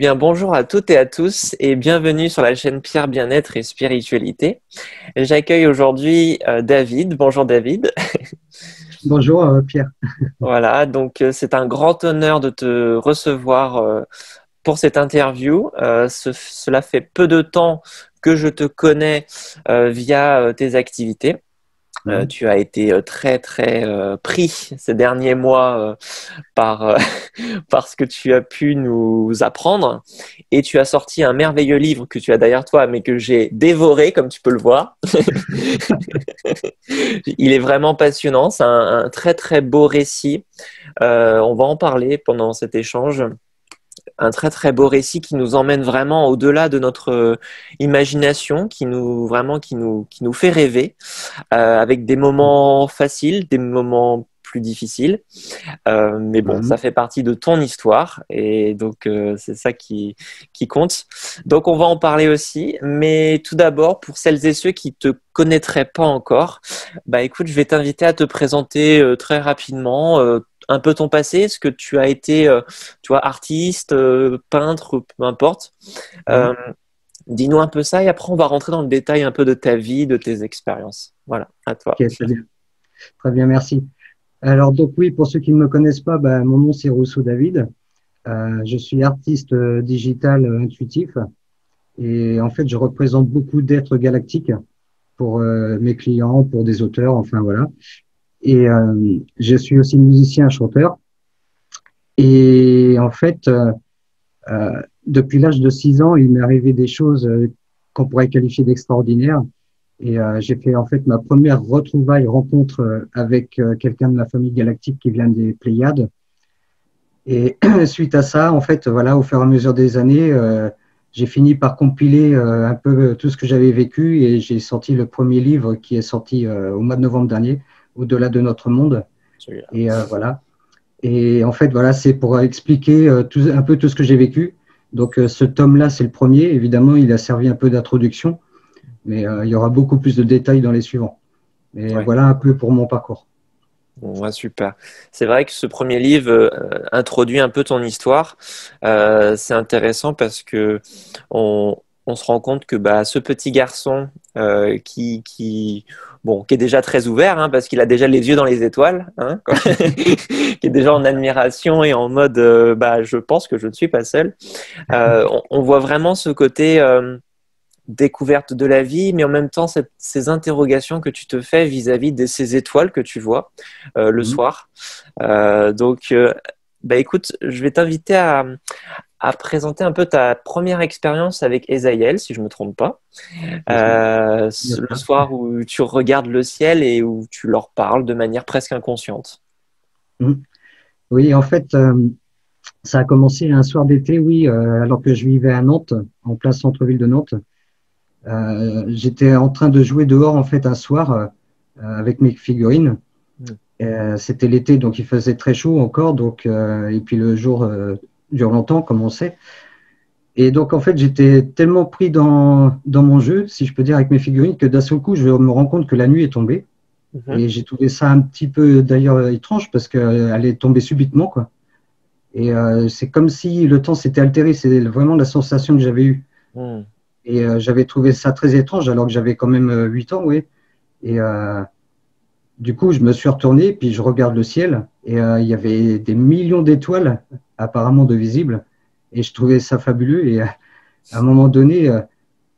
Bien, bonjour à toutes et à tous et bienvenue sur la chaîne Pierre Bien-être et Spiritualité. J'accueille aujourd'hui euh, David. Bonjour David. Bonjour euh, Pierre. Voilà, donc euh, c'est un grand honneur de te recevoir pour cette interview. cela fait peu de temps que je te connais via tes activités. Euh, tu as été euh, très très euh, pris ces derniers mois par, par ce que tu as pu nous apprendre et tu as sorti un merveilleux livre que tu as d'ailleurs toi mais que j'ai dévoré comme tu peux le voir. Il est vraiment passionnant, c'est un, un, très très beau récit. on va en parler pendant cet échange un très très beau récit qui nous emmène vraiment au-delà de notre euh, imagination, qui nous vraiment qui nous qui nous fait rêver, euh, avec des moments faciles, des moments plus difficiles. Euh, mais bon, mhm. ça fait partie de ton histoire et donc c'est ça qui qui compte. Donc on va en parler aussi, mais tout d'abord pour celles et ceux qui te connaîtraient pas encore, bah écoute, je vais t'inviter à te présenter très rapidement un peu ton passé Est-ce que tu as été, euh, tu vois, artiste, euh, peintre, peu importe euh, Dis-nous un peu ça et après on va rentrer dans le détail un peu de ta vie, de tes expériences. Voilà, à toi. très, bien. merci. Alors donc oui, pour ceux qui ne me connaissent pas, bah, mon nom c'est Rousseau David. je suis artiste digital intuitif et en fait je représente beaucoup d'êtres galactiques pour mes clients, pour des auteurs, enfin voilà. Et euh, je suis aussi musicien, chanteur. Et en fait, euh, euh, depuis l'âge de 6 ans, il m'est arrivé des choses qu'on pourrait qualifier d'extraordinaires. Et j'ai fait en fait ma première retrouvaille, rencontre avec quelqu'un de la famille galactique qui vient des Pléiades. Et suite à ça, en fait, voilà, au fur et à mesure des années, j'ai fini par compiler un peu tout ce que j'avais vécu et j'ai sorti le premier livre qui est sorti au mois de novembre dernier, au-delà de notre monde. Et euh, voilà. Et en fait, voilà, c'est pour expliquer euh, tout, un peu tout ce que j'ai vécu. Donc, euh, ce tome-là, c'est le premier. Évidemment, il a servi un peu d'introduction, mais il y aura beaucoup plus de détails dans les suivants. Mais voilà un peu pour mon parcours. Bon, super. C'est vrai que ce premier livre introduit un peu ton histoire. c'est intéressant parce que on, on, se rend compte que bah, ce petit garçon qui, qui bon, qui est déjà très ouvert, hein, parce qu'il a déjà les yeux dans les étoiles, hein, qui est déjà en admiration et en mode, euh, bah, je pense que je ne suis pas seul. Euh, on, voit vraiment ce côté euh, découverte de la vie, mais en même temps ces interrogations que tu te fais vis-à-vis de ces étoiles que tu vois le mmh. soir. donc, bah, écoute, je vais t'inviter à, à présenter un peu ta première expérience avec Esaïel, si je ne me trompe pas. Euh, le soir où tu regardes le ciel et où tu leur parles de manière presque inconsciente. Mmh. Oui, en fait, euh, ça a commencé un soir d'été, oui, euh, alors que je vivais à Nantes, en plein centre-ville de Nantes. J'étais en train de jouer dehors, en fait, un soir avec mes figurines. Mmh. C'était l'été, donc il faisait très chaud encore. Donc, et puis le jour dure longtemps, comme on sait. Et donc, en fait, j'étais tellement pris dans, dans mon jeu, si je peux dire, avec mes figurines, que d'un seul coup, je me rends compte que la nuit est tombée. Mhm. Et j'ai trouvé ça un petit peu, d'ailleurs, étrange parce qu'elle est tombée subitement, quoi. Et euh, c'est comme si le temps s'était altéré. C'est vraiment la sensation que j'avais eue. Mhm. Et euh, j'avais trouvé ça très étrange, alors que j'avais quand même 8 euh, ans, oui. Et du coup, je me suis retourné, puis je regarde le ciel, et il y avait des millions d'étoiles apparemment de visible. Et je trouvais ça fabuleux. Et à un moment donné, euh,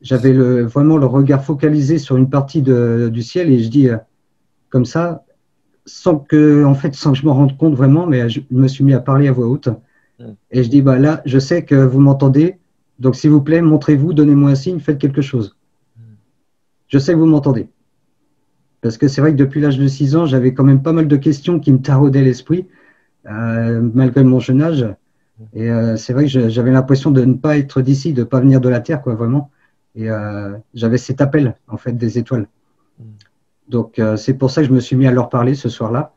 j'avais le, vraiment le regard focalisé sur une partie de, du ciel et je dis euh, comme ça, sans que, en fait, sans que je me rende compte vraiment, mais je me suis mis à parler à voix haute. Et je dis, bah là, je sais que vous m'entendez, donc s'il vous plaît, montrez-vous, donnez-moi un signe, faites quelque chose. Je sais que vous m'entendez. Parce que c'est vrai que depuis l'âge de 6 ans, j'avais quand même pas mal de questions qui me taraudaient l'esprit. Euh, malgré mon jeune âge. Et euh, c'est vrai que j'avais l'impression de ne pas être d'ici, de ne pas venir de la Terre, quoi, vraiment. Et euh, j'avais cet appel, en fait, des étoiles. Donc, c'est pour ça que je me suis mis à leur parler ce soir-là.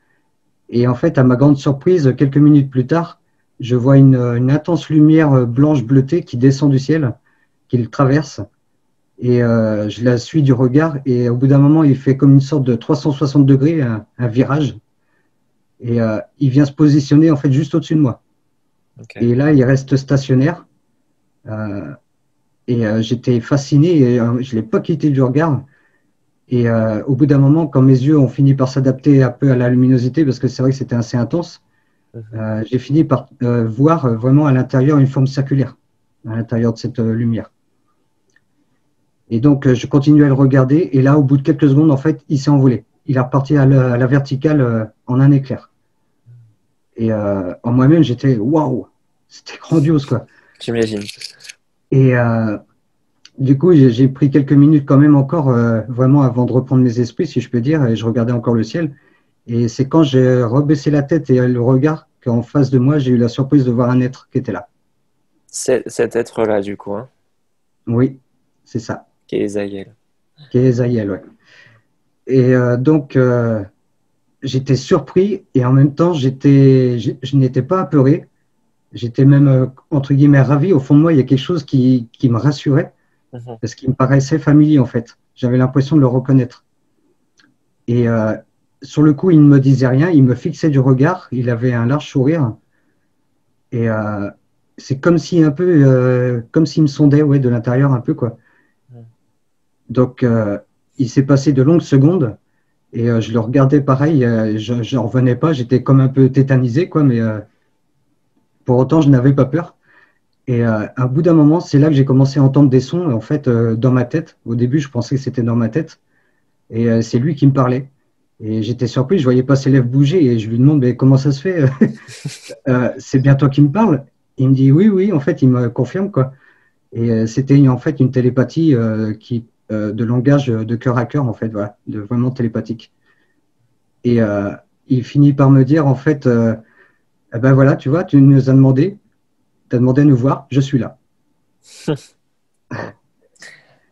Et en fait, à ma grande surprise, quelques minutes plus tard, je vois une, une intense lumière blanche bleutée qui descend du ciel, qui le traverse. Et euh, je la suis du regard. Et au bout d'un moment, il fait comme une sorte de 360 degrés, un virage. Et euh, il vient se positionner en fait juste au-dessus de moi. Et là, il reste stationnaire. et j'étais fasciné et je l'ai pas quitté du regard. Et au bout d'un moment, quand mes yeux ont fini par s'adapter un peu à la luminosité, parce que c'est vrai que c'était assez intense, mhm. j'ai fini par voir vraiment à l'intérieur une forme circulaire, à l'intérieur de cette lumière. Et donc, je continuais à le regarder. Et là, au bout de quelques secondes, en fait, il s'est envolé. Il est reparti à la, verticale en un éclair. Et euh, en moi-même, j'étais waouh, c'était grandiose quoi. J'imagine. Et euh, du coup, j'ai pris quelques minutes quand même encore, euh, vraiment avant de reprendre mes esprits, si je peux dire, et je regardais encore le ciel. Et c'est quand j'ai rebaissé la tête et le regard qu'en face de moi, j'ai eu la surprise de voir un être qui était là. Cet être-là, du coup. Hein. Oui, c'est ça. Qui est. Qui oui. Et donc, j'étais surpris et en même temps, j'étais, je, n'étais pas apeuré. J'étais même, euh, entre guillemets, ravi. Au fond de moi, il y a quelque chose qui, qui me rassurait mhm. parce qu'il me paraissait familier, en fait. J'avais l'impression de le reconnaître. Et euh, sur le coup, il ne me disait rien. Il me fixait du regard. Il avait un large sourire. Et euh, c'est comme si un peu, comme s'il me sondait, ouais, de l'intérieur un peu, quoi. Donc, il s'est passé de longues secondes et euh, je le regardais pareil, euh, je n'en revenais pas, j'étais comme un peu tétanisé, quoi, mais euh, pour autant, je n'avais pas peur. Et à bout d'un moment, c'est là que j'ai commencé à entendre des sons, en fait, dans ma tête. Au début, je pensais que c'était dans ma tête. Et c'est lui qui me parlait. Et j'étais surpris, je voyais pas ses lèvres bouger et je lui demande mais comment ça se fait C'est bien toi qui me parles? Il me dit oui, oui, en fait, il me confirme quoi. Et c'était en fait une télépathie qui euh, de langage de cœur à cœur, en fait, voilà, de vraiment télépathique. Et euh, il finit par me dire, en fait, euh, eh ben voilà, tu vois, tu nous as demandé, tu as demandé à nous voir, je suis là.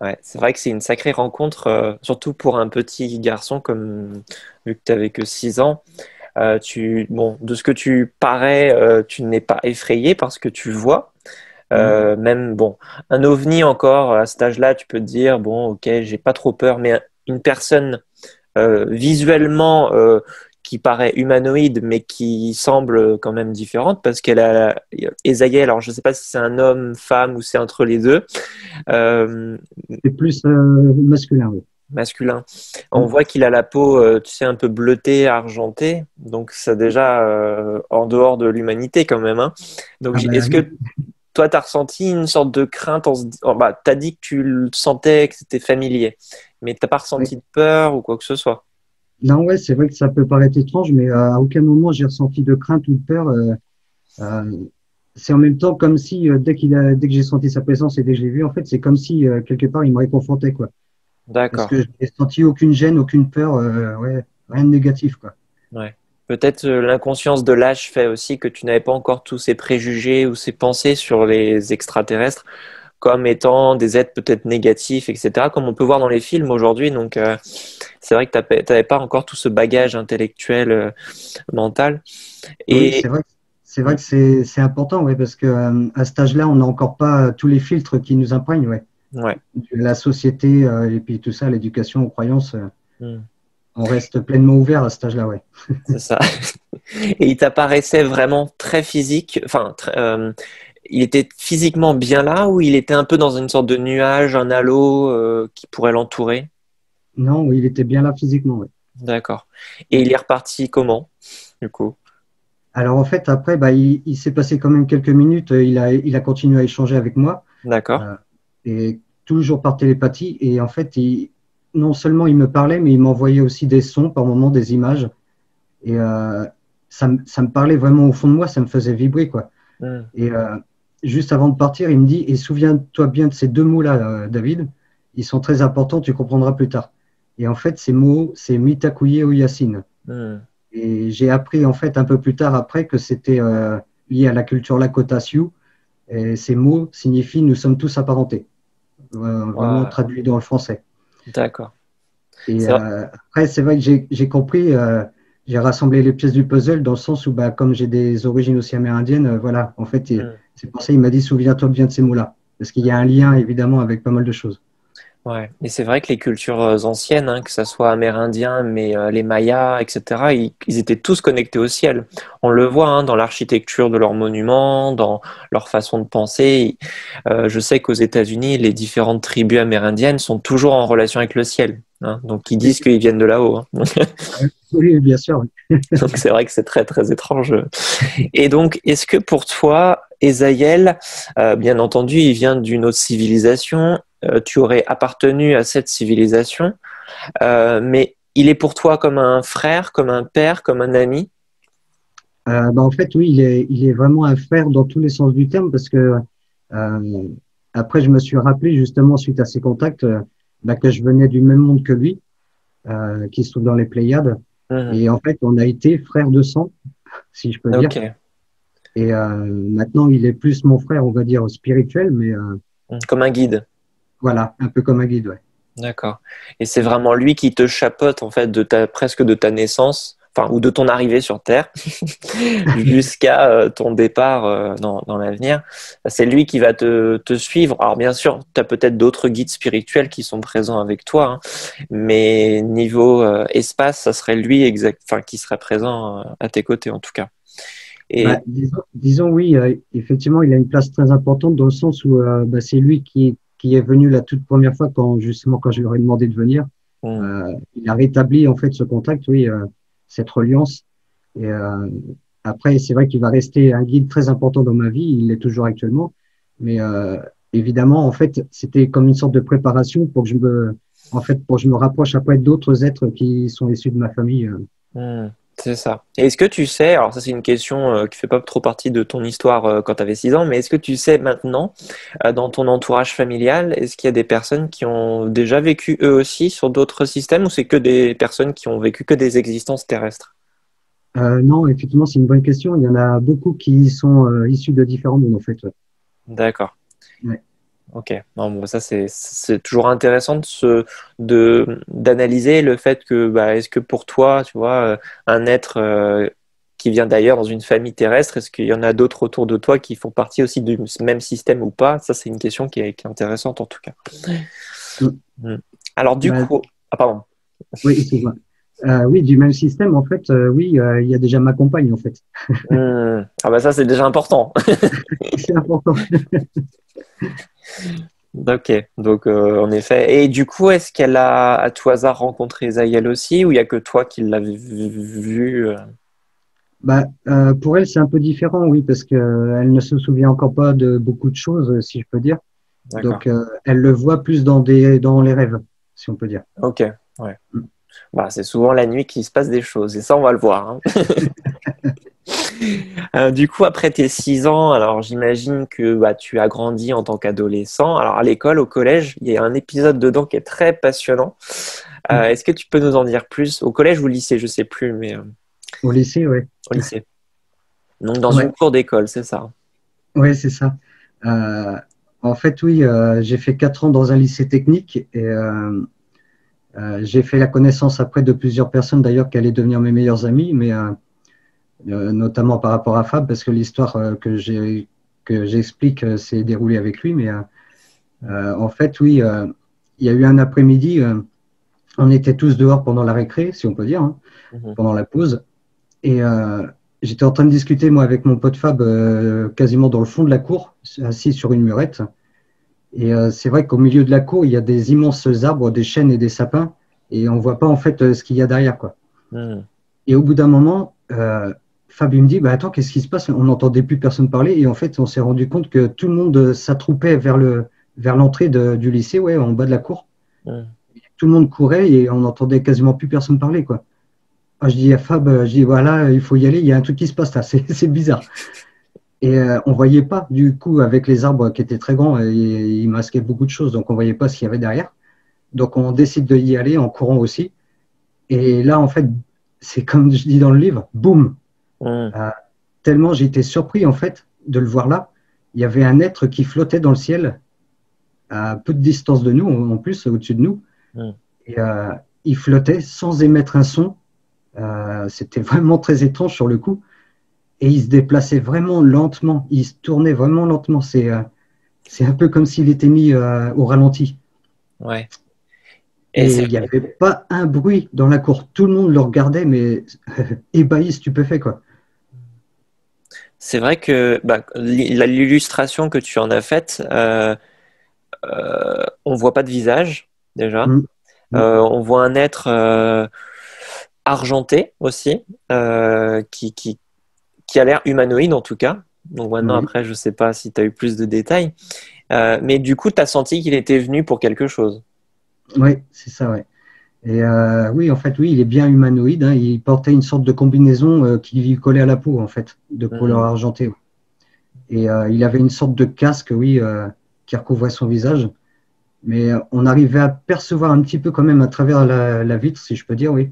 ouais, c'est vrai que c'est une sacrée rencontre, surtout pour un petit garçon comme vu que tu n'avais que 6 ans. tu, bon, de ce que tu parais, tu n'es pas effrayé parce que tu vois, euh, même, bon, un ovni encore, à cet âge-là, tu peux te dire, bon, ok, j'ai pas trop peur, mais une personne euh, visuellement euh, qui paraît humanoïde, mais qui semble quand même différente, parce qu'elle a Esaïel, alors je sais pas si c'est un homme, femme, ou c'est entre les deux. c'est plus masculin, oui masculin. On voit qu'il a la peau, tu sais, un peu bleutée, argentée. Donc, c'est déjà en dehors de l'humanité quand même. Hein. Donc, ah bah est-ce que toi, tu as ressenti une sorte de crainte en se... oh, bah, Tu as dit que tu le sentais, que c'était familier, mais tu n'as pas ressenti de peur ou quoi que ce soit? Non, ouais, c'est vrai que ça peut paraître étrange, mais à aucun moment j'ai ressenti de crainte ou de peur. Euh, euh, c'est en même temps comme si, euh, dès, qu'il a, dès que j'ai senti sa présence et dès que je l'ai vu, en fait, c'est comme si, quelque part, il me réconfortait. Quoi. D'accord. Parce que je n'ai senti aucune gêne, aucune peur, ouais, rien de négatif. Quoi. Ouais. Peut-être euh, l'inconscience de l'âge fait aussi que tu n'avais pas encore tous ces préjugés ou ces pensées sur les extraterrestres comme étant des êtres peut-être négatifs, etc., comme on peut voir dans les films aujourd'hui. Donc, euh, c'est vrai que tu n'avais pas encore tout ce bagage intellectuel, euh, mental. Et... c'est vrai, que c'est important, ouais, parce que à cet âge-là, on n'a encore pas tous les filtres qui nous imprègnent, ouais. ouais. La société et puis tout ça, l'éducation, aux croyances. Hmm. On reste pleinement ouvert à cet âge-là, ouais. C'est ça. Et il t'apparaissait vraiment très physique. Enfin, euh, il était physiquement bien là ou il était un peu dans une sorte de nuage, un halo euh, qui pourrait l'entourer? Non, il était bien là physiquement, oui. D'accord. Et il est reparti comment, du coup? Alors en fait, après, bah, il, s'est passé quand même quelques minutes. Il a, il a continué à échanger avec moi. D'accord. Euh, et toujours par télépathie. Et en fait, il, non seulement il me parlait, mais il m'envoyait aussi des sons, par moments des images. Et euh, ça, me parlait vraiment au fond de moi, ça me faisait vibrer. quoi. Et euh, juste avant de partir, il me dit Et souviens-toi bien de ces deux mots-là, euh, David, ils sont très importants, tu comprendras plus tard. Et en fait, ces mots, c'est Mitakuye ou Yacine. Et j'ai appris en fait un peu plus tard après que c'était lié à la culture Lakota Sioux. Et ces mots signifient nous sommes tous apparentés, vraiment traduit dans le français. D'accord. Et euh, après, c'est vrai que j'ai compris, euh, j'ai rassemblé les pièces du puzzle dans le sens où, bah, comme j'ai des origines aussi amérindiennes, euh, voilà, en fait, hmm. c'est pour ça qu'il m'a dit souviens-toi bien de ces mots-là. Parce qu'il y a un lien, évidemment, avec pas mal de choses. Ouais, et c'est vrai que les cultures euh, anciennes, hein, que ce soit amérindiens, mais euh, les Mayas, etc., ils, étaient tous connectés au ciel. On le voit hein, dans l'architecture de leurs monuments, dans leur façon de penser. Euh, je sais qu'aux États-Unis, les différentes tribus amérindiennes sont toujours en relation avec le ciel. Hein, donc ils disent qu'ils viennent de là-haut. Hein. oui, bien sûr. donc c'est vrai que c'est très très étrange. Et donc, est-ce que pour toi, Esaïel, bien entendu, il vient d'une autre civilisation euh, tu aurais appartenu à cette civilisation, euh, mais il est pour toi comme un frère, comme un père, comme un ami? Euh, bah, En fait, oui, il est, il est vraiment un frère dans tous les sens du terme parce que après, je me suis rappelé justement suite à ces contacts bah, que je venais du même monde que lui, qui se trouve dans les Pléiades. Mmh. Et en fait, on a été frères de sang, si je peux dire. Et maintenant, il est plus mon frère, on va dire, spirituel, mais. Comme un guide. Voilà, un peu comme un guide, ouais. D'accord. Et c'est vraiment lui qui te chapote en fait de ta presque de ta naissance, enfin ou de ton arrivée sur Terre jusqu'à euh, ton départ euh, dans, dans l'avenir. C'est lui qui va te, te suivre. Alors bien sûr, tu as peut-être d'autres guides spirituels qui sont présents avec toi, hein, mais niveau euh, espace, ça serait lui exact, enfin qui serait présent à tes côtés en tout cas. Et... Bah, disons, oui, effectivement, il a une place très importante dans le sens où bah, c'est lui qui qui est venu la toute première fois quand justement quand je lui ai demandé de venir. Mmh. Euh, il a rétabli en fait ce contact, oui, euh, cette reliance. Et euh, après, c'est vrai qu'il va rester un guide très important dans ma vie. Il l'est toujours actuellement, mais évidemment, en fait, c'était comme une sorte de préparation pour que je me, en fait, pour que je me rapproche après d'autres êtres qui sont issus de ma famille. Mmh. C'est ça. Et est-ce que tu sais, alors ça c'est une question euh, qui fait pas trop partie de ton histoire euh, quand tu avais 6 ans, mais est-ce que tu sais maintenant, euh, dans ton entourage familial, est-ce qu'il y a des personnes qui ont déjà vécu eux aussi sur d'autres systèmes ou c'est que des personnes qui ont vécu que des existences terrestres? Non, effectivement, c'est une bonne question. Il y en a beaucoup qui sont issus de différents mondes en fait. D'accord. Ouais. Ok, non, ça c'est toujours intéressant de d'analyser le fait que bah, est-ce que pour toi, tu vois, euh, un être euh, qui vient d'ailleurs dans une famille terrestre, est-ce qu'il y en a d'autres autour de toi qui font partie aussi du même système ou pas? Ça c'est une question qui est, intéressante en tout cas. Mm. Mm. Alors du coup, ah pardon. Oui, euh, oui, du même système, en fait, oui, il y a déjà ma compagne, en fait. Ah bah ça, c'est déjà important. c'est important. Ok, donc euh, en effet. Et du coup, est-ce qu'elle a à tout hasard rencontré Zayel aussi ou il n'y a que toi qui l'avais vu euh? bah, euh, Pour elle, c'est un peu différent, oui, parce qu'elle ne se souvient encore pas de beaucoup de choses, si je peux dire. Donc, elle le voit plus dans, des, dans les rêves, si on peut dire. Ok, ouais. Mm. Bah, c'est souvent la nuit qu'il se passe des choses, et ça, on va le voir. Hein. Euh, du coup, après tes six ans, alors j'imagine que bah, tu as grandi en tant qu'adolescent. Alors à l'école, au collège, il y a un épisode dedans qui est très passionnant. Euh, mm. Est-ce que tu peux nous en dire plus? Au collège ou au lycée, je sais plus, mais euh, au lycée, oui. Au lycée. Donc dans une cour d'école, c'est ça? Oui, c'est ça. en fait, oui, j'ai fait quatre ans dans un lycée technique et j'ai fait la connaissance après de plusieurs personnes d'ailleurs qui allaient devenir mes meilleurs amis, mais euh, notamment par rapport à Fab, parce que l'histoire euh, que j'ai que j'explique euh, s'est déroulée avec lui. Mais en fait, oui, il y a eu un après-midi, on était tous dehors pendant la récré, si on peut dire, hein, mhm. pendant la pause. Et j'étais en train de discuter, moi, avec mon pote Fab, quasiment dans le fond de la cour, assis sur une murette. Et c'est vrai qu'au milieu de la cour, il y a des immenses arbres, des chênes et des sapins, et on voit pas en fait ce qu'il y a derrière, quoi. Mhm. Et au bout d'un moment, Fabien me dit bah, Attends, qu'est-ce qui se passe? On n'entendait plus personne parler. Et en fait, on s'est rendu compte que tout le monde s'attroupait vers le vers l'entrée du lycée, ouais, en bas de la cour. Tout le monde courait et on n'entendait quasiment plus personne parler. Quoi. Ah, je dis à Fab Je dis Voilà, il faut y aller, il y a un truc qui se passe là, c'est bizarre. Et euh, on voyait pas, du coup, avec les arbres qui étaient très grands, et, ils masquaient beaucoup de choses, donc on voyait pas ce qu'il y avait derrière. Donc on décide de y aller en courant aussi. Et là, en fait, c'est comme je dis dans le livre, boum, euh, tellement été surpris en fait de le voir là. Il y avait un être qui flottait dans le ciel à peu de distance de nous, en plus au-dessus de nous. Et euh, il flottait sans émettre un son. Euh, c'était vraiment très étrange sur le coup. Et il se déplaçait vraiment lentement. Il se tournait vraiment lentement. C'est c'est un peu comme s'il était mis au ralenti. Ouais. Et il n'y avait pas un bruit dans la cour. Tout le monde le regardait, mais ébahi, stupéfait, quoi. C'est vrai que bah, l'illustration que tu en as faite, euh, euh, on voit pas de visage déjà. Mm. Euh, on voit un être euh, argenté aussi, qui, qui, qui, a l'air humanoïde en tout cas. Donc maintenant, après, je sais pas si tu as eu plus de détails. mais du coup, tu as senti qu'il était venu pour quelque chose. Oui, c'est ça, ouais. Et euh, oui, en fait, oui, il est bien humanoïde. Hein. Il portait une sorte de combinaison euh, qui lui collait à la peau, en fait, de couleur mhm. argentée. Et euh, il avait une sorte de casque, oui, qui recouvrait son visage. Mais on arrivait à percevoir un petit peu quand même à travers la, vitre, si je peux dire, oui.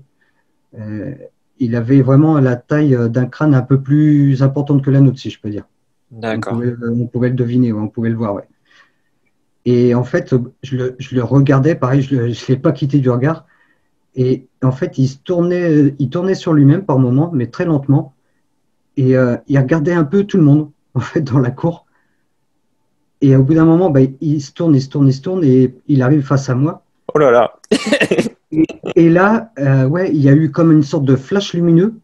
Il avait vraiment la taille d'un crâne un peu plus importante que la nôtre, si je peux dire. D'accord. On, pouvait le deviner, on pouvait le voir. Et en fait, je le, je le regardais, pareil, je ne l'ai pas quitté du regard. Et en fait, il se tournait, il tournait sur lui-même par moments, mais très lentement. Et euh, il regardait un peu tout le monde, en fait, dans la cour. Et au bout d'un moment, bah, il se tourne, il se tourne, il se tourne, et il arrive face à moi. Oh là là et, là, euh, ouais, il y a eu comme une sorte de flash lumineux.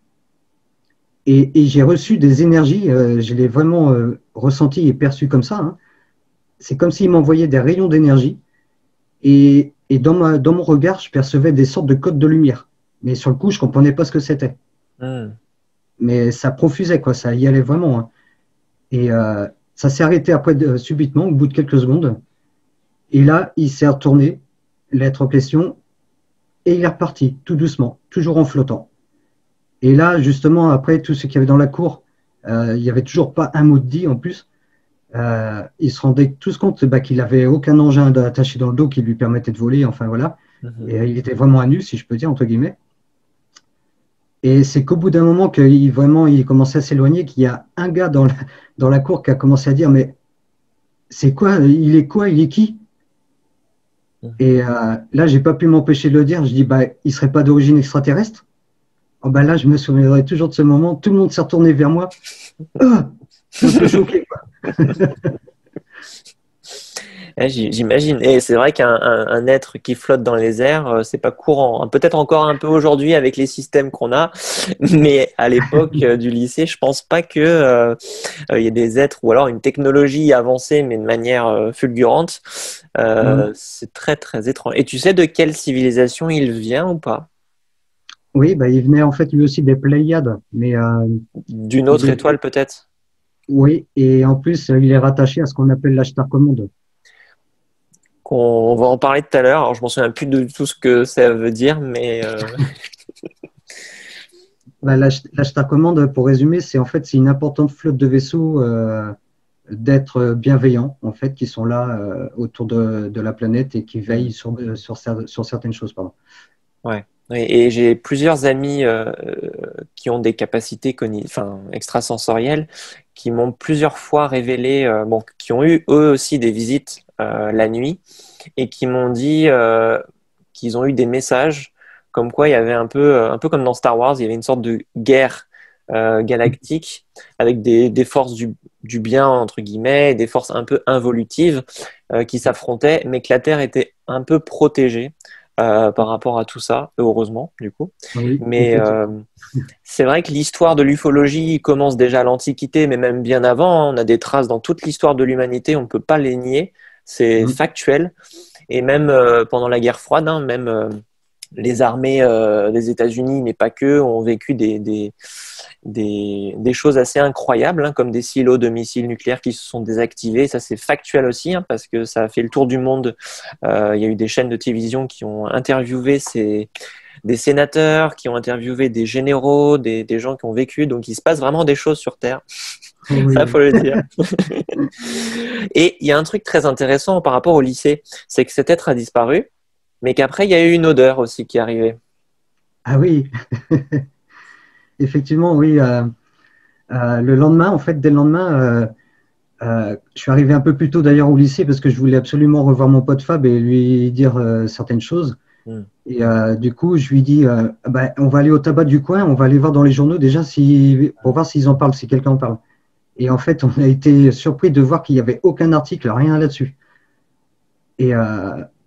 Et, et j'ai reçu des énergies, euh, je l'ai vraiment euh, ressenti et perçu comme ça. Hein. C'est comme s'il m'envoyait des rayons d'énergie. Et, et dans, ma, dans mon regard, je percevais des sortes de codes de lumière. Mais sur le coup, je ne comprenais pas ce que c'était. Hmm. Mais ça profusait, quoi, ça y allait vraiment. Hein. Et euh, ça s'est arrêté après euh, subitement, au bout de quelques secondes. Et là, il s'est retourné, l'être en question, et il est reparti, tout doucement, toujours en flottant. Et là, justement, après tout ce qu'il y avait dans la cour, euh, il n'y avait toujours pas un mot de dit en plus. Euh, il se rendait tous compte bah, qu'il avait aucun engin attaché dans le dos qui lui permettait de voler, enfin voilà. Mhm. Et il était vraiment à nu, si je peux dire, entre guillemets. Et c'est qu'au bout d'un moment qu'il vraiment il commençait à s'éloigner, qu'il y a un gars dans la, dans la cour qui a commencé à dire Mais c'est quoi Il est quoi Il est qui? Et euh, là, j'ai pas pu m'empêcher de le dire. Je dis bah, Il serait pas d'origine extraterrestre oh, bah Là, je me souviendrai toujours de ce moment. Tout le monde s'est retourné vers moi. Oh, un peu choqué. J'imagine. Et c'est vrai qu'un être qui flotte dans les airs, euh, c'est pas courant. Peut-être encore un peu aujourd'hui avec les systèmes qu'on a, mais à l'époque euh, du lycée, je pense pas que euh, il y ait des êtres ou alors une technologie avancée, mais de manière fulgurante. Mm. C'est très très étrange. Et tu sais de quelle civilisation il vient ou pas? Oui, bah, il venait en fait lui aussi des Pléiades, mais d'une autre étoile peut-être? Oui, et en plus, il est rattaché à ce qu'on appelle l'Ashtar Commande. On va en parler tout à l'heure. Alors, je m'en souviens plus de tout ce que ça veut dire, mais. Euh... bah, L'Ashtar Commande, pour résumer, c'est en fait c'est une importante flotte de vaisseaux euh, d'êtres bienveillants, en fait, qui sont là euh, autour de, la planète et qui veillent sur, sur, sur certaines choses. Pardon. Ouais. Et j'ai plusieurs amis euh, qui ont des capacités enfin, extrasensorielles qui m'ont plusieurs fois révélé, euh, bon, qui ont eu eux aussi des visites euh, la nuit et qui m'ont dit qu'ils ont eu des messages comme quoi il y avait un peu, un peu comme dans Star Wars, il y avait une sorte de guerre galactique avec des, des forces du, du, bien entre guillemets, des forces un peu involutives qui s'affrontaient, mais que la Terre était un peu protégée. Euh, par rapport à tout ça, heureusement, du coup. mais euh, c'est vrai que l'histoire de l'ufologie commence déjà à l'Antiquité, mais même bien avant. Hein. on a des traces dans toute l'histoire de l'humanité, on ne peut pas les nier. C'est factuel. Et même euh, pendant la guerre froide, hein, même les armées des États-Unis, mais pas que, ont vécu des, des, des, choses assez incroyables, hein, comme des silos de missiles nucléaires qui se sont désactivés. Ça, c'est factuel aussi, hein, parce que ça a fait le tour du monde. Euh, il y a eu des chaînes de télévision qui ont interviewé ces, des sénateurs, qui ont interviewé des généraux, des, des, gens qui ont vécu. Donc, il se passe vraiment des choses sur Terre. Ça, faut le dire. Et il y a un truc très intéressant par rapport au lycée, c'est que cet être a disparu, mais qu'après, il y a eu une odeur aussi qui est arrivée. Ah oui effectivement, oui. Euh, euh, le lendemain, en fait, dès le lendemain, euh, je suis arrivé un peu plus tôt d'ailleurs au lycée parce que je voulais absolument revoir mon pote Fab et lui dire certaines choses. Hmm. Et du coup, je lui dis, bah, on va aller au tabac du coin, on va aller voir dans les journaux déjà si, pour voir s'ils en parlent, si quelqu'un en parle. Et en fait, on a été surpris de voir qu'il n'y avait aucun article, rien là-dessus. Et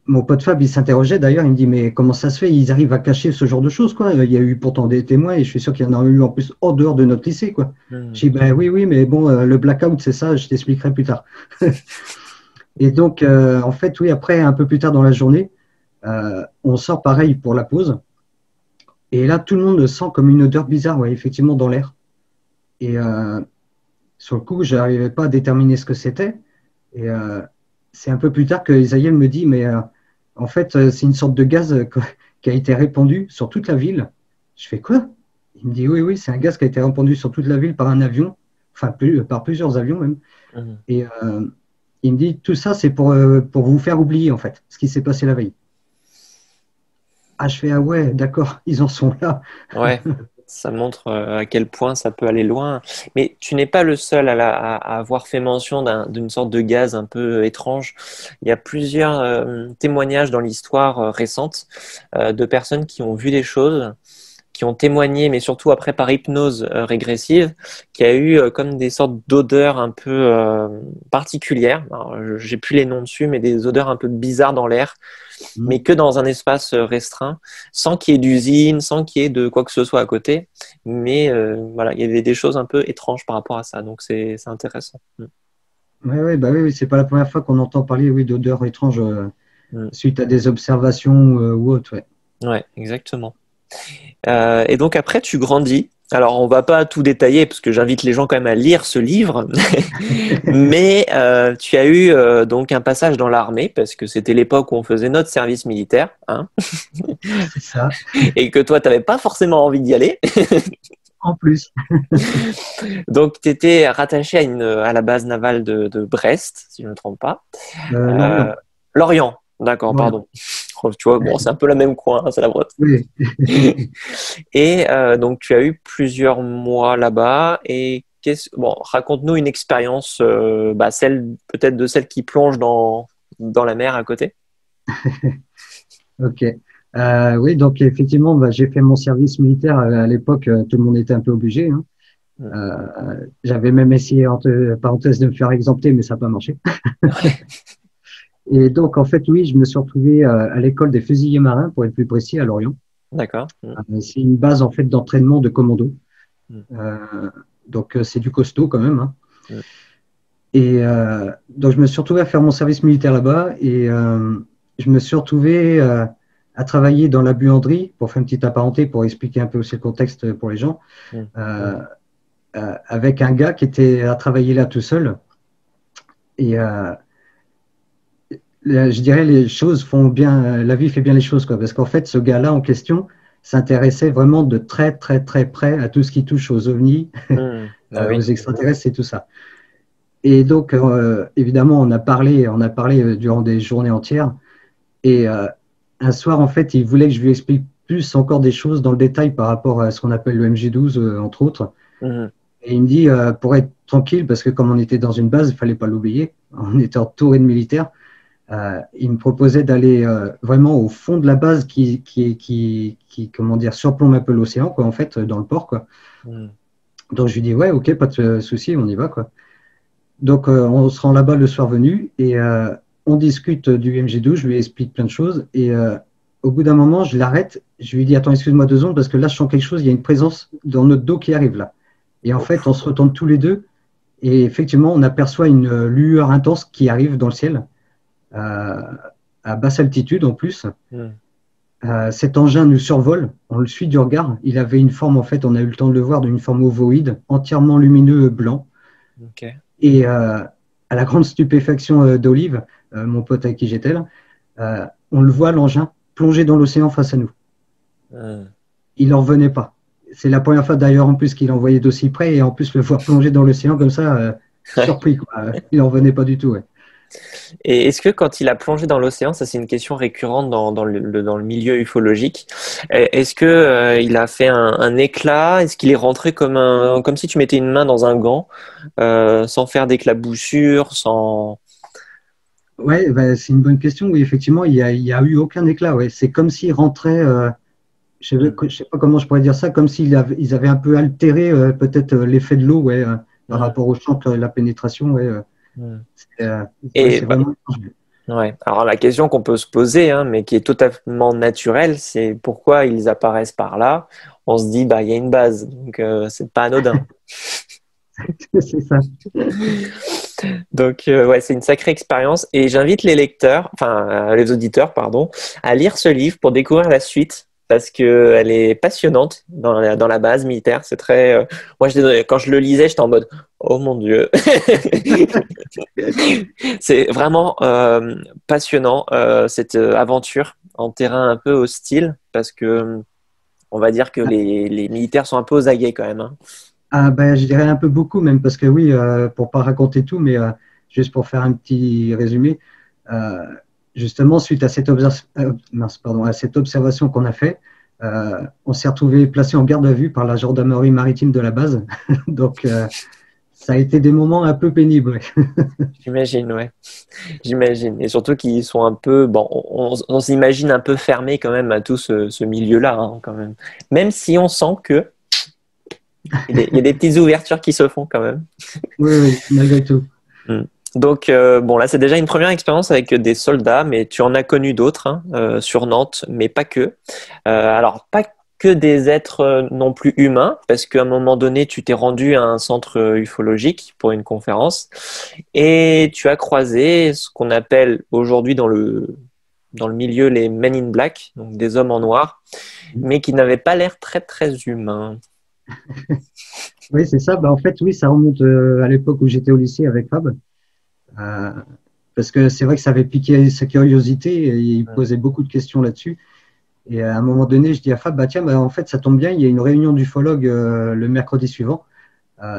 mon pote Fab, il s'interrogeait d'ailleurs, il me dit mais comment ça se fait? Ils arrivent à cacher ce genre de choses quoi Il y a eu pourtant des témoins et je suis sûr qu'il y en a eu en plus en dehors de notre lycée quoi. Hmm. Je dis ben oui oui mais bon euh, le blackout c'est ça, je t'expliquerai plus tard. et donc euh, en fait oui après un peu plus tard dans la journée, euh, on sort pareil pour la pause et là tout le monde sent comme une odeur bizarre ouais effectivement dans l'air. Et sur le coup je n'arrivais pas à déterminer ce que c'était et c'est un peu plus tard que Isaïel me dit mais en fait, euh, c'est une sorte de gaz euh, qui a été répandu sur toute la ville. Je fais quoi? Il me dit oui, oui, c'est un gaz qui a été répandu sur toute la ville par un avion, enfin plus, par plusieurs avions même. Mhm. Et euh, il me dit tout ça, c'est pour, pour vous faire oublier en fait ce qui s'est passé la veille. Ah, je fais ah ouais, d'accord, ils en sont là. Ouais. ça montre euh, à quel point ça peut aller loin. Mais tu n'es pas le seul à, avoir fait mention d'une sorte de gaz un peu étrange. Il y a plusieurs euh, témoignages dans l'histoire euh, récente de personnes qui ont vu des choses, qui ont témoigné, mais surtout après par hypnose régressive, qui a eu comme des sortes d'odeurs un peu particulières. J'ai plus les noms dessus, mais des odeurs un peu bizarres dans l'air Mm. mais que dans un espace euh, restreint, sans qu'il y ait d'usine, sans qu'il y ait de quoi que ce soit à côté. Mais euh, voilà, il y avait des choses un peu étranges par rapport à ça, donc c'est intéressant. Mm. Oui, ouais, bah oui, c'est pas la première fois qu'on entend parler oui, d'odeurs étranges euh, mm. suite à des observations ou autres. Ouais. ouais, exactement. Et donc après, tu grandis alors, on va pas tout détailler parce que j'invite les gens quand même à lire ce livre. Mais euh, tu as eu euh, donc un passage dans l'armée parce que c'était l'époque où on faisait notre service militaire. Hein C'est ça. Et que toi, tu n'avais pas forcément envie d'y aller. en plus. donc, tu étais rattaché à, une, à la base navale de, Brest, si je ne me trompe pas. Euh, Lorient. D'accord, pardon. Tu vois, bon, c'est un peu la même coin, hein, c'est la Bretagne. Oui. et euh, donc, tu as eu plusieurs mois là-bas. Et bon, raconte-nous une expérience, euh, bah, celle peut-être de celle qui plonge dans, dans la mer à côté. ok. Euh, oui, donc effectivement, bah, j'ai fait mon service militaire à l'époque. Tout le monde était un peu obligé. Hein. Mm. J'avais même essayé, entre parenthèses, de me faire exempter, mais ça n'a pas marché. Et donc, en fait, oui, je me suis retrouvé euh, à l'école des fusiliers marins, pour être plus précis, à Lorient. D'accord. Euh, c'est une base, en fait, d'entraînement de commando. Mm. Euh, donc, c'est du costaud quand même. Hein. Mm. Et donc, je me suis retrouvé à faire mon service militaire là-bas et je me suis retrouvé à travailler dans la buanderie, pour faire une petite apparenté, pour expliquer un peu aussi le contexte pour les gens, mm. avec un gars qui était à travailler là tout seul. Et je dirais, les choses font bien, la vie fait bien les choses, quoi. Parce qu'en fait, ce gars-là en question s'intéressait vraiment de très, très, très près à tout ce qui touche aux ovnis, mmh. ah aux extraterrestres et tout ça. Et donc, euh, évidemment, on a parlé, on a parlé euh, durant des journées entières. Et euh, un soir, en fait, il voulait que je lui explique plus encore des choses dans le détail par rapport à ce qu'on appelle le MG12, entre autres. Mmh. Et il me dit, pour être tranquille, parce que comme on était dans une base, il fallait pas l'oublier, on était entouré de militaires. Euh, il me proposait d'aller euh, vraiment au fond de la base qui, qui, qui, qui comment dire, surplombe un peu l'océan, quoi, en fait, dans le port, quoi. Hmm. Donc je lui dis ouais, ok, pas de souci, on y va, quoi. Donc euh, on se rend là-bas le soir venu et on discute du MG12, je lui explique plein de choses et au bout d'un moment, je l'arrête, je lui dis attends, excuse-moi deux secondes parce que là je sens quelque chose, il y a une présence dans notre dos qui arrive là. Et en fait, on se retourne tous les deux et effectivement, on aperçoit une lueur intense qui arrive dans le ciel à, basse altitude en plus. Hmm. Euh, cet engin nous survole, on le suit du regard. Il avait une forme, en fait, on a eu le temps de le voir, d'une forme ovoïde, entièrement lumineux blanc. Et euh, à la grande stupéfaction euh, d'Olive, mon pote avec qui j'étais là, on le voit, l'engin, plongé dans l'océan face à nous. Hmm. Il n'en revenait pas. C'est la première fois d'ailleurs en plus qu'il envoyait d'aussi près et en plus le voir plonger dans l'océan comme ça, surpris. Quoi. Il n'en revenait pas du tout. Ouais. Et est-ce que quand il a plongé dans l'océan, ça c'est une question récurrente dans, dans, le, dans le, milieu ufologique, est-ce que euh, il a fait un, éclat? Est-ce qu'il est rentré comme, un, comme si tu mettais une main dans un gant, euh, sans faire d'éclaboussure, sans... Ouais, bah, c'est une bonne question. Oui, effectivement, il n'y a, a, eu aucun éclat. Ouais. C'est comme s'il rentrait, euh, je ne sais, pas comment je pourrais dire ça, comme s'ils avaient, ils avaient un peu altéré peut-être l'effet de l'eau ouais, par rapport au champ, la pénétration. Ouais, euh, et, bah, Ouais. Alors la question qu'on peut se poser, hein, mais qui est totalement naturelle, c'est pourquoi ils apparaissent par là? On se dit, bah il y a une base, donc euh, c'est pas anodin. c'est ça. Donc euh, ouais, c'est une sacrée expérience et j'invite les lecteurs, enfin euh, les auditeurs, pardon, à lire ce livre pour découvrir la suite parce que elle est passionnante dans la, base militaire. C'est très, euh, moi je, quand je le lisais, j'étais en mode oh mon dieu, c'est vraiment passionnant cette aventure en terrain un peu hostile parce que on va dire que les, militaires sont un peu aux aguets quand même. Hein. Ah ben, je dirais un peu beaucoup même, parce que oui, euh, pour pas raconter tout, mais euh, juste pour faire un petit résumé, euh, justement, suite à cette, pardon, à cette observation qu'on a fait, on s'est retrouvé placé en garde à vue par la gendarmerie maritime de la base. Donc, ça a été des moments un peu pénibles. J'imagine, ouais. J'imagine. Et surtout qu'ils sont un peu, bon, on, s'imagine un peu fermés quand même à tout ce, milieu-là, hein, quand même. Même si on sent que il y, a des, petites ouvertures qui se font quand même. Oui, oui, malgré tout. Hmm. Donc, euh, bon, là, c'est déjà une première expérience avec des soldats, mais tu en as connu d'autres hein, euh, sur Nantes, mais pas que. Euh, alors, pas que des êtres non plus humains, parce qu'à un moment donné, tu t'es rendu à un centre ufologique pour une conférence, et tu as croisé ce qu'on appelle aujourd'hui dans le, dans le milieu les men in black, donc des hommes en noir, mais qui n'avaient pas l'air très, très humains. oui, c'est ça. Bah, en fait, oui, ça remonte à l'époque où j'étais au lycée avec Fab. Euh, parce que c'est vrai que ça avait piqué sa curiosité et il posait beaucoup de questions là-dessus. Et à un moment donné, je dis à Fab, bah tiens, bah, en fait, ça tombe bien, il y a une réunion d'ufologues euh, le mercredi suivant.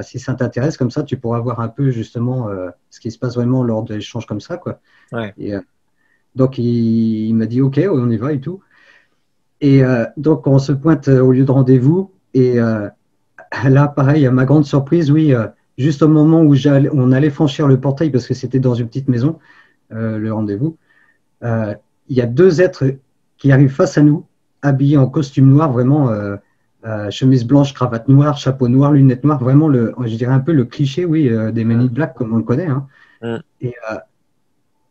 si ça t'intéresse, comme ça, tu pourras voir un peu justement ce qui se passe vraiment lors d'échanges comme ça, quoi. Et, donc, il, il m'a dit, OK, on y va et tout. Et donc, on se pointe au lieu de rendez-vous. Et Là, pareil, à ma grande surprise, oui, euh, juste au moment où on allait franchir le portail, parce que c'était dans une petite maison, euh, le rendez-vous, euh, il y a deux êtres qui arrivent face à nous, habillés en costume noir, vraiment chemise blanche, cravate noire, chapeau noir, lunettes noires, vraiment, le, je dirais un peu le cliché, oui, des Men in Black, comme on le connaît. Hein. Et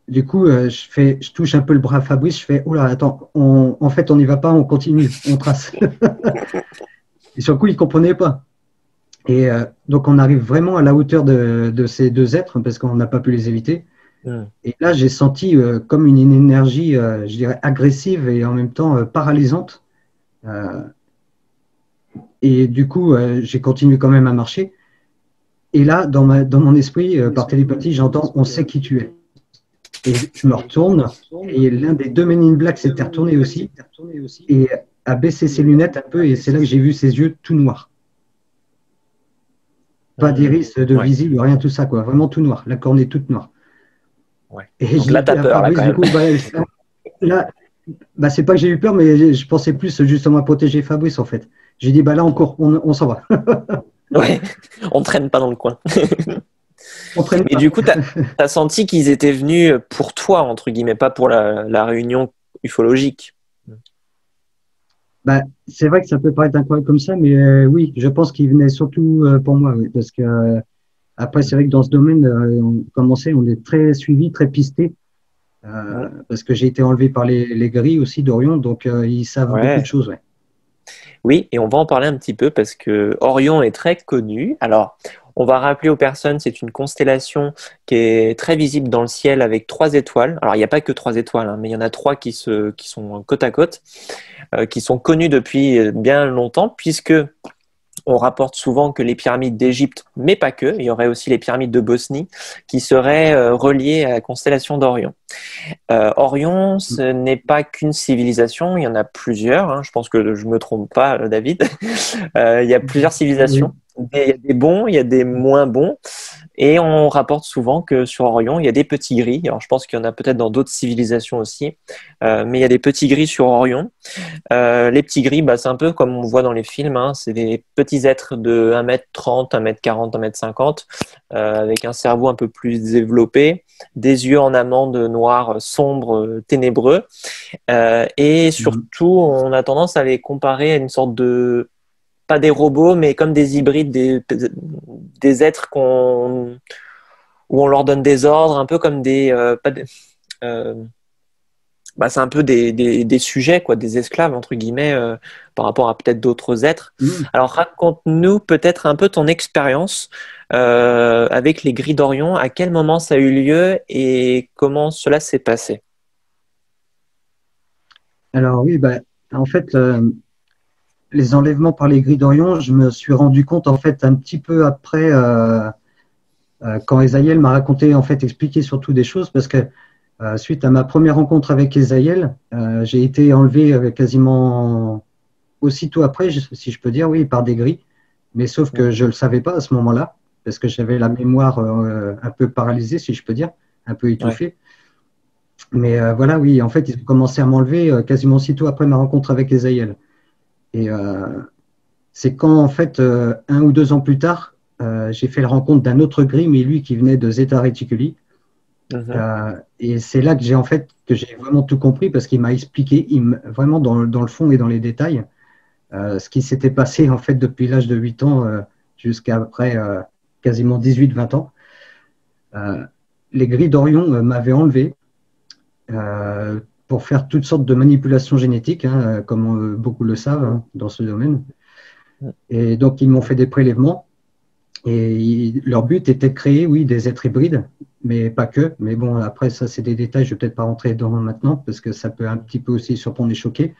du coup, je, fais, je touche un peu le bras à Fabrice, je fais, oula, attends, en fait, on n'y va pas, on continue, on trace. Et sur le coup, il ne comprenait pas. Et euh, donc, on arrive vraiment à la hauteur de, ces deux êtres parce qu'on n'a pas pu les éviter. Et là, j'ai senti euh, comme une énergie, euh, je dirais, agressive et en même temps paralysante. et du coup, j'ai continué quand même à marcher. Et là, dans, ma, dans mon esprit, par télépathie, j'entends On sait qui tu es. Et je me retourne, et l'un des deux Men in Black s'était retourné aussi, et a baissé ses lunettes un peu, et c'est là que j'ai vu ses yeux tout noirs. Pas d'iris de visible, rien tout ça, quoi. Vraiment tout noir. La cornée toute noire. Ouais. Et Donc là, t'as peur, là, quand bah, là, bah, c'est pas que j'ai eu peur, mais je pensais plus justement à protéger Fabrice, en fait. J'ai dit, bah là encore, on, s'en va. ouais, on traîne pas dans le coin. on traîne Mais du coup, tu as, senti qu'ils étaient venus pour toi, entre guillemets, pas pour la, la réunion ufologique? Bah, c'est vrai que ça peut paraître incroyable comme ça, mais euh, oui, je pense qu'il venait surtout euh, pour moi, oui, parce que euh, après, c'est vrai que dans ce domaine, on commençait, on est très suivi, très pisté, parce que j'ai été enlevé par les, les grilles aussi d'Orion, donc ils savent beaucoup de choses. Ouais. Oui, et on va en parler un petit peu parce que Orion est très connu. Alors, on va rappeler aux personnes, c'est une constellation qui est très visible dans le ciel avec trois étoiles. Alors, il n'y a pas que trois étoiles, hein, mais il y en a trois qui, sont côte à côte, euh, qui sont connues depuis bien longtemps, puisque on rapporte souvent que les pyramides d'Égypte, mais pas que, il y aurait aussi les pyramides de Bosnie, qui seraient euh, reliées à la constellation d'Orion. Euh, Orion, ce n'est pas qu'une civilisation, il y en a plusieurs, hein. je pense que je ne me trompe pas, David. il y a plusieurs civilisations. Il y a des bons, il y a des moins bons. Et on rapporte souvent que sur Orion, il y a des petits gris. Alors, je pense qu'il y en a peut-être dans d'autres civilisations aussi. Euh, mais il y a des petits gris sur Orion. Euh, les petits gris, bah, c'est un peu comme on voit dans les films. Hein. C'est des petits êtres de 1m30, 1m40, 1m50, avec un cerveau un peu plus développé, des yeux en amande noir, sombre, ténébreux. Euh, et mhm. surtout, on a tendance à les comparer à une sorte de pas des robots, mais comme des hybrides, des, des êtres qu'on où on leur donne des ordres, un peu comme des, euh, bah, c'est un peu des, des, sujets, quoi, des esclaves, entre guillemets, euh, par rapport à peut-être d'autres êtres. Mmh. Alors raconte-nous peut-être un peu ton expérience euh, avec les grilles d'Orion, à quel moment ça a eu lieu et comment cela s'est passé? Alors oui, bah, en fait, euh, les enlèvements par les grilles d'Orion, je me suis rendu compte en fait un petit peu après, quand Esaïel m'a raconté, en fait, expliqué surtout des choses, parce que euh, suite à ma première rencontre avec Esaïel, euh, j'ai été enlevé euh, quasiment aussitôt après, si je peux dire, oui, par des grilles. Mais sauf que je ne le savais pas à ce moment-là, parce que j'avais la mémoire un peu paralysée, si je peux dire, un peu étouffée. Mais voilà, oui, en fait, ils ont commencé à m'enlever quasiment aussitôt après ma rencontre avec Esaïel. Et c'est quand, en fait, un ou deux ans plus tard, j'ai fait la rencontre d'un autre gris, mais lui qui venait de Zeta Reticuli. Euh, et c'est là que j'ai en fait que j'ai vraiment tout compris parce qu'il m'a expliqué il vraiment dans, dans, le fond et dans les détails euh, ce qui s'était passé en fait depuis l'âge de 8 ans euh, jusqu'à après quasiment 18-20 ans. les grilles d'Orion m'avaient enlevé pour faire toutes sortes de manipulations génétiques, hein, comme beaucoup le savent hein, dans ce domaine. Et donc ils m'ont fait des prélèvements et leur but était de créer, oui, des êtres hybrides, mais pas que. Mais bon, après, ça, c'est des détails, je ne vais peut-être pas rentrer dedans maintenant, parce que ça peut un petit peu aussi surprendre et choquer.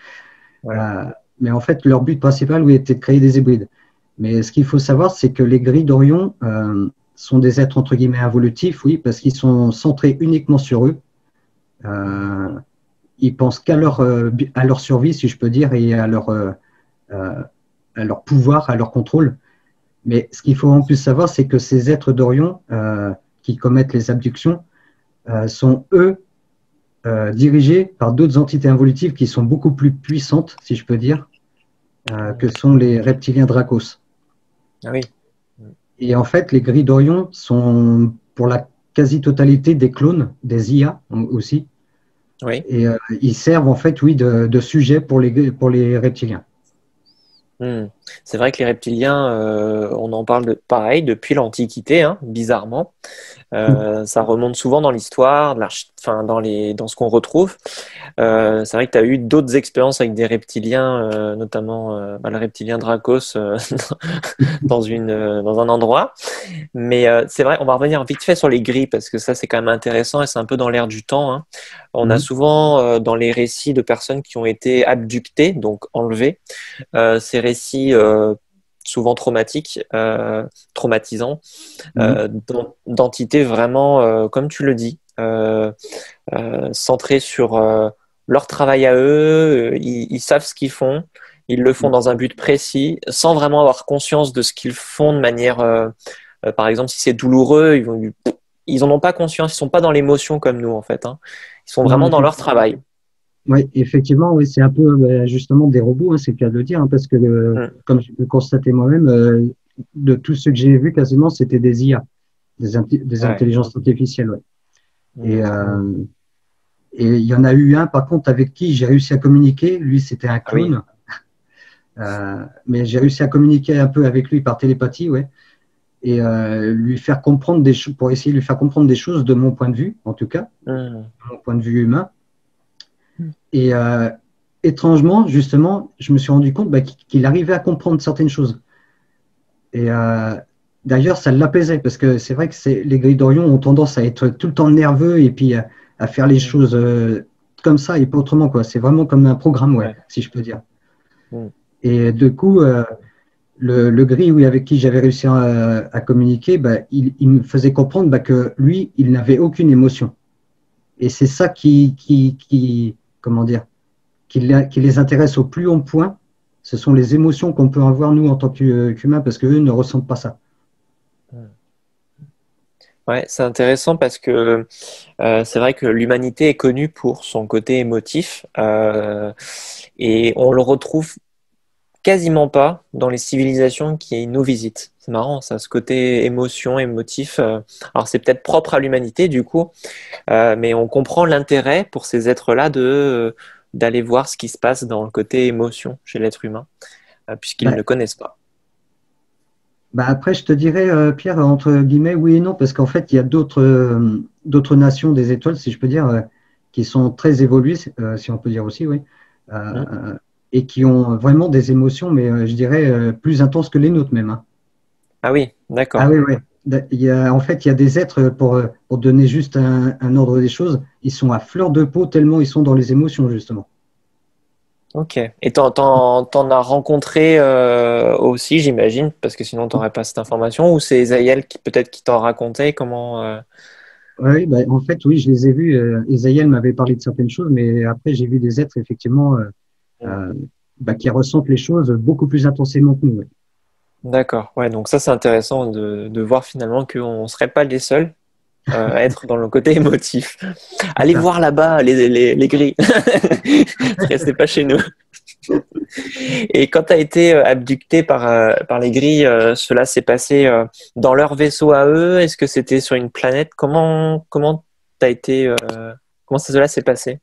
Voilà. mais en fait, leur but principal, oui, était de créer des hybrides. Mais ce qu'il faut savoir, c'est que les grilles d'Orion euh, sont des êtres, entre guillemets, involutifs, oui, parce qu'ils sont centrés uniquement sur eux. Euh, ils pensent qu'à leur, euh, à leur survie, si je peux dire, et à leur, euh, à leur pouvoir, à leur contrôle. Mais ce qu'il faut en plus savoir, c'est que ces êtres d'Orion euh, qui commettent les abductions euh, sont, eux, euh, dirigés par d'autres entités involutives qui sont beaucoup plus puissantes, si je peux dire, que sont les reptiliens Dracos. Ah oui. Et en fait, les grilles d'Orion sont pour la quasi-totalité des clones, des IA aussi. Oui. Et ils servent en fait, oui, de, de sujet pour les, pour les reptiliens. Hmm. C'est vrai que les reptiliens, euh, on en parle de, pareil depuis l'Antiquité, hein, bizarrement. Euh, ça remonte souvent dans l'histoire, enfin, dans, les, dans ce qu'on retrouve. Euh, c'est vrai que tu as eu d'autres expériences avec des reptiliens, euh, notamment euh, bah, le reptilien Dracos dans, une, dans un endroit. Mais c'est vrai, on va revenir vite fait sur les gris parce que ça, c'est quand même intéressant et c'est un peu dans l'air du temps. Hein. On a mhm. souvent dans les récits de personnes qui ont été abductées, donc enlevées, ces récits souvent traumatiques, euh, traumatisants, euh, mhm. d'entités vraiment, euh, comme tu le dis, centrées sur leur travail à eux, ils, savent ce qu'ils font, ils le font mhm. dans un but précis, sans vraiment avoir conscience de ce qu'ils font de manière, par exemple, si c'est douloureux, ils vont, ils en ont pas conscience, ils sont pas dans l'émotion comme nous en fait, hein. ils sont vraiment dans leur travail. Oui, effectivement, oui, c'est un peu bah, justement des robots, hein, c'est le cas de le dire, hein, parce que euh, comme je peux constater moi-même, euh, de tous ceux que j'ai vus, quasiment, c'était des IA, des, des intelligences artificielles. Ouais. Et euh, et il y en a eu un, par contre, avec qui j'ai réussi à communiquer. Lui, c'était un ah clone. mais j'ai réussi à communiquer un peu avec lui par télépathie, ouais, et lui faire comprendre des choses, pour essayer de lui faire comprendre des choses de mon point de vue, en tout cas, mmh. de mon point de vue humain. Et euh, étrangement, justement, je me suis rendu compte bah, qu'il arrivait à comprendre certaines choses. Et euh, d'ailleurs, ça l'apaisait parce que c'est vrai que les grilles d'Orion ont tendance à être tout le temps nerveux et puis à, faire les choses euh, comme ça et pas autrement. quoi. C'est vraiment comme un programme, ouais, si je peux dire. Et du coup, le, gris oui, avec qui j'avais réussi à, communiquer, bah, il, me faisait comprendre bah, que lui, il n'avait aucune émotion. Et c'est ça qui, qui, comment dire, qui, les intéresse au plus haut point, ce sont les émotions qu'on peut avoir nous en tant qu'humains parce qu'eux ne ressentent pas ça. Ouais, c'est intéressant parce que euh, c'est vrai que l'humanité est connue pour son côté émotif euh, et on le retrouve quasiment pas dans les civilisations qui nous visitent. C'est marrant, ça, ce côté émotion, émotif. Euh, alors c'est peut-être propre à l'humanité du coup, mais on comprend l'intérêt pour ces êtres-là de d'aller voir ce qui se passe dans le côté émotion chez l'être humain, puisqu'ils ne le connaissent pas. Bah après, je te dirais, Pierre, entre guillemets, oui et non, parce qu'en fait, il y a d'autres d'autres nations des étoiles, si je peux dire, qui sont très évolués, si on peut dire aussi, oui, mmh. et qui ont vraiment des émotions, mais je dirais plus intenses que les nôtres même. Hein. Ah oui, d'accord. Ah oui, oui. Il y a, en fait, il y a des êtres, pour, pour donner juste un, un, ordre des choses, ils sont à fleur de peau tellement ils sont dans les émotions, justement. Ok. Et t'en, en, as rencontré euh, aussi, j'imagine, parce que sinon tu n'aurais pas cette information, ou c'est Esaïel qui peut-être qui t'en racontait comment euh? Oui, bah, en fait, oui, je les ai vus. Euh, m'avait parlé de certaines choses, mais après, j'ai vu des êtres, effectivement, euh, bah, qui ressentent les choses beaucoup plus intensément que nous. D'accord. Ouais, donc ça, c'est intéressant de, de voir finalement qu'on ne serait pas les seuls euh, être dans le côté émotif. Allez voir là-bas les, les, les grilles. Restez pas chez nous. Et quand tu as été euh, abducté par, euh, par les grilles, cela s'est passé dans leur vaisseau à eux? Est-ce que c'était sur une planète? Comment comment as été comment cela s'est passé?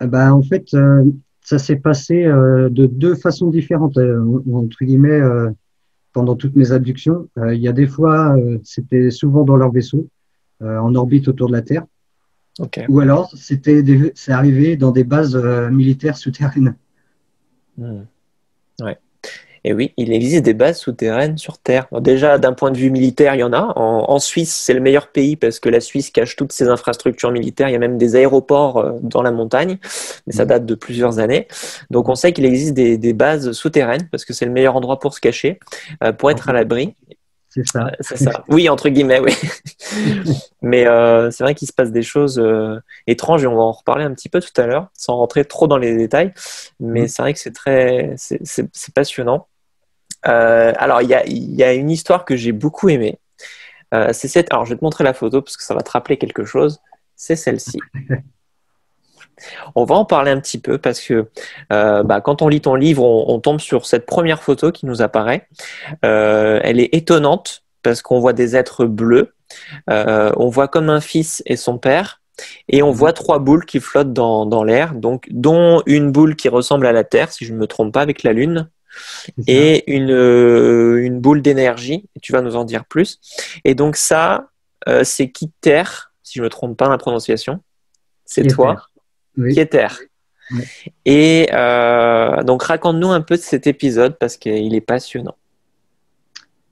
Bah, en fait, ça s'est passé de deux façons différentes entre guillemets pendant toutes mes abductions. Il y a des fois, c'était souvent dans leur vaisseau en orbite autour de la Terre. Ou alors, c'était c'est arrivé dans des bases euh, militaires souterraines. Hmm. Ouais. Et oui, il existe des bases souterraines sur Terre. déjà, d'un point de vue militaire, il y en a. En, Suisse, c'est le meilleur pays parce que la Suisse cache toutes ses infrastructures militaires. Il y a même des aéroports euh, dans la montagne, mais ça hmm. date de plusieurs années. Donc, on sait qu'il existe des, bases souterraines parce que c'est le meilleur endroit pour se cacher, pour être à l'abri. C'est ça. c'est ça. Oui, entre guillemets, oui. Mais euh, c'est vrai qu'il se passe des choses euh, étranges et on va en reparler un petit peu tout à l'heure, sans rentrer trop dans les détails. Mais mm. c'est vrai que c'est très, c'est passionnant. Euh, alors, il y a, y a, une histoire que j'ai beaucoup aimée. c'est cette. Alors, je vais te montrer la photo parce que ça va te rappeler quelque chose. C'est celle-ci. On va en parler un petit peu parce que euh, bah, quand on lit ton livre, on, tombe sur cette première photo qui nous apparaît. Euh, elle est étonnante parce qu'on voit des êtres bleus. Euh, on voit comme un fils et son père. Et on voit trois boules qui flottent dans, l'air, donc dont une boule qui ressemble à la Terre, si je ne me trompe pas, avec la Lune, et une, une boule d'énergie. Tu vas nous en dire plus. Et donc ça, c'est qui Terre, si je ne me trompe pas dans la prononciation. C'est toi qui est Terre. Et euh, donc, raconte-nous un peu de cet épisode parce qu'il est passionnant.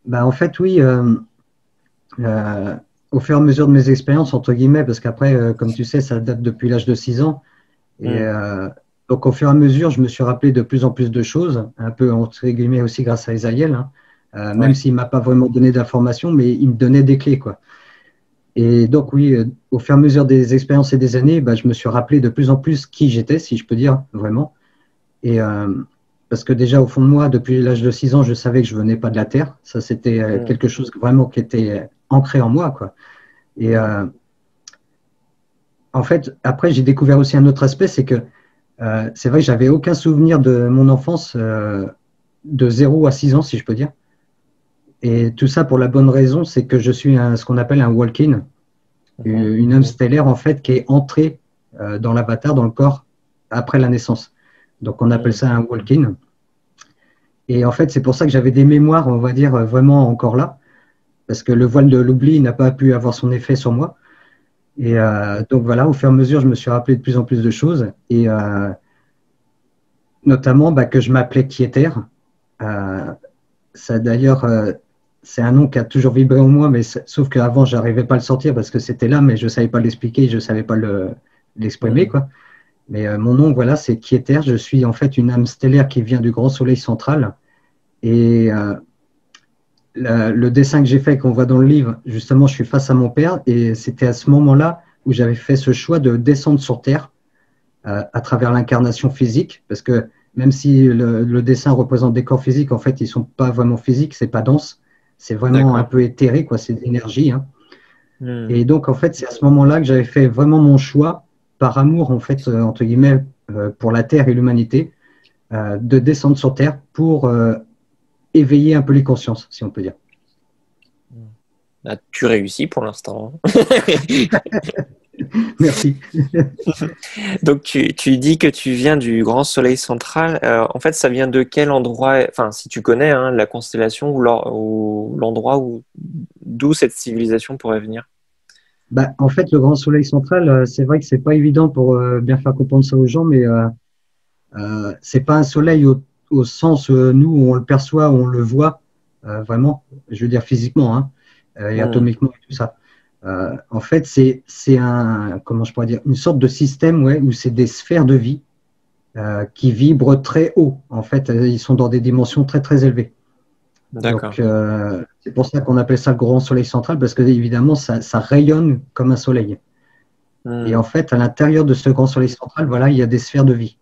Bah, en fait, oui. Euh, euh, au fur et à mesure de mes expériences, entre guillemets, parce qu'après, comme tu sais, ça date depuis l'âge de 6 ans. Et mm. donc, au fur et à mesure, je me suis rappelé de plus en plus de choses, un peu entre guillemets aussi grâce à Isaïel, hein. même s'il ne m'a pas vraiment donné d'informations, mais il me donnait des clés. quoi. Et donc oui, euh, au fur et à mesure des expériences et des années, bah, je me suis rappelé de plus en plus qui j'étais, si je peux dire vraiment. Et euh, parce que déjà au fond de moi, depuis l'âge de 6 ans, je savais que je venais pas de la Terre. Ça, c'était euh, quelque chose vraiment qui était ancré en moi, quoi. Et euh, en fait, après, j'ai découvert aussi un autre aspect, c'est que euh, c'est vrai que j'avais aucun souvenir de mon enfance de 0 à 6 ans, si je peux dire. Et tout ça pour la bonne raison, c'est que je suis un, ce qu'on appelle un walk-in, une âme stellaire en fait qui est entrée euh, dans l'avatar, dans le corps, après la naissance. Donc on appelle ça un walk-in. Et en fait, c'est pour ça que j'avais des mémoires, on va dire, vraiment encore là, parce que le voile de l'oubli n'a pas pu avoir son effet sur moi. Et euh, donc voilà, au fur et à mesure, je me suis rappelé de plus en plus de choses, et euh, notamment bah, que je m'appelais Kieter. ça d'ailleurs, c'est un nom qui a toujours vibré en moi, mais sauf qu'avant, je n'arrivais pas à le sortir parce que c'était là, mais je ne savais pas l'expliquer, je ne savais pas l'exprimer. quoi. Mais euh, mon nom, voilà, c'est Kieter. Je suis en fait une âme stellaire qui vient du grand soleil central. Et euh, le dessin que j'ai fait, qu'on voit dans le livre, justement, je suis face à mon père. Et c'était à ce moment-là où j'avais fait ce choix de descendre sur Terre euh, à travers l'incarnation physique. Parce que même si le, le, dessin représente des corps physiques, en fait, ils ne sont pas vraiment physiques, c'est pas dense. C'est vraiment un peu éthéré, quoi. C'est d'énergie. Hein. Hmm. Et donc, en fait, c'est à ce moment-là que j'avais fait vraiment mon choix, par amour, en fait, euh, entre guillemets, euh, pour la Terre et l'humanité, euh, de descendre sur Terre pour éveiller un peu les consciences, si on peut dire. Bah, tu réussis pour l'instant. Merci. Donc tu, dis que tu viens du grand soleil central. Euh, en fait, ça vient de quel endroit? Enfin, si tu connais hein, la constellation ou l'endroit où d'où cette civilisation pourrait venir? Bah, En fait, le grand soleil central, c'est vrai que c'est pas évident pour bien faire comprendre ça aux gens, mais euh, c'est pas un soleil au, au sens, nous, où on le perçoit, où on le voit vraiment, je veux dire physiquement hein, et atomiquement et tout ça. Euh, en fait, c'est un, comment je pourrais dire, une sorte de système ouais, où c'est des sphères de vie euh, qui vibrent très haut. En fait, ils sont dans des dimensions très très élevées. Donc, euh, c'est pour ça qu'on appelle ça le grand soleil central, parce que évidemment, ça, ça rayonne comme un soleil. Hmm. Et en fait, à l'intérieur de ce grand soleil central, voilà, il y a des sphères de vie.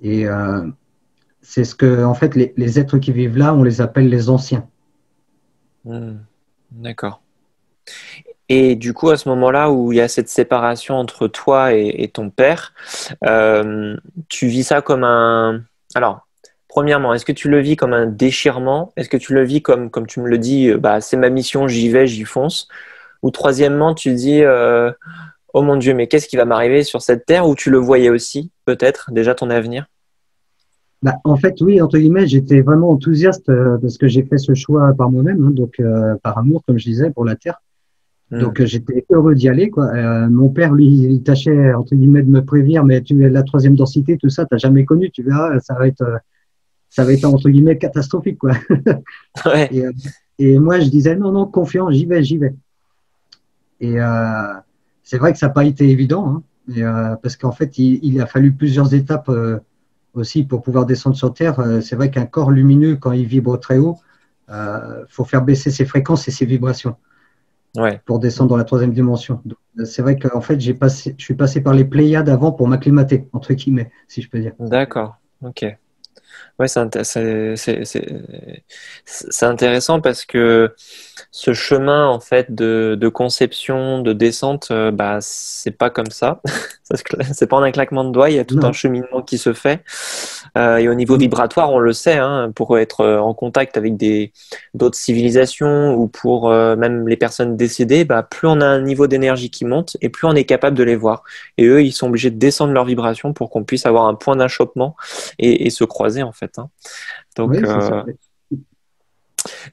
Et euh, c'est ce que, en fait, les, les, êtres qui vivent là, on les appelle les anciens. Hmm. D'accord. Et du coup, à ce moment-là où il y a cette séparation entre toi et, ton père, euh, tu vis ça comme un... Alors, premièrement, est-ce que tu le vis comme un déchirement? Est-ce que tu le vis comme, comme tu me le dis, euh, bah, c'est ma mission, j'y vais, j'y fonce? Ou troisièmement, tu dis, euh, oh mon Dieu, mais qu'est-ce qui va m'arriver sur cette terre? Ou tu le voyais aussi, peut-être, déjà ton avenir? Bah, en fait, oui, entre guillemets, j'étais vraiment enthousiaste parce que j'ai fait ce choix par moi-même, hein, donc par amour, comme je disais, pour la Terre. Donc hmm. j'étais heureux d'y aller. Quoi. Euh, mon père, lui, il tâchait entre guillemets de me prévenir, mais tu es la troisième densité, tout ça, t'as jamais connu, tu verras, ça va être, ça va être entre guillemets catastrophique, quoi. Ouais. Et, euh, et, moi, je disais non, non, confiant, j'y vais, j'y vais. Et euh, c'est vrai que ça n'a pas été évident, hein, et, euh, parce qu'en fait, il, il, a fallu plusieurs étapes euh, aussi pour pouvoir descendre sur Terre. c'est vrai qu'un corps lumineux, quand il vibre très haut, faut faire baisser ses fréquences et ses vibrations pour descendre dans la troisième dimension. C'est vrai qu'en fait, j'ai passé, je suis passé par les Pléiades avant pour m'acclimater, entre guillemets, si je peux dire. D'accord, ok. Ouais, c'est intéressant parce que ce chemin en fait de, de conception, de descente, euh, bah c'est pas comme ça. c'est pas en un claquement de doigts. Il y a tout un cheminement qui se fait. Euh, et au niveau vibratoire, on le sait, hein, pour être euh, en contact avec des d'autres civilisations ou pour euh, même les personnes décédées, bah plus on a un niveau d'énergie qui monte et plus on est capable de les voir. Et eux, ils sont obligés de descendre leur vibration pour qu'on puisse avoir un point d'achoppement et, et, se croiser en fait. Hein. Donc euh,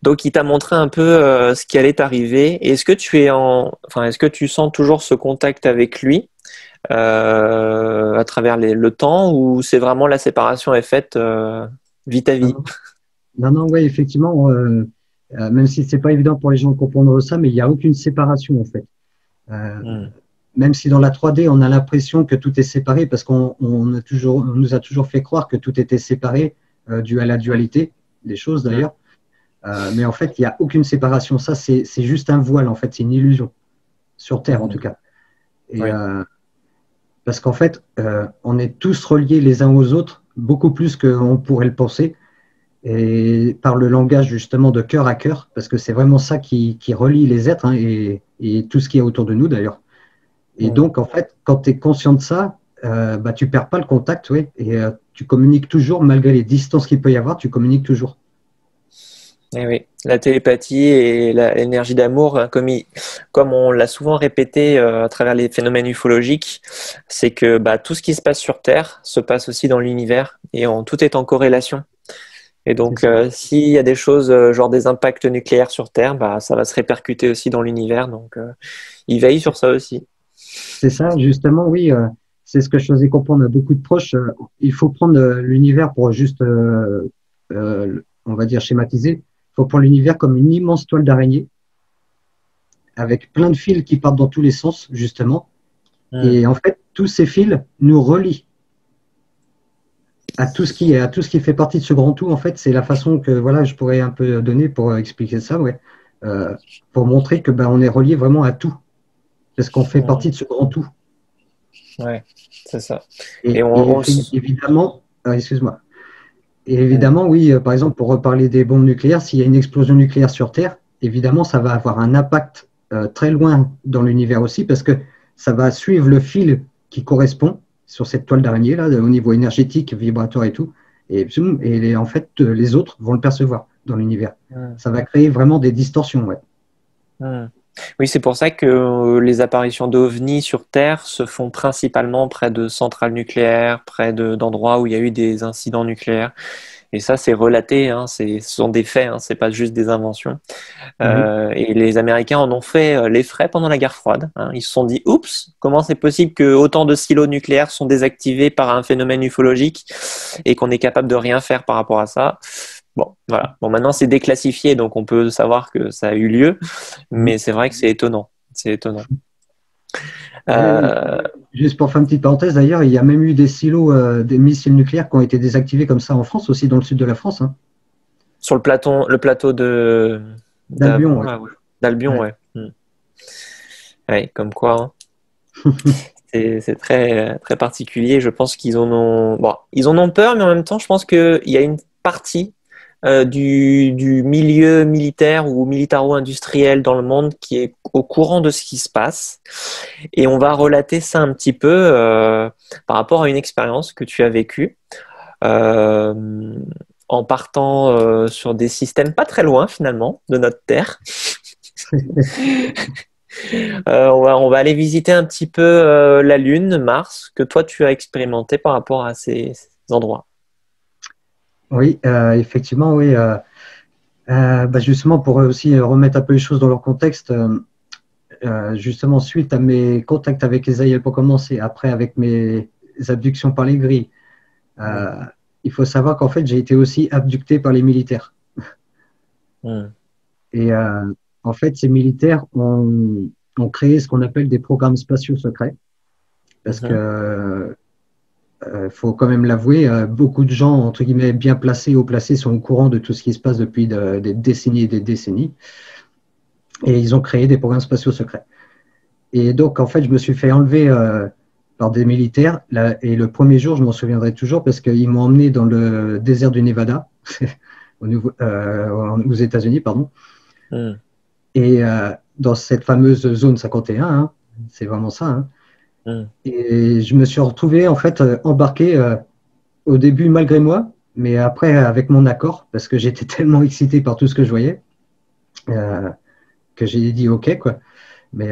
donc, il t'a montré un peu euh, ce qui allait t'arriver. Est-ce que tu es en, enfin, est-ce que tu sens toujours ce contact avec lui euh, à travers le temps, ou c'est vraiment la séparation est faite vite à vie Non, non, oui, effectivement. même si c'est pas évident pour les gens de comprendre ça, mais il n'y a aucune séparation en fait. Hmm. Même si dans la 3D, on a l'impression que tout est séparé parce qu'on on toujours, on nous a toujours fait croire que tout était séparé dû à la dualité des choses d'ailleurs. Euh, mais en fait, il n'y a aucune séparation. Ça, c'est juste un voile, en fait. C'est une illusion. Sur Terre, en tout cas. Et, euh, parce qu'en fait, euh, on est tous reliés les uns aux autres, beaucoup plus qu'on pourrait le penser. Et par le langage, justement, de cœur à cœur, parce que c'est vraiment ça qui, qui, relie les êtres hein, et, et, tout ce qui est autour de nous, d'ailleurs. Et donc, en fait, quand tu es conscient de ça, euh, bah, tu perds pas le contact, oui, et tu communiques toujours, malgré les distances qu'il peut y avoir, tu communiques toujours. Eh oui, la télépathie et l'énergie d'amour, hein, comme, comme on l'a souvent répété euh, à travers les phénomènes ufologiques, c'est que bah, tout ce qui se passe sur Terre se passe aussi dans l'univers et tout est en corrélation. Et donc, euh, s'il y a des choses, euh, genre des impacts nucléaires sur Terre, bah, ça va se répercuter aussi dans l'univers. Donc, il veille sur ça aussi. C'est ça, justement, oui. c'est ce que je faisais comprendre à beaucoup de proches. il faut prendre l'univers pour juste, on va dire, schématiser faut prendre l'univers comme une immense toile d'araignée avec plein de fils qui partent dans tous les sens, justement. Et en fait, tous ces fils nous relient à tout ce qui est, à tout ce qui fait partie de ce grand tout. En fait, c'est la façon que voilà, je pourrais un peu donner pour expliquer ça, ouais, euh, pour montrer que ben, on est relié vraiment à tout, parce qu'on fait partie de ce grand tout. Ouais, c'est ça. Et, on, évidemment, euh, excuse-moi, et évidemment, oui, euh, par exemple, pour reparler des bombes nucléaires, s'il y a une explosion nucléaire sur Terre, évidemment, ça va avoir un impact euh, très loin dans l'univers aussi, parce que ça va suivre le fil qui correspond sur cette toile d'araignée, là, au niveau énergétique, vibratoire et tout. Et, et en fait, euh, les autres vont le percevoir dans l'univers. Ça va créer vraiment des distorsions, ouais. Oui, c'est pour ça que les apparitions d'OVNI sur Terre se font principalement près de centrales nucléaires, près d'endroits où il y a eu des incidents nucléaires. Et ça, c'est relaté, hein, ce sont des faits, hein, c'est pas juste des inventions. Euh, et les Américains en ont fait euh, les frais pendant la guerre froide. Hein. Ils se sont dit, oups, comment c'est possible que autant de silos nucléaires sont désactivés par un phénomène ufologique et qu'on est capable de rien faire par rapport à ça? Bon, voilà. Bon, maintenant c'est déclassifié, donc on peut savoir que ça a eu lieu, mais c'est vrai que c'est étonnant. C'est étonnant. Euh, Juste pour faire une petite parenthèse, d'ailleurs, il y a même eu des silos, euh, des missiles nucléaires qui ont été désactivés comme ça en France, aussi dans le sud de la France. Hein. Sur le plateau, le plateau de d'Albion. D'Albion, ouais. ouais. Hmm. comme quoi. Hein. c'est très très particulier. Je pense qu'ils en ont, bon, ils en ont peur, mais en même temps, je pense qu'il y a une partie euh, du, milieu militaire ou militaro-industriel dans le monde qui est au courant de ce qui se passe. Et on va relater ça un petit peu euh, par rapport à une expérience que tu as vécue. Euh, en partant sur des systèmes pas très loin finalement de notre Terre. on, va, on, va, aller visiter un petit peu la Lune, Mars, que toi tu as expérimenté par rapport à ces endroits. Oui, euh, effectivement, oui. Euh, euh, bah, justement, pour aussi remettre un peu les choses dans leur contexte, justement, suite à mes contacts avec les pour commencer, après avec mes abductions par les grilles, il faut savoir qu'en fait, j'ai été aussi abducté par les militaires. Et en fait, ces militaires ont, ont créé ce qu'on appelle des programmes spatiaux secrets. Parce que euh, faut quand même l'avouer, euh, beaucoup de gens, entre guillemets, bien placés, haut placés, sont au courant de tout ce qui se passe depuis des décennies et des décennies. Et ils ont créé des programmes spatiaux secrets. Et donc, en fait, je me suis fait enlever euh, par des militaires. et le premier jour, je m'en souviendrai toujours parce qu'ils m'ont emmené dans le désert du Nevada, aux États-Unis, pardon. Hmm. Et dans cette fameuse zone 51, hein, c'est vraiment ça. Hein, et je me suis retrouvé en fait euh, embarqué euh, au début malgré moi, mais après avec mon accord, parce que j'étais tellement excité par tout ce que je voyais, euh, que j'ai dit OK. Quoi. Mais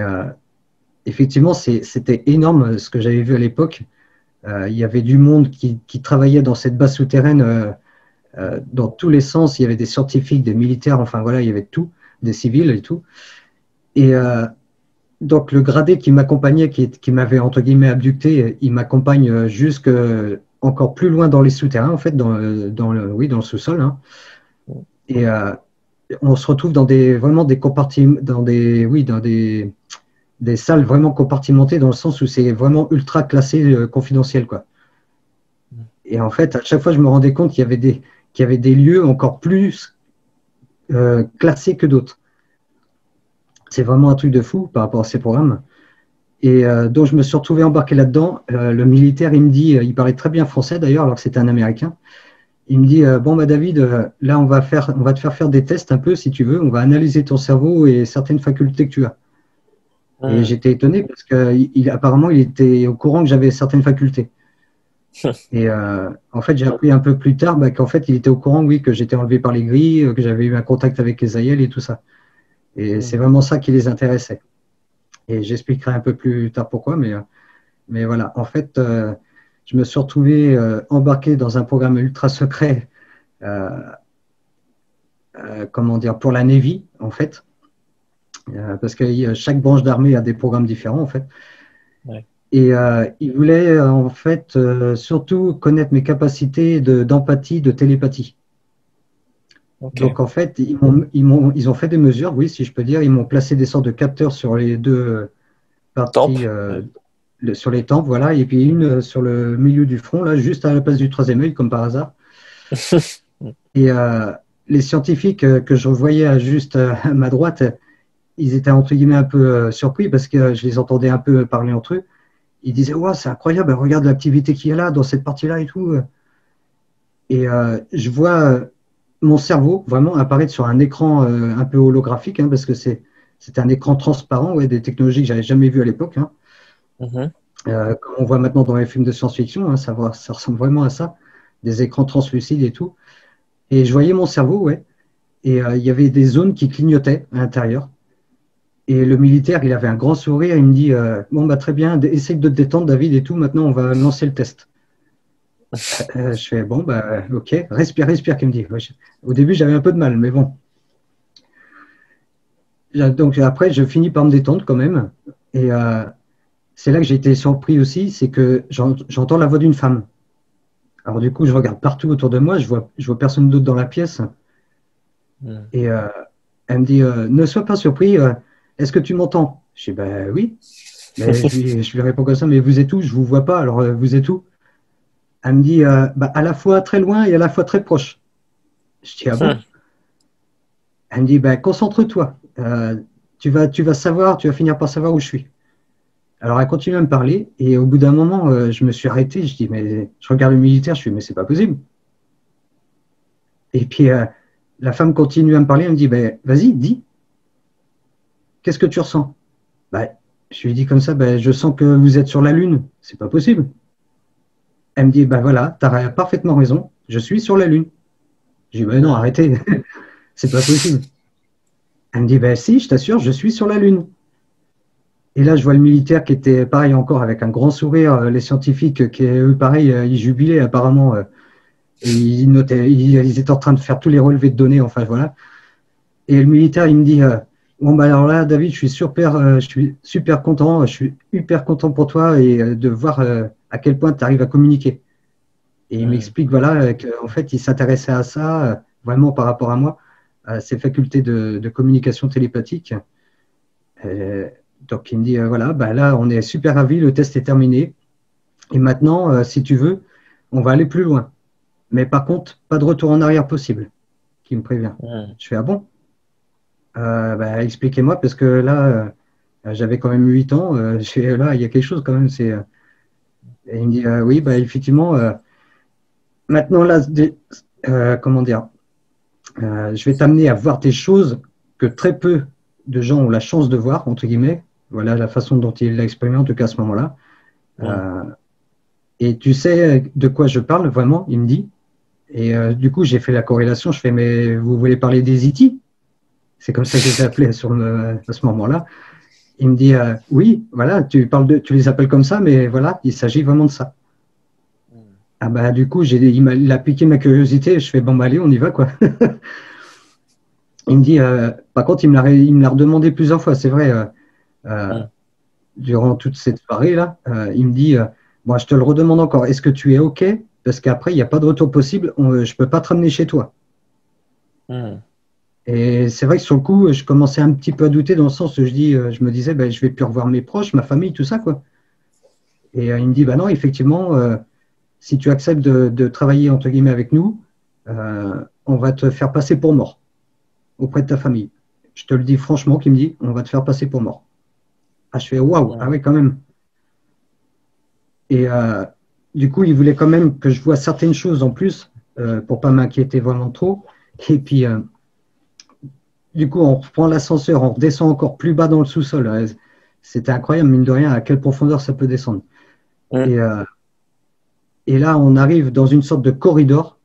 effectivement, c'était énorme ce que j'avais vu à l'époque. il y avait du monde qui, qui travaillait dans cette base souterraine dans tous les sens. Il y avait des scientifiques, des militaires, enfin voilà, il y avait tout, des civils et tout. Et donc le gradé qui m'accompagnait, qui, m'avait entre guillemets abducté, il m'accompagne euh, jusque encore plus loin dans les souterrains, en fait, dans, dans le, dans le sous-sol. Hein. Et euh, on se retrouve dans des vraiment des compartiments, dans des salles vraiment compartimentées dans le sens où c'est vraiment ultra classé euh, confidentiel, quoi. Et en fait, à chaque fois, je me rendais compte qu'il y avait des qu'il y avait des lieux encore plus classés que d'autres. C'est vraiment un truc de fou par rapport à ces programmes. Et euh, donc, je me suis retrouvé embarqué là-dedans. Euh, le militaire, il me dit, euh, il parlait très bien français d'ailleurs, alors que c'était un Américain. Il me dit, bon, bah, David, là, on va, faire, on va te faire faire des tests un peu, si tu veux. On va analyser ton cerveau et certaines facultés que tu as. Et j'étais étonné parce qu'apparemment, il, il était au courant que j'avais certaines facultés. et en fait, j'ai appris un peu plus tard bah, qu'en fait, il était au courant, oui, que j'étais enlevé par les grilles, que j'avais eu un contact avec les aïels et tout ça. Et c'est vraiment ça qui les intéressait. Et j'expliquerai un peu plus tard pourquoi, mais, mais voilà. En fait, euh, je me suis retrouvé euh, embarqué dans un programme ultra secret, euh, comment dire, pour la Navy, en fait. parce que chaque branche d'armée a des programmes différents, en fait. Et il voulait, en fait, surtout connaître mes capacités d'empathie, de télépathie. Donc en fait, ils, ont, ils, ont, fait des mesures, oui, si je peux dire. Ils m'ont placé des sortes de capteurs sur les deux parties, euh, sur les tempes, voilà, et puis une euh, sur le milieu du front, là, juste à la place du troisième œil, comme par hasard. et euh, les scientifiques que je voyais juste à ma droite, ils étaient entre guillemets un peu surpris parce que je les entendais un peu parler entre eux. Ils disaient, ouais, c'est incroyable, regarde l'activité qu'il y a là, dans cette partie-là et tout. Et je vois mon cerveau vraiment apparaître sur un écran euh, un peu holographique, hein, parce que c'est un écran transparent, ouais, des technologies que j'avais jamais vues à l'époque. Hein. Mm-hmm. Euh, comme on voit maintenant dans les films de science-fiction, hein, ça, ça, ressemble vraiment à ça, des écrans translucides et tout. Et je voyais mon cerveau, ouais, et euh, il y avait des zones qui clignotaient à l'intérieur. Et le militaire, il avait un grand sourire, il me dit Bon, bah très bien, essaye de te détendre, David, et tout, maintenant on va lancer le test. Je fais bon, bah, ok, respire, respire, qu'il me dit. Au début, j'avais un peu de mal, mais bon. Donc après, je finis par me détendre quand même. Et c'est là que j'ai été surpris aussi, c'est que j'entends la voix d'une femme. Alors du coup, je regarde partout autour de moi, je vois, je vois personne d'autre dans la pièce. Et euh, elle me dit, euh, ne sois pas surpris, euh, est-ce que tu m'entends? Je dis, ben oui. je, lui, réponds comme ça, mais vous êtes où? Je vous vois pas, alors vous êtes où? Elle me dit, bah, à la fois très loin et à la fois très proche. Je dis, ah bon? Elle me dit, ben concentre-toi, tu, vas, tu vas savoir, tu vas finir par savoir où je suis. Alors elle continue à me parler et au bout d'un moment, je me suis arrêté, je dis, mais je regarde le militaire, je suis, mais c'est pas possible. Et puis la femme continue à me parler, elle me dit, ben, vas-y, dis. Qu'est-ce que tu ressens? Ben, Je lui dis comme ça, ben, je sens que vous êtes sur la Lune. C'est pas possible. Elle me dit, ben voilà, tu parfaitement raison, je suis sur la Lune. Je dis, ben non, arrêtez, c'est pas possible. Elle me dit, ben si, je t'assure, je suis sur la Lune. Et là, je vois le militaire qui était pareil encore avec un grand sourire, euh, les scientifiques qui, eux, pareil, euh, ils jubilaient apparemment euh, et ils, notaient, ils, étaient en train de faire tous les relevés de données, enfin voilà. Et le militaire, il me dit euh, Bon, bah alors là, David, je suis super, euh, je suis super content, je suis hyper content pour toi et euh, de voir à quel point tu arrives à communiquer. Et il m'explique voilà, qu'en fait, il s'intéressait à ça vraiment par rapport à moi, à ses facultés de, de communication télépathique. donc, il me dit Voilà, bah là, on est super ravis, le test est terminé. Et maintenant, si tu veux, on va aller plus loin. Mais par contre, pas de retour en arrière possible, qui me prévient. Je fais, ah bon? euh, bah, Expliquez-moi, parce que là, euh, j'avais quand même 8 ans. Euh, là, il y a quelque chose quand même. C'est, et il me dit, oui, bah, effectivement, maintenant, là, comment dire Je vais t'amener à voir des choses que très peu de gens ont la chance de voir, entre guillemets. Voilà la façon dont il l'a exprimé, en tout cas à ce moment-là. et tu sais de quoi je parle vraiment Il me dit, et euh, du coup, j'ai fait la corrélation. Je fais, mais vous voulez parler des IT e C'est comme ça que j'ai appelé sur à ce moment-là. Il me dit, euh, oui, voilà, tu, parles de, tu les appelles comme ça, mais voilà, il s'agit vraiment de ça. Hmm. Ah bah du coup, j'ai, il, m'a, il a piqué ma curiosité. Je fais, bon, bah allez, on y va, quoi. il me dit, euh, par contre, il me, l'a, il me l'a redemandé plusieurs fois, c'est vrai, hmm. durant toute cette soirée-là. il me dit, bon, je te le redemande encore, est-ce que tu es OK? Parce qu'après, il n'y a pas de retour possible, je ne peux pas te ramener chez toi. Hmm. Et c'est vrai que sur le coup, je commençais un petit peu à douter dans le sens où je, dis, euh, je me disais, ben, je vais plus revoir mes proches, ma famille, tout ça. quoi. Et euh, il me dit, bah non, effectivement, euh, si tu acceptes de, travailler entre guillemets avec nous, on va te faire passer pour mort auprès de ta famille. Je te le dis franchement, qu'il me dit, on va te faire passer pour mort. Ah, je fais, waouh, ah oui, quand même. Et du coup, il voulait quand même que je vois certaines choses en plus pour pas m'inquiéter vraiment trop. Et puis, du coup, on reprend l'ascenseur, on redescend encore plus bas dans le sous-sol. Euh, c'était incroyable, mine de rien, à quelle profondeur ça peut descendre. Et, et, là, on arrive dans une sorte de corridor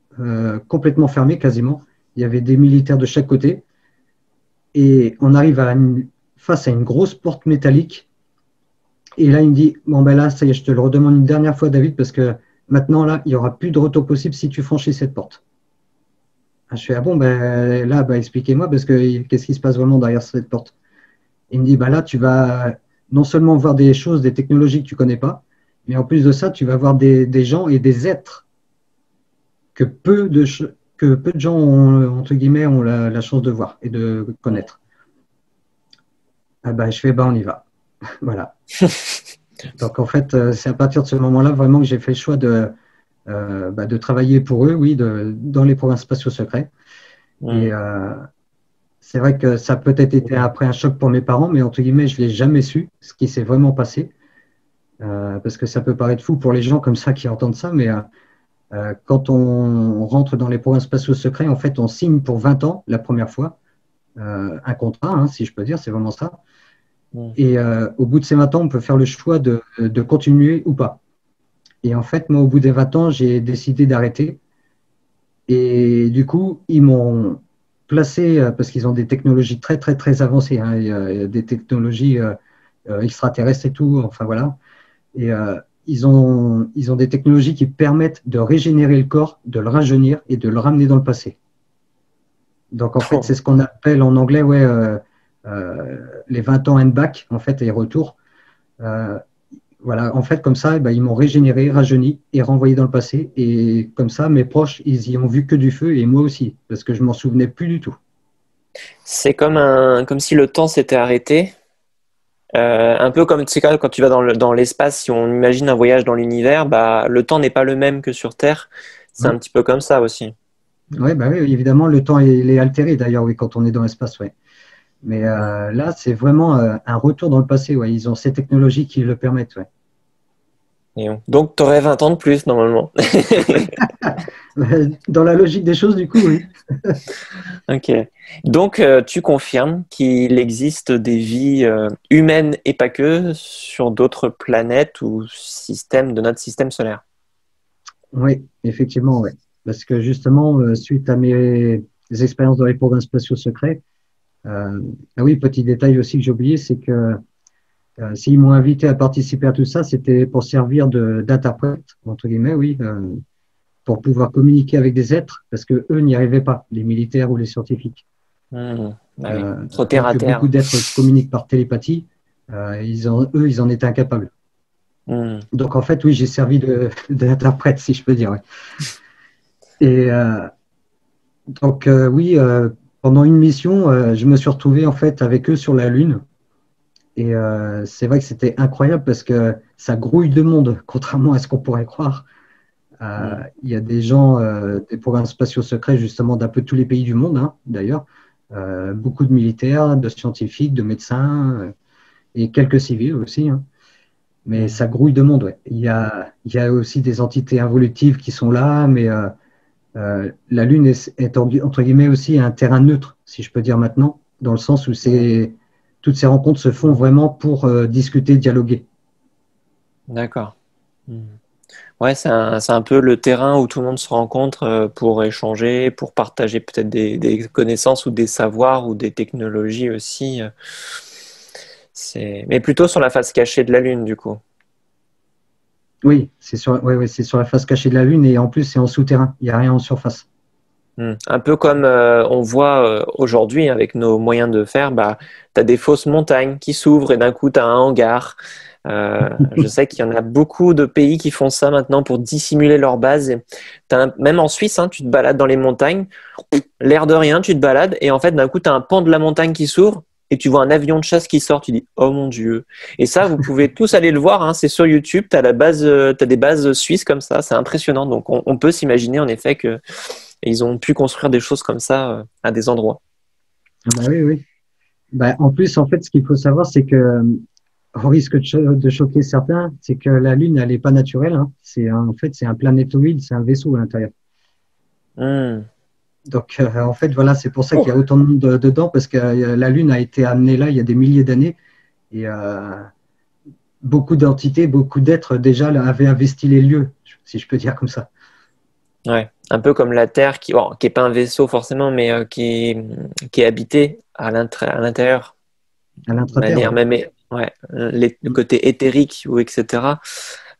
complètement fermé quasiment. Il y avait des militaires de chaque côté. Et on arrive à face à une grosse porte métallique et là, il me dit Bon, ben là, ça y est, je te le redemande une dernière fois, David, parce que maintenant, là, il n'y aura plus de retour possible si tu franchis cette porte. Ah, je fais Ah bon, ben là, ben, expliquez-moi, parce que qu'est-ce qui se passe vraiment derrière cette porte? Il me dit bah Là, tu vas non seulement voir des choses, des technologies que tu ne connais pas, mais en plus de ça, tu vas voir des, gens et des êtres que peu de, que peu de gens ont, entre guillemets, ont la, chance de voir et de connaître. Ah ben, je fais bah, on y va. voilà. Donc en fait, euh, c'est à partir de ce moment-là vraiment que j'ai fait le choix de, euh, bah, de travailler pour eux, oui, de, dans les programmes spatiaux secrets. Et euh, c'est vrai que ça a peut-être été après un choc pour mes parents, mais entre guillemets, je ne l'ai jamais su, ce qui s'est vraiment passé. parce que ça peut paraître fou pour les gens comme ça qui entendent ça, mais quand on rentre dans les programmes spatiaux secrets, en fait, on signe pour 20 ans la première fois, un contrat, hein, si je peux dire, c'est vraiment ça. Et euh, au bout de ces 20 ans, on peut faire le choix de, de, continuer ou pas. Et en fait, moi, au bout des 20 ans, j'ai décidé d'arrêter. Et du coup, ils m'ont placé, euh, parce qu'ils ont des technologies très, très, très avancées, hein, il y a des technologies euh, extraterrestres et tout, enfin voilà. Et ils, ont, ils ont des technologies qui permettent de régénérer le corps, de le rajeunir et de le ramener dans le passé. Donc en fait, c'est ce qu'on appelle en anglais ouais, euh, euh, les 20 ans and back, en fait, et retour. Euh, voilà, en fait, comme ça, eh ben, ils m'ont régénéré, rajeuni et renvoyé dans le passé. Et comme ça, mes proches, ils y ont vu que du feu et moi aussi, parce que je m'en souvenais plus du tout. C'est comme, un, comme si le temps s'était arrêté. Euh, un peu comme tu sais, quand tu vas dans l'espace, si on imagine un voyage dans l'univers, bah, le temps n'est pas le même que sur Terre. C'est un petit peu comme ça aussi. Ouais, bah oui, évidemment, le temps il est altéré d'ailleurs, oui, quand on est dans l'espace, ouais. Mais euh, là, c'est vraiment euh, un retour dans le passé. Ouais. Ils ont ces technologies qui le permettent. Ouais. donc, tu aurais 20 ans de plus normalement. dans la logique des choses, du coup, oui. ok. Donc, euh, tu confirmes qu'il existe des vies humaines et pas que sur d'autres planètes ou systèmes de notre système solaire Oui, effectivement, oui. Parce que justement, suite à mes expériences dans les programmes spatiaux secrets, euh, ah oui, petit détail aussi que j'ai oublié, c'est que euh, s'ils m'ont invité à participer à tout ça, c'était pour servir d'interprète, entre guillemets, oui, euh, pour pouvoir communiquer avec des êtres, parce que eux n'y arrivaient pas, les militaires ou les scientifiques. Mmh. Ah trop terre à terre. Beaucoup d'êtres communiquent par télépathie. ils ont, eux, ils en étaient incapables. Mmh. Donc en fait, oui, j'ai servi d'interprète, si je peux dire. Et donc oui, pendant une mission, euh, je me suis retrouvé en fait avec eux sur la Lune. Et euh, c'est vrai que c'était incroyable parce que ça grouille de monde, contrairement à ce qu'on pourrait croire. Euh, il y a des gens, des programmes spatiaux secrets justement d'un peu tous les pays du monde, hein, d'ailleurs. beaucoup de militaires, de scientifiques, de médecins et quelques civils aussi. Hein. Mais ça grouille de monde. Ouais. Il, y a, il y a aussi des entités involutives qui sont là, mais euh, la Lune est, entre guillemets aussi un terrain neutre, si je peux dire maintenant, dans le sens où toutes ces rencontres se font vraiment pour euh, discuter, dialoguer. D'accord. Hmm. Ouais, c'est un, peu le terrain où tout le monde se rencontre euh, pour échanger, pour partager peut-être des, connaissances ou des savoirs ou des technologies aussi. Mais plutôt sur la face cachée de la Lune, du coup. Oui, c'est sur, c'est sur la face cachée de la Lune et en plus c'est en souterrain, il n'y a rien en surface. Hmm. Un peu comme euh, on voit euh, aujourd'hui avec nos moyens de faire, bah, tu as des fausses montagnes qui s'ouvrent et d'un coup tu as un hangar. Euh, je sais qu'il y en a beaucoup de pays qui font ça maintenant pour dissimuler leur base. même en Suisse, hein, tu te balades dans les montagnes, l'air de rien, tu te balades et en fait d'un coup tu as un pan de la montagne qui s'ouvre et tu vois un avion de chasse qui sort, tu dis oh mon dieu. Et ça, vous pouvez tous aller le voir. Hein, c'est sur YouTube. Tu as la base, euh, as des bases suisses comme ça. C'est impressionnant. Donc on, peut s'imaginer en effet que ils ont pu construire des choses comme ça euh, à des endroits. Ah bah oui, oui. Bah, en plus, en fait, ce qu'il faut savoir, c'est que au risque de, choquer certains, c'est que la Lune, elle n'est pas naturelle. Hein. C'est en fait, c'est un planétoïde, c'est un vaisseau à l'intérieur. Mmh. Donc, euh, en fait, voilà, c'est pour ça qu'il y a autant de monde dedans, parce que euh, la Lune a été amenée là il y a des milliers d'années. Et euh, beaucoup d'entités, beaucoup d'êtres déjà avaient investi les lieux, si je peux dire comme ça. Ouais, un peu comme la Terre, qui n'est qui pas un vaisseau forcément, mais qui, qui est habité à l'intérieur. À l'intérieur. Même, ouais, le côté éthérique ou etc.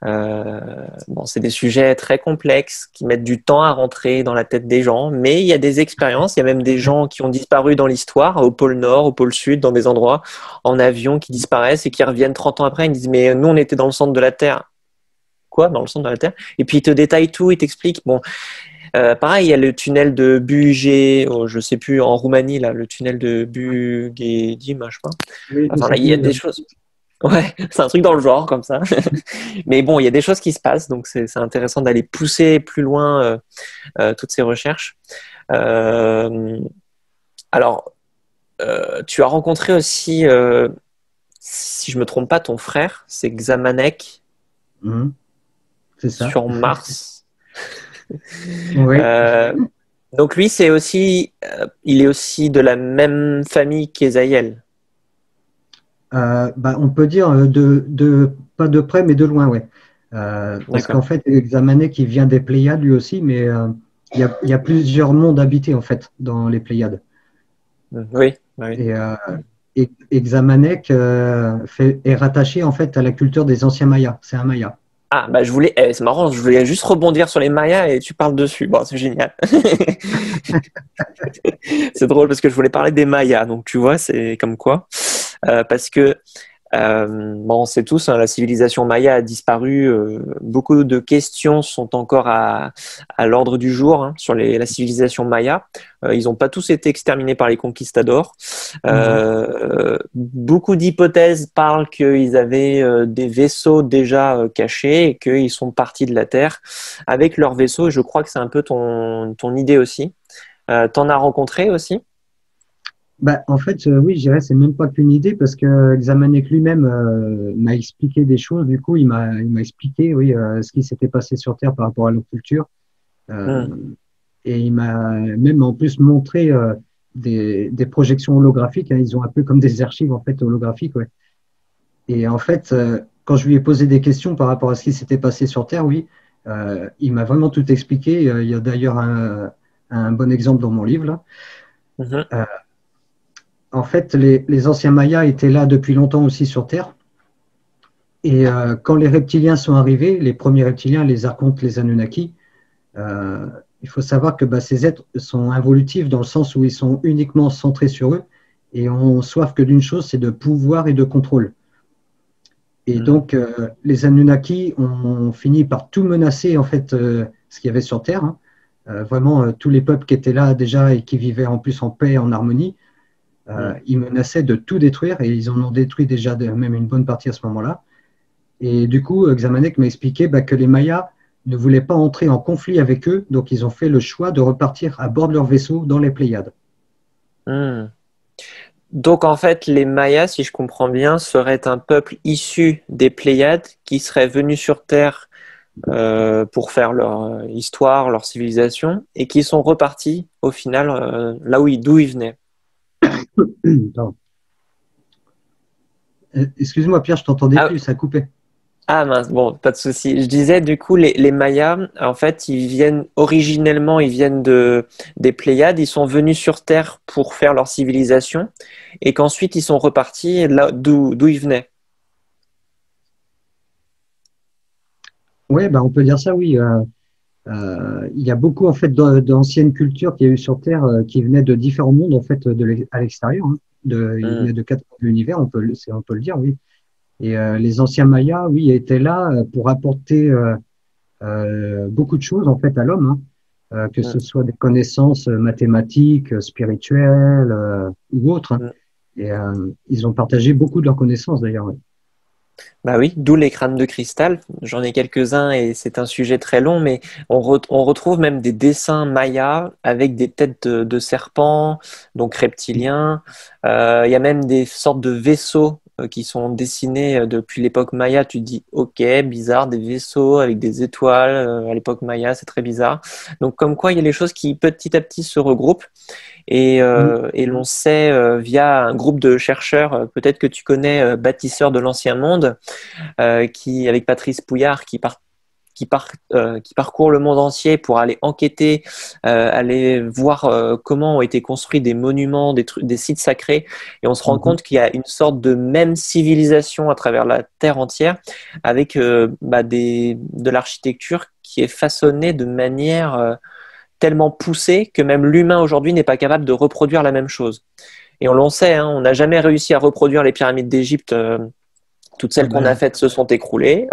Euh, bon, c'est des sujets très complexes qui mettent du temps à rentrer dans la tête des gens, mais il y a des expériences. Il y a même des gens qui ont disparu dans l'histoire, au pôle Nord, au pôle Sud, dans des endroits en avion qui disparaissent et qui reviennent 30 ans après. Ils disent mais nous on était dans le centre de la Terre. Quoi? Dans le centre de la Terre? Et puis ils te détaillent tout, ils t'expliquent. Bon. Euh, pareil, il y a le tunnel de Bugé, oh, je sais plus, en Roumanie, là, le tunnel de Bugédim, je crois. enfin, là, il y a des choses. Ouais, c'est un truc dans le genre comme ça. Mais bon, il y a des choses qui se passent, donc c'est intéressant d'aller pousser plus loin euh, euh, toutes ces recherches. Euh, alors, tu as rencontré aussi, si je me trompe pas, ton frère, c'est Xamanek. Mmh. C'est ça. Sur Mars. oui. donc lui, c'est aussi, il est aussi de la même famille qu'Ezaïel. Euh, bah, on peut dire euh, de, de, pas de près, mais de loin, ouais. Euh, parce qu'en fait, Examané qui vient des Pléiades lui aussi, mais il y, a, y, a, plusieurs mondes habités en fait dans les Pléiades. Oui. oui. Et, Examanek fait, est rattaché en fait à la culture des anciens Mayas. C'est un Maya. Ah, bah je voulais, eh, c'est marrant, je voulais juste rebondir sur les Mayas et tu parles dessus. Bon, c'est génial. c'est drôle parce que je voulais parler des Mayas, donc tu vois, c'est comme quoi. Euh, parce que euh, bon, on sait tous, hein, la civilisation maya a disparu. Euh, beaucoup de questions sont encore à, à l'ordre du jour hein, sur les, la civilisation maya. Euh, ils n'ont pas tous été exterminés par les conquistadors. Euh, beaucoup d'hypothèses parlent qu'ils avaient euh, des vaisseaux déjà cachés et qu'ils sont partis de la Terre avec leurs vaisseaux. Je crois que c'est un peu ton, ton idée aussi. T'en as rencontré aussi? Bah, en fait, euh, oui, je dirais c'est même pas qu'une idée parce que Xamanek lui-même euh, m'a expliqué des choses. Du coup, il m'a il m'a expliqué oui euh, ce qui s'était passé sur Terre par rapport à leur culture. Hmm. Et il m'a même en plus montré des, des projections holographiques. Hein. Ils ont un peu comme des archives en fait holographiques. Ouais. Et en fait, quand je lui ai posé des questions par rapport à ce qui s'était passé sur Terre, oui, il m'a vraiment tout expliqué. Il y a d'ailleurs un, un, bon exemple dans mon livre là. Hmm en fait, les, anciens Mayas étaient là depuis longtemps aussi sur Terre. Et euh, quand les reptiliens sont arrivés, les premiers reptiliens, les archontes, les Anunnaki, euh, il faut savoir que bah, ces êtres sont involutifs dans le sens où ils sont uniquement centrés sur eux et ont soif que d'une chose, c'est de pouvoir et de contrôle. Et mmh. donc, euh, les Anunnaki ont, fini par tout menacer, en fait, ce qu'il y avait sur Terre. Hein. vraiment, tous les peuples qui étaient là déjà et qui vivaient en plus en paix, en harmonie, euh, ils menaçaient de tout détruire et ils en ont détruit déjà même une bonne partie à ce moment-là. Et du coup, Xamanek m'a expliqué bah, que les Mayas ne voulaient pas entrer en conflit avec eux, donc ils ont fait le choix de repartir à bord de leur vaisseau dans les Pléiades. Hmm. Donc en fait, les Mayas, si je comprends bien, seraient un peuple issu des Pléiades qui serait venu sur Terre euh, pour faire leur histoire, leur civilisation, et qui sont repartis au final euh, là où d'où ils venaient. Euh, excuse-moi Pierre, je t'entendais ah, plus, ça a coupé. Ah mince, bon, pas de souci. Je disais du coup les, Mayas, en fait, ils viennent originellement, ils viennent de des Pléiades, ils sont venus sur Terre pour faire leur civilisation, et qu'ensuite ils sont repartis là d'où ils venaient. Oui, bah on peut dire ça, oui. Euh, euh, il y a beaucoup en fait d'anciennes cultures qu'il y a eu sur Terre euh, qui venaient de différents mondes en fait de à l'extérieur, hein, de, mm. de quatre l'univers, on peut, on peut le dire, oui. Et euh, les anciens Mayas, oui, étaient là pour apporter beaucoup de choses en fait à l'homme, hein, que ce mm. soit des connaissances mathématiques, spirituelles ou autres. Hein. Mm. Et ils ont partagé beaucoup de leurs connaissances d'ailleurs. Bah oui, d'où les crânes de cristal. J'en ai quelques-uns et c'est un sujet très long, mais on, retrouve même des dessins mayas avec des têtes de, serpents, donc reptiliens. Euh, il y a même des sortes de vaisseaux euh, qui sont dessinés euh, depuis l'époque maya. Tu dis, ok, bizarre, des vaisseaux avec des étoiles à l'époque maya, c'est très bizarre. Donc comme quoi, il y a les choses qui petit à petit se regroupent. Et, euh, mm. et l'on sait euh, via un groupe de chercheurs, euh, peut-être que tu connais Bâtisseur de l'Ancien Monde, qui, avec Patrice Pouillard, qui part qui, qui, parcourt le monde entier pour aller enquêter, aller voir comment ont été construits des monuments, des, des sites sacrés, et on se rend mm-hmm. compte qu'il y a une sorte de même civilisation à travers la terre entière, avec bah, des, de l'architecture qui est façonnée de manière tellement poussé que même l'humain aujourd'hui n'est pas capable de reproduire la même chose. Et on l'en sait, hein, on n'a jamais réussi à reproduire les pyramides d'Égypte. Euh, toutes celles qu'on a faites se sont écroulées.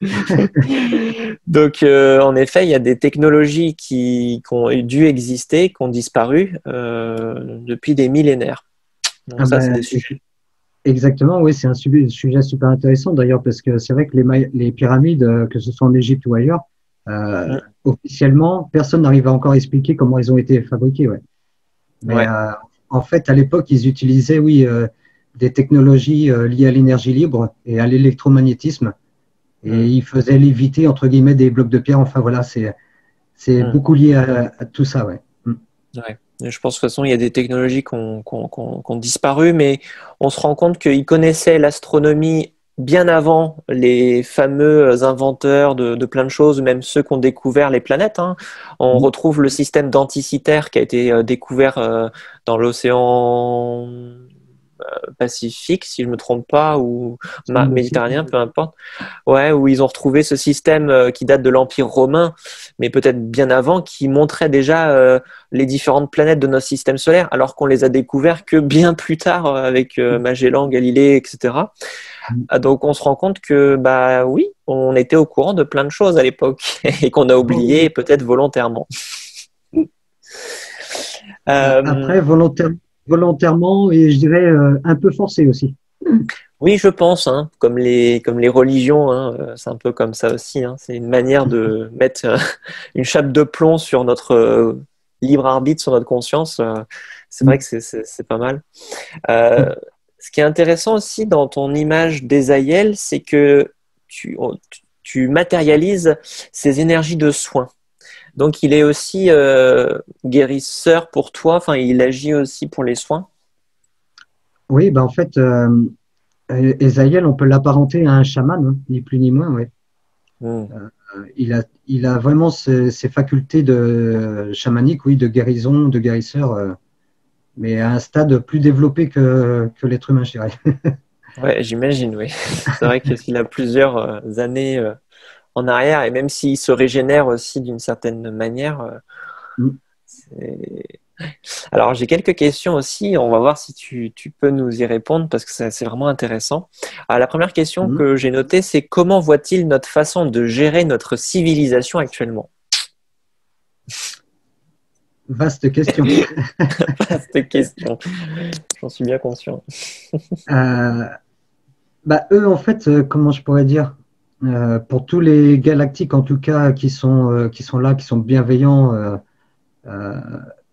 Donc, euh, en effet, il y a des technologies qui, ont dû exister, qui ont disparu euh, depuis des millénaires. Ah ben, exactement, oui, c'est un sujet, super intéressant d'ailleurs parce que c'est vrai que les, les pyramides, que ce soit en Égypte ou ailleurs, euh, officiellement, personne n'arrive à encore expliquer comment ils ont été fabriqués. Ouais. Mais euh, en fait, à l'époque, ils utilisaient, oui, euh, des technologies liées à l'énergie libre et à l'électromagnétisme. Et ils faisaient léviter, entre guillemets, des blocs de pierre. Enfin, voilà, c'est c'est beaucoup lié à, tout ça. Ouais. Mm. ouais. Je pense de toute façon, il y a des technologies qui ont, qui ont disparu, mais on se rend compte qu'ils connaissaient l'astronomie bien avant les fameux inventeurs de, plein de choses, même ceux qui ont découvert les planètes. Hein. On mmh. retrouve le système d'anticitaire qui a été euh, découvert euh, dans l'océan Pacifique, si je me trompe pas, ou méditerranéen, peu importe. Ouais, où ils ont retrouvé ce système qui date de l'Empire romain, mais peut-être bien avant, qui montrait déjà les différentes planètes de notre système solaire, alors qu'on les a découverts que bien plus tard avec Magellan, Galilée, etc. Ah, donc on se rend compte que bah oui, on était au courant de plein de choses à l'époque et qu'on a oublié peut-être volontairement. Euh, Après, volontairement et je dirais euh, un peu forcé aussi. Oui, je pense, hein, comme, les, comme les religions, hein, euh, c'est un peu comme ça aussi. Hein. c'est une manière de mettre une chape de plomb sur notre libre arbitre, sur notre conscience. c'est vrai que c'est pas mal. Ce qui est intéressant aussi dans ton image d'Esaïel, c'est que tu, tu matérialises ces énergies de soins. Donc il est aussi euh, guérisseur pour toi, enfin il agit aussi pour les soins Oui, ben en fait, euh, Esaïel, on peut l'apparenter à un chaman, hein, ni plus ni moins, oui. Hmm. Euh, il, a, il a vraiment ses, facultés de chamanique, oui, de guérison, de guérisseur, mais à un stade plus développé que, que l'être humain, je dirais. ouais, j'imagine, oui. C'est vrai qu'il a plusieurs années en arrière, et même s'il se régénère aussi d'une certaine manière. Euh, mm. Alors, j'ai quelques questions aussi. On va voir si tu, peux nous y répondre parce que c'est vraiment intéressant. Alors, la première question mm. que j'ai notée, c'est comment voit-il notre façon de gérer notre civilisation actuellement? Vaste question. Vaste question. J'en suis bien conscient. Euh, bah, eux, en fait, euh, comment je pourrais dire euh, pour tous les galactiques, en tout cas, qui sont, qui sont là, qui sont bienveillants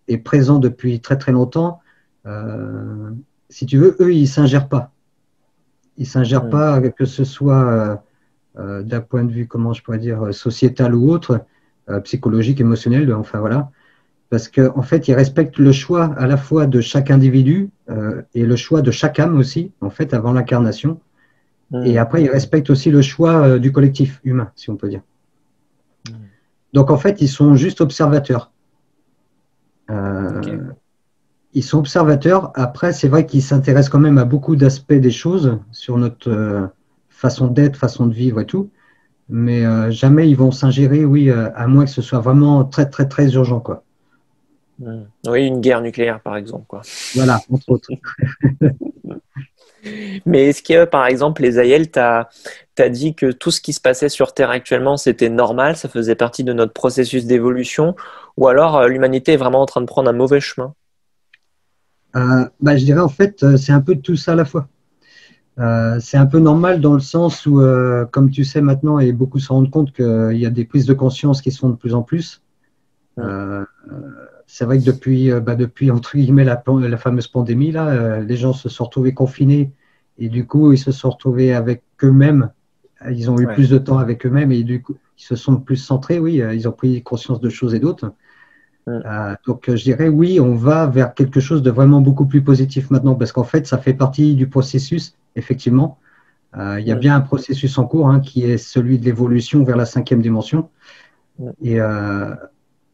et présents depuis très très longtemps, si tu veux, eux, ils ne s'ingèrent pas. Ils ne s'ingèrent pas, que ce soit d'un point de vue, comment je pourrais dire, sociétal ou autre, psychologique, émotionnel, enfin voilà. Parce qu'en en fait, ils respectent le choix à la fois de chaque individu et le choix de chaque âme aussi, en fait, avant l'incarnation. Et après, ils respectent aussi le choix euh, du collectif humain, si on peut dire. Donc en fait, ils sont juste observateurs. Euh, ils sont observateurs. Après, c'est vrai qu'ils s'intéressent quand même à beaucoup d'aspects des choses sur notre euh, façon d'être, façon de vivre et tout. Mais jamais ils vont s'ingérer, oui, à moins que ce soit vraiment très, très, très urgent. Quoi. Oui, une guerre nucléaire, par exemple. Quoi. Voilà, entre autres. Mais est-ce que, par exemple, les Ayel, tu as, dit que tout ce qui se passait sur Terre actuellement, c'était normal, ça faisait partie de notre processus d'évolution, ou alors euh, l'humanité est vraiment en train de prendre un mauvais chemin? Euh, bah, Je dirais en fait, euh, c'est un peu de tout ça à la fois. c'est un peu normal dans le sens où, comme tu sais maintenant, et beaucoup se rendent compte qu'il y a des prises de conscience qui sont de plus en plus c'est vrai que depuis, euh, bah, depuis entre guillemets, la, la fameuse pandémie, là, euh, les gens se sont retrouvés confinés et du coup, ils se sont retrouvés avec eux-mêmes. Ils ont eu plus de temps avec eux-mêmes et du coup, ils se sont plus centrés. Oui, euh, ils ont pris conscience de choses et d'autres. donc, je dirais oui, on va vers quelque chose de vraiment beaucoup plus positif maintenant parce qu'en fait, ça fait partie du processus, effectivement. il y a bien un processus en cours hein, qui est celui de l'évolution vers la cinquième dimension. Et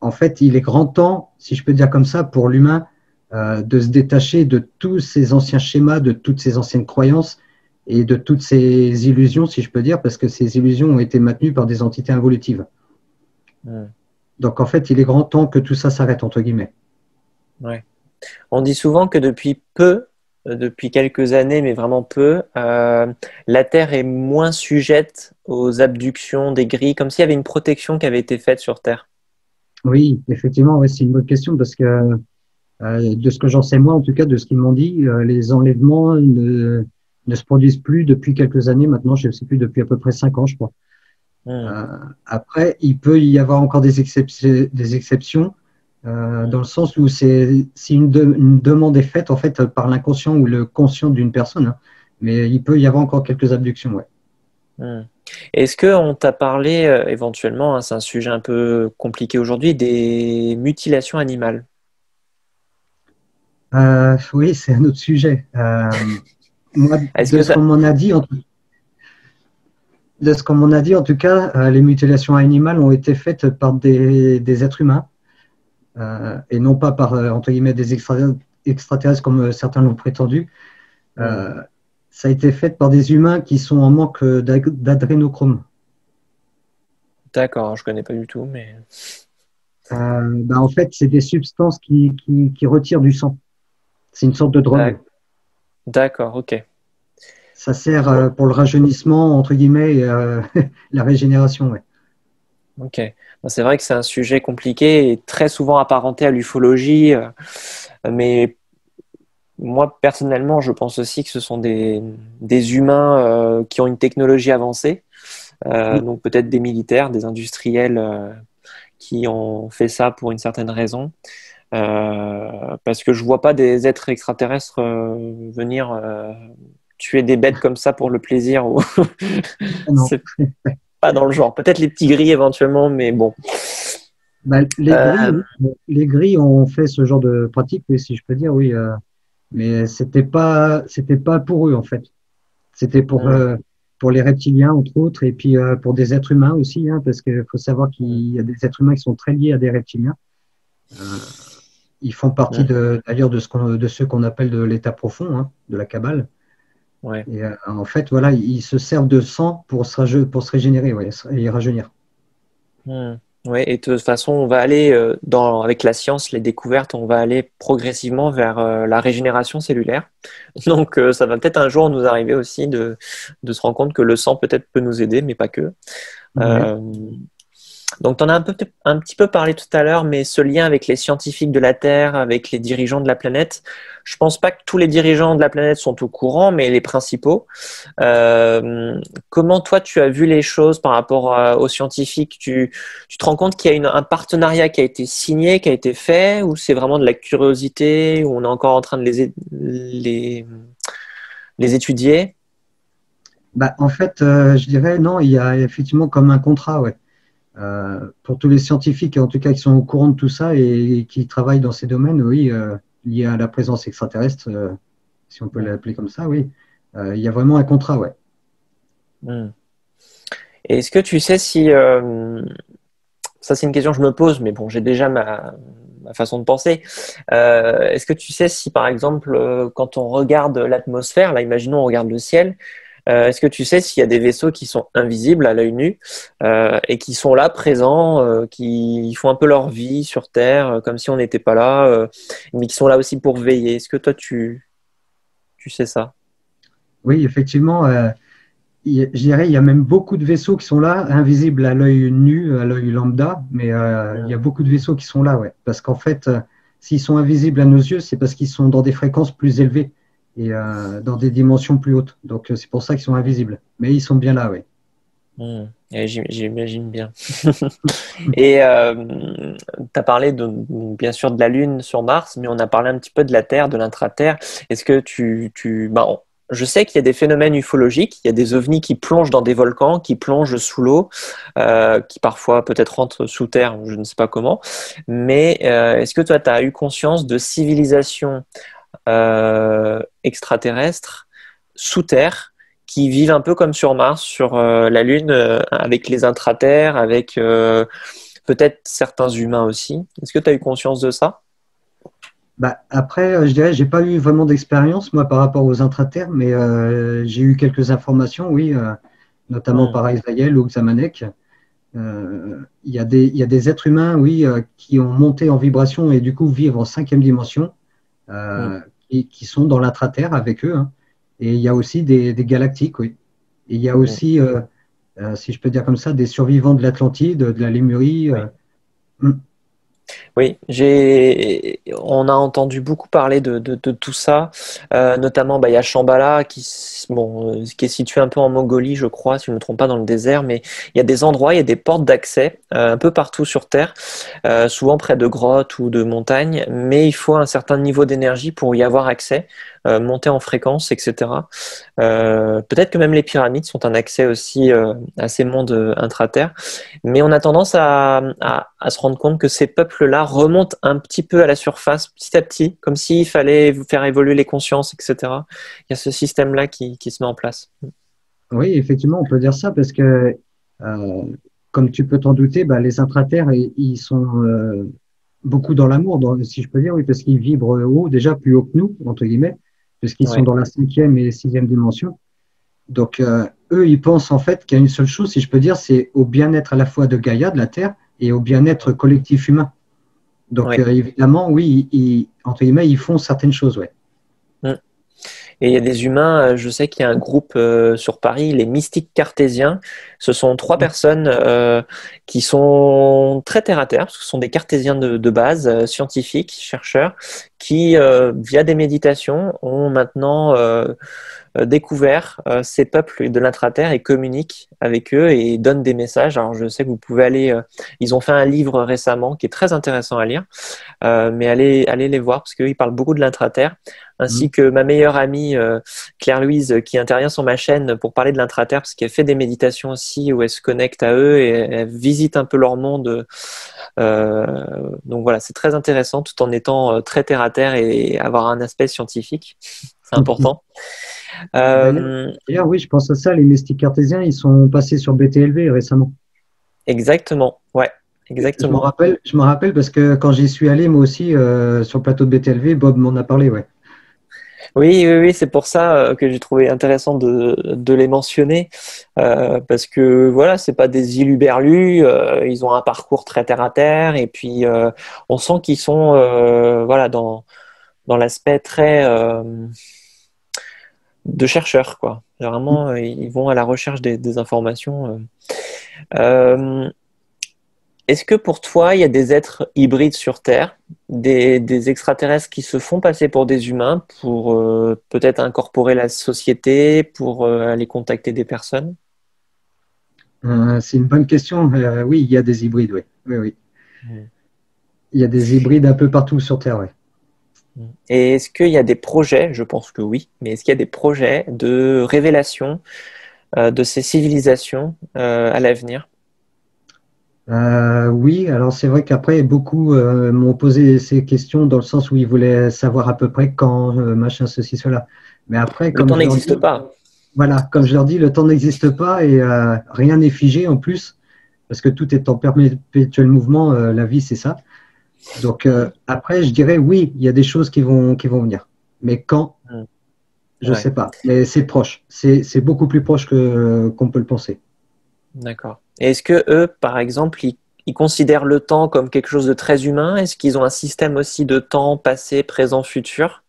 en fait, il est grand temps, si je peux dire comme ça, pour l'humain euh, de se détacher de tous ces anciens schémas, de toutes ces anciennes croyances et de toutes ces illusions, si je peux dire, parce que ces illusions ont été maintenues par des entités involutives. Donc en fait, il est grand temps que tout ça s'arrête, entre guillemets. Ouais. On dit souvent que depuis peu, euh, depuis quelques années, mais vraiment peu, euh, la Terre est moins sujette aux abductions des grilles, comme s'il y avait une protection qui avait été faite sur Terre. Oui, effectivement, c'est une bonne question parce que euh, de ce que j'en sais moi, en tout cas, de ce qu'ils m'ont dit, euh, les enlèvements ne, ne, se produisent plus depuis quelques années. Maintenant, je ne sais plus depuis à peu près cinq ans, je crois. Euh, après, il peut y avoir encore des, des exceptions, dans le sens où c'est si une, une, demande est faite en fait par l'inconscient ou le conscient d'une personne, hein. mais il peut y avoir encore quelques abductions, ouais. Est-ce qu'on t'a parlé euh, éventuellement, hein, c'est un sujet un peu compliqué aujourd'hui, des mutilations animales? Euh, Oui, c'est un autre sujet. Euh, de ce qu'on m'en a dit, en tout... de ce qu'on m'en a dit, en tout cas, les mutilations animales ont été faites par des, êtres humains et non pas par entre guillemets des extraterrestres comme certains l'ont prétendu. Ça a été fait par des humains qui sont en manque d'adrénochrome. D'accord, je ne connais pas du tout, mais. Ben, en fait, c'est des substances qui, qui, retirent du sang. C'est une sorte de drogue. D'accord, ok. Ça sert pour le rajeunissement, entre guillemets, et la régénération, ouais. Ok. C'est vrai que c'est un sujet compliqué et très souvent apparenté à l'ufologie, euh, mais moi personnellement, je pense aussi que ce sont des, des humains euh, qui ont une technologie avancée, euh, donc peut-être des militaires, des industriels qui ont fait ça pour une certaine raison. parce que je vois pas des êtres extraterrestres venir tuer des bêtes comme ça pour le plaisir. Ou... pas dans le genre. Peut-être les petits gris éventuellement, mais bon. Bah, euh, les, gris, ont fait ce genre de pratique, si je peux dire, oui. Euh, mais c'était pas, c'était pas pour eux en fait. C'était pour euh, pour les reptiliens entre autres, et puis pour des êtres humains aussi, hein, parce qu'il faut savoir qu'il y a des êtres humains qui sont très liés à des reptiliens. ils font partie d'ailleurs de, ce de ceux qu'on appelle de l'état profond, hein, de la cabale. Et euh, en fait, voilà, ils se servent de sang pour se, pour se régénérer et rajeunir. Hmm. Oui, et de toute façon, on va aller euh, dans, avec la science, les découvertes, on va aller progressivement vers euh, la régénération cellulaire. Donc, ça va peut-être un jour nous arriver aussi de, de se rendre compte que le sang peut-être peut nous aider, mais pas que. Donc, tu en as un, petit peu parlé tout à l'heure, mais ce lien avec les scientifiques de la Terre, avec les dirigeants de la planète, je pense pas que tous les dirigeants de la planète sont au courant, mais les principaux. Euh, comment toi, tu as vu les choses par rapport aux scientifiques? Tu, tu, te rends compte qu'il y a un partenariat qui a été signé, qui a été fait, ou c'est vraiment de la curiosité, ou on est encore en train de les étudier? Bah, En fait, euh, je dirais non, il y a effectivement comme un contrat, ouais. Euh, pour tous les scientifiques, en tout cas, qui sont au courant de tout ça et, qui travaillent dans ces domaines, oui, euh, liés à la présence extraterrestre, euh, si on peut l'appeler comme ça, oui, il y a vraiment un contrat, ouais. Hmm. Est-ce que tu sais si ça c'est une question que je me pose, mais bon, j'ai déjà ma, ma, façon de penser. Est-ce que tu sais si, par exemple, quand on regarde l'atmosphère, là, imaginons on regarde le ciel, euh, est-ce que tu sais s'il y a des vaisseaux qui sont invisibles à l'œil nu euh, et qui sont là, présents, euh, qui font un peu leur vie sur Terre, comme si on n'était pas là, mais qui sont là aussi pour veiller? Est-ce que toi, tu, tu sais ça? Oui, effectivement. je dirais il y a même beaucoup de vaisseaux qui sont là, invisibles à l'œil nu, à l'œil lambda, mais il y a beaucoup de vaisseaux qui sont là, ouais. Parce qu'en fait, s'ils sont invisibles à nos yeux, c'est parce qu'ils sont dans des fréquences plus élevées et euh, dans des dimensions plus hautes. Donc euh, c'est pour ça qu'ils sont invisibles. Mais ils sont bien là, oui. Hmm. J'imagine bien. et euh, tu as parlé bien sûr de la Lune sur Mars, mais on a parlé un petit peu de la Terre, de l'intra-Terre. Est-ce que tu... tu bah, je sais qu'il y a des phénomènes ufologiques, il y a des ovnis qui plongent dans des volcans, qui plongent sous l'eau, euh, qui parfois peut-être rentrent sous terre, je ne sais pas comment. Mais est-ce que toi, tu as eu conscience de civilisations euh, extraterrestres sous terre qui vivent un peu comme sur Mars, sur euh, la Lune, euh, avec les intraterres, avec peut-être certains humains aussi. Est-ce que tu as eu conscience de ça? Bah, après, je dirais, j'ai pas eu vraiment d'expérience moi par rapport aux intraterres, mais j'ai eu quelques informations, oui, notamment hmm. par Israël ou Xamanek. Il y, a des, y a des êtres humains, oui, qui ont monté en vibration et du coup vivent en cinquième dimension. Euh, qui, sont dans l'intraterre avec eux. Hein. Et il y a aussi des, galactiques, oui. Et il y a aussi, euh, euh, si je peux dire comme ça, des survivants de l'Atlantide, de la Lémurie. Hmm. Oui, j'ai, on a entendu beaucoup parler de, de, tout ça, euh, notamment bah, il y a Shambhala qui, bon, euh, qui est situé un peu en Mongolie, je crois, si je ne me trompe pas, dans le désert, mais il y a des endroits, il y a des portes d'accès euh, un peu partout sur Terre, souvent près de grottes ou de montagnes, mais il faut un certain niveau d'énergie pour y avoir accès. Euh, monter en fréquence, etc. Euh, peut-être que même les pyramides sont un accès aussi euh, à ces mondes intraterres, mais on a tendance à, se rendre compte que ces peuples-là remontent un petit peu à la surface petit à petit, comme s'il fallait faire évoluer les consciences, etc. Il y a ce système-là qui, se met en place. Oui, effectivement, on peut dire ça parce que, comme tu peux t'en douter, bah, les intraterres, ils sont beaucoup dans l'amour, si je peux dire, oui, parce qu'ils vibrent haut, déjà plus haut que nous, entre guillemets. Puisqu'ils sont dans la cinquième et sixième dimension. Donc, euh, eux, ils pensent en fait qu'il y a une seule chose, si je peux dire, c'est au bien-être à la fois de Gaïa, de la Terre, et au bien-être collectif humain. Donc, euh, évidemment, oui, ils, entre guillemets, ils font certaines choses, ouais. Et il y a des humains, euh, je sais qu'il y a un groupe euh, sur Paris, les mystiques cartésiens. Ce sont trois personnes euh, qui sont très terre à terre, parce que ce sont des cartésiens de, de base, scientifiques, chercheurs, qui, via des méditations, ont maintenant découvert ces peuples de l'intraterre et communiquent avec eux et donnent des messages. Alors je sais que vous pouvez aller, ils ont fait un livre récemment qui est très intéressant à lire, mais allez, allez les voir parce qu'ils parlent beaucoup de l'intraterre ainsi mmh. que ma meilleure amie euh, Claire-Louise qui intervient sur ma chaîne pour parler de l'intraterre parce qu'elle fait des méditations aussi où elle se connecte à eux et elle visite un peu leur monde. Euh, donc voilà, c'est très intéressant tout en étant euh, très terre à terre et avoir un aspect scientifique. C'est important. D'ailleurs, oui, je pense à ça. Les mystiques cartésiens, ils sont passés sur BTLV récemment. Exactement, ouais. Exactement. Je me rappelle, je me rappelle parce que quand j'y suis allé, moi aussi, sur le plateau de BTLV, Bob m'en a parlé, ouais. Oui, oui, oui c'est pour ça euh, que j'ai trouvé intéressant de, de les mentionner, euh, parce que voilà, c'est pas des iluberlus, euh, ils ont un parcours très terre à terre, et puis euh, on sent qu'ils sont euh, voilà dans dans l'aspect très de chercheurs, quoi. Vraiment, ils vont à la recherche des, des informations. Est-ce que pour toi, il y a des êtres hybrides sur Terre, des, extraterrestres qui se font passer pour des humains pour euh, peut-être incorporer la société, pour euh, aller contacter des personnes? Euh, C'est une bonne question. oui, il y a des hybrides, oui. oui, oui. Il y a des hybrides un peu partout sur Terre, oui. Et est-ce qu'il y a des projets, je pense que oui, mais est-ce qu'il y a des projets de révélation de ces civilisations à l'avenir? Euh, oui, alors c'est vrai qu'après, beaucoup euh, m'ont posé ces questions dans le sens où ils voulaient savoir à peu près quand, euh, machin, ceci, cela. Mais après, comme le temps n'existe pas. Voilà, comme je leur dis, le temps n'existe pas et rien n'est figé en plus, parce que tout est en perpétuel mouvement. la vie, c'est ça. Donc après, je dirais oui, il y a des choses qui vont qui vont venir. Mais quand? Hmm. Je ne sais pas. Mais c'est proche. C'est beaucoup plus proche qu'on peut le penser. D'accord. Est-ce que eux, par exemple, ils, considèrent le temps comme quelque chose de très humain? Est-ce qu'ils ont un système aussi de temps passé, présent, futur?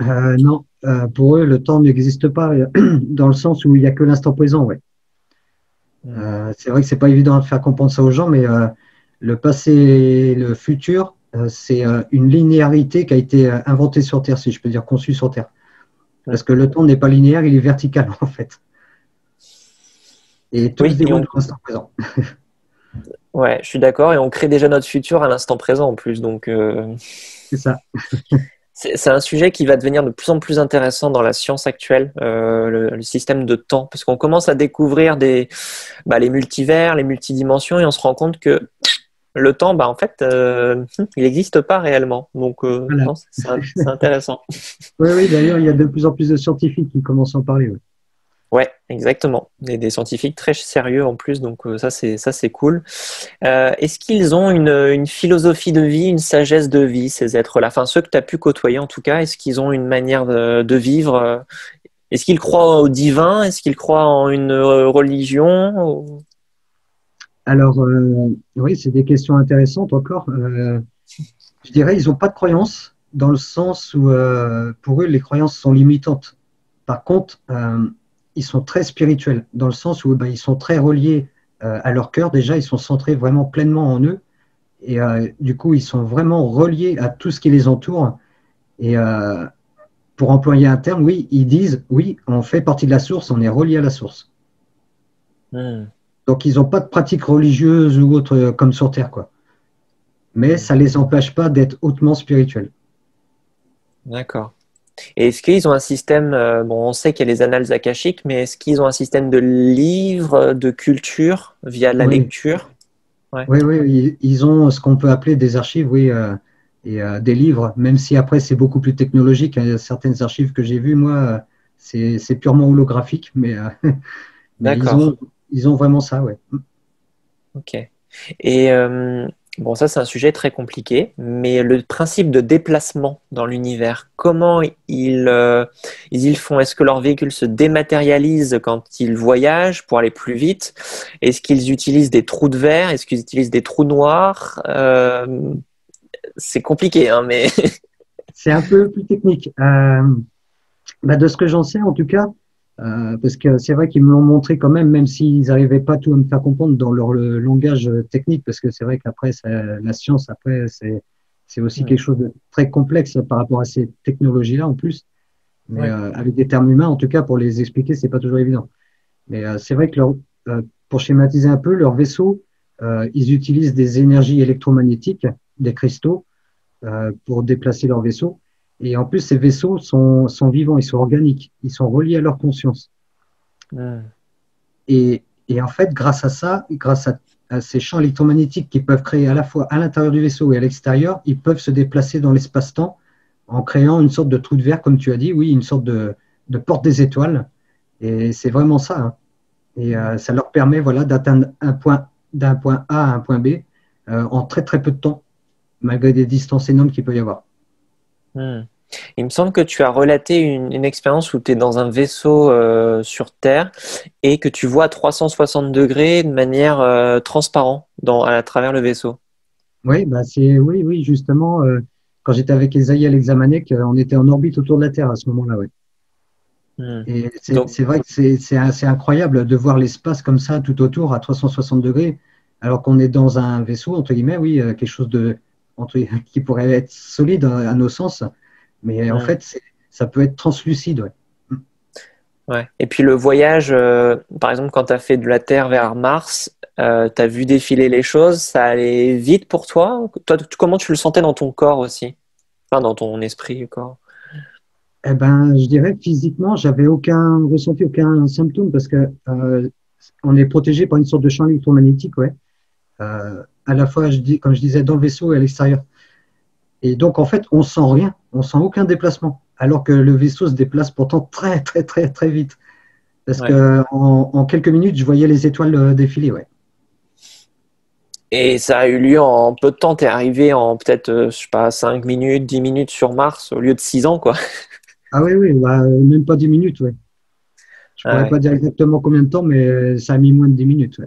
Euh, Non, euh, pour eux, le temps n'existe pas dans le sens où il n'y a que l'instant présent. Ouais. Hmm. Euh, c'est vrai que c'est pas évident de faire comprendre ça aux gens, mais le passé et le futur, c'est une linéarité qui a été inventée sur Terre, si je peux dire conçue sur Terre. Parce que le temps n'est pas linéaire, il est vertical en fait. Et tout oui, l'instant présent. ouais, je suis d'accord. Et on crée déjà notre futur à l'instant présent en plus. Donc, euh, c'est ça. c'est un sujet qui va devenir de plus en plus intéressant dans la science actuelle, euh, le, système de temps, parce qu'on commence à découvrir des, bah, les multivers, les multidimensions, et on se rend compte que le temps, bah, en fait, euh, il n'existe pas réellement. Donc, c'est intéressant. oui, oui, d'ailleurs, il y a de plus en plus de scientifiques qui commencent à en parler. Ouais, exactement. Et des scientifiques très sérieux en plus, donc euh, ça c'est cool. Euh, est-ce qu'ils ont une, philosophie de vie, une sagesse de vie ces êtres-là? Enfin ceux que tu as pu côtoyer en tout cas, est-ce qu'ils ont une manière de, vivre? Est-ce qu'ils croient au divin? Est-ce qu'ils croient en une euh, religion? Alors oui, c'est des questions intéressantes encore. je dirais ils n'ont pas de croyances dans le sens où pour eux les croyances sont limitantes. Par contre ils sont très spirituels, dans le sens où ben, ils sont très reliés euh, à leur cœur. Déjà, ils sont centrés vraiment pleinement en eux. Et euh, du coup, ils sont vraiment reliés à tout ce qui les entoure. Et euh, pour employer un terme, oui, ils disent, oui, on fait partie de la source, on est relié à la source. Hmm. Donc, ils n'ont pas de pratique religieuse ou autre comme sur Terre, quoi. Mais ça ne les empêche pas d'être hautement spirituels. D'accord. Et est-ce qu'ils ont un système, euh, bon, on sait qu'il y a les annales akashiques, mais est-ce qu'ils ont un système de livres, de culture via la lecture? Oui, oui, ils ont ce qu'on peut appeler des archives, oui, euh, et euh, des livres, même si après c'est beaucoup plus technologique. Il y a certaines archives que j'ai vues, moi, c'est purement holographique, mais, mais ils, ont, ils, ont, vraiment ça, oui. Ok. Et Bon, ça c'est un sujet très compliqué, mais le principe de déplacement dans l'univers, comment ils, euh, ils font? Est-ce que leur véhicule se dématérialise quand ils voyagent pour aller plus vite? Est-ce qu'ils utilisent des trous de verre? Est-ce qu'ils utilisent des trous noirs? Euh, C'est compliqué, hein, mais... c'est un peu plus technique. Euh, bah de ce que j'en sais, en tout cas, euh, parce que c'est vrai qu'ils me l'ont montré quand même, même s'ils n'arrivaient pas tout à me faire comprendre dans leur langage technique, parce que c'est vrai qu'après, la science, après, c'est, c'est aussi quelque chose de très complexe par rapport à ces technologies-là en plus. Mais euh, avec des termes humains, en tout cas, pour les expliquer, c'est pas toujours évident. Mais euh, c'est vrai que leur, euh, pour schématiser un peu, leurs vaisseaux, ils utilisent des énergies électromagnétiques, des cristaux, pour déplacer leur vaisseau. Et en plus, ces vaisseaux sont, sont vivants, ils sont organiques, ils sont reliés à leur conscience. Et, et, en fait, grâce à ça, grâce à, ces champs électromagnétiques qui peuvent créer à la fois à l'intérieur du vaisseau et à l'extérieur, ils peuvent se déplacer dans l'espace-temps en créant une sorte de trou de verre, comme tu as dit, oui, une sorte de, de porte des étoiles. Et c'est vraiment ça. Hein. Et euh, ça leur permet voilà, d'atteindre un point d'un point A à un point B euh, en très très peu de temps, malgré des distances énormes qu'il peut y avoir. Hmm. Il me semble que tu as relaté une, expérience où tu es dans un vaisseau euh, sur Terre et que tu vois à 360 degrés de manière euh, transparente dans, à, travers le vaisseau. Oui, bah c'est oui, oui, justement, euh, quand j'étais avec Esaïel Examanek, on était en orbite autour de la Terre à ce moment-là, oui. Hmm. Et c'est vrai que c'est assez incroyable de voir l'espace comme ça tout autour à 360 degrés, alors qu'on est dans un vaisseau, entre guillemets, oui, quelque chose de, qui pourrait être solide à nos sens, mais en fait, ça peut être translucide. Ouais. Ouais. Et puis le voyage, euh, par exemple, quand tu as fait de la Terre vers Mars, euh, tu as vu défiler les choses, ça allait vite pour toi, toi Comment tu le sentais dans ton corps aussi? Enfin, dans ton esprit, corps eh ben, je dirais que physiquement, j'avais aucun ressenti, aucun symptôme parce que euh, on est protégé par une sorte de champ électromagnétique, ouais. Euh, à la fois, je dis, comme je disais, dans le vaisseau et à l'extérieur. Et donc, en fait, on sent rien, on sent aucun déplacement, alors que le vaisseau se déplace pourtant très, très, très, très vite. Parce que en, quelques minutes, je voyais les étoiles euh, défiler, ouais. Et ça a eu lieu en peu de temps. Tu es arrivé en peut-être, euh, je sais pas, 5 minutes, 10 minutes sur Mars au lieu de 6 ans, quoi. Ah oui, oui, bah, même pas 10 minutes, ouais. Je ne pourrais pas dire exactement combien de temps, mais ça a mis moins de 10 minutes, ouais.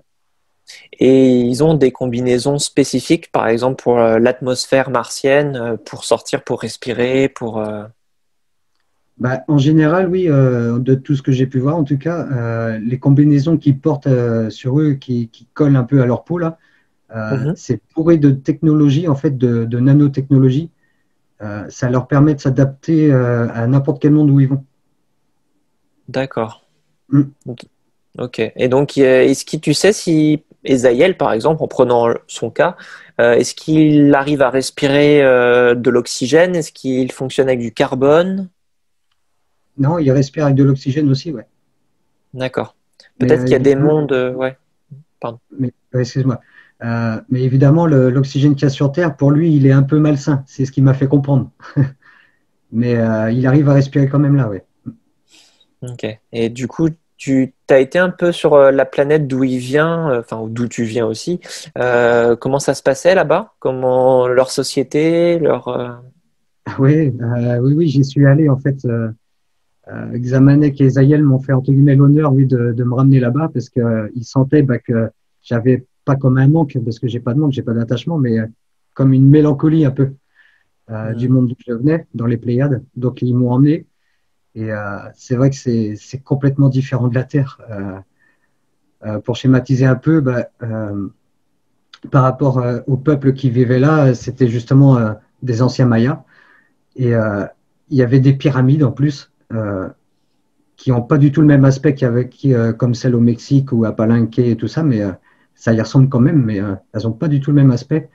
Et ils ont des combinaisons spécifiques, par exemple pour euh, l'atmosphère martienne, euh, pour sortir, pour respirer, pour... Euh, bah, en général, oui, de tout ce que j'ai pu voir, en tout cas, les combinaisons qu'ils portent sur eux, qui, collent un peu à leur peau, là, mhm. c'est pourri de technologie, en fait, de, nanotechnologie. ça leur permet de s'adapter à n'importe quel monde où ils vont. D'accord. Mm. Ok. Et donc, est-ce que tu sais si Esaïel, par exemple, en prenant son cas, euh, est-ce qu'il arrive à respirer euh, de l'oxygène? Est-ce qu'il fonctionne avec du carbone? Non, il respire avec de l'oxygène aussi, ouais. D'accord. Peut-être qu'il y a des mondes. Euh, ouais. Pardon. excuse-moi. mais évidemment, l'oxygène qu'il y a sur Terre, pour lui, il est un peu malsain. C'est ce qui m'a fait comprendre. mais il arrive à respirer quand même là, ouais. Ok. Et du coup, tu as été un peu sur euh, la planète d'où il vient, euh, enfin d'où tu viens aussi. Euh, comment ça se passait là-bas? Comment leur société, leur Oui, oui, oui, j'y suis allé en fait. Xamanek et Zayel m'ont fait entre guillemets l'honneur, oui, de, me ramener là-bas parce qu'ils sentaient bah, que j'avais pas comme un manque parce que j'ai pas de manque, j'ai pas d'attachement, mais comme une mélancolie un peu mmh. du monde d'où je venais, dans les Pléiades. Donc ils m'ont emmené. Et euh, c'est vrai que c'est complètement différent de la Terre. Euh, euh, pour schématiser un peu, bah, par rapport au peuple qui vivait là, c'était justement des anciens Mayas. Et il y avait des pyramides en plus qui n'ont pas du tout le même aspect qu'avec comme celle au Mexique ou à Palenque et tout ça, mais ça y ressemble quand même, mais elles n'ont pas du tout le même aspect.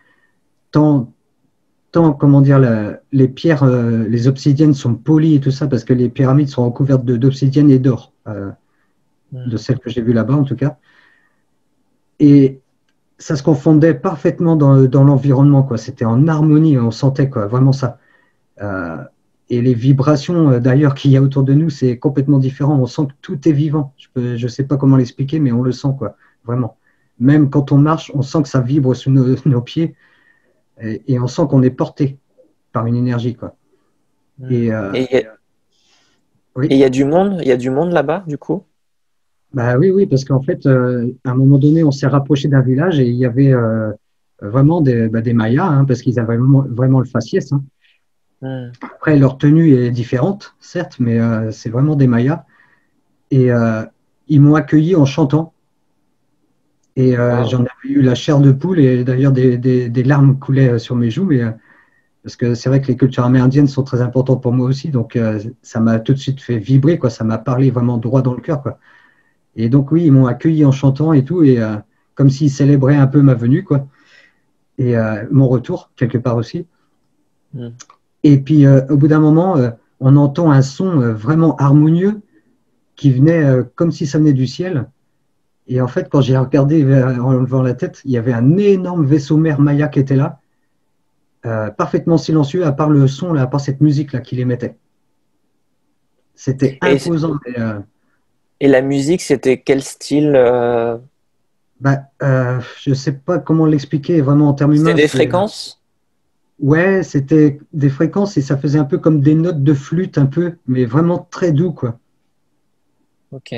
Tant, tant, comment dire, les pierres, euh, les obsidiennes sont polies et tout ça, parce que les pyramides sont recouvertes d'obsidienne et d'or, euh, hmm. de celles que j'ai vues là-bas en tout cas. Et ça se confondait parfaitement dans, l'environnement, quoi. C'était en harmonie, on sentait quoi, vraiment ça. Euh, et les vibrations d'ailleurs qu'il y a autour de nous, c'est complètement différent. On sent que tout est vivant. Je ne sais pas comment l'expliquer, mais on le sent, quoi, vraiment. Même quand on marche, on sent que ça vibre sous nos pieds Et, on sent qu'on est porté par une énergie, quoi. Et il y, a du monde, il y a du monde là-bas, du coup? Bah oui, oui, parce qu'en fait, à un moment donné, on s'est rapproché d'un village et il y avait vraiment des, bah, des Mayas, hein, parce qu'ils avaient vraiment, vraiment le faciès. Hein. Après, leur tenue est différente, certes, mais euh, c'est vraiment des Mayas. Et euh, ils m'ont accueilli en chantant. Et euh, j'en avais eu la chair de poule et d'ailleurs des, des, des, larmes coulaient sur mes joues. Mais, parce que c'est vrai que les cultures amérindiennes sont très importantes pour moi aussi. Donc ça m'a tout de suite fait vibrer, quoi. ça m'a parlé vraiment droit dans le cœur. Quoi. Et donc oui, ils m'ont accueilli en chantant et tout, et comme s'ils célébraient un peu ma venue. Quoi et euh, mon retour quelque part aussi. Hmm. Et puis euh, au bout d'un moment, euh, on entend un son vraiment harmonieux qui venait comme si ça venait du ciel. Et en fait, quand j'ai regardé en levant la tête, il y avait un énorme vaisseau mère Maya qui était là, parfaitement silencieux, à part le son, là, à part cette musique là qu'il émettait. C'était imposant. Et, la musique, c'était quel style bah, euh, Je ne sais pas comment l'expliquer vraiment en termes humains. C'était des fréquences? Ouais, c'était des fréquences et ça faisait un peu comme des notes de flûte, un peu, mais vraiment très doux, quoi. Ok.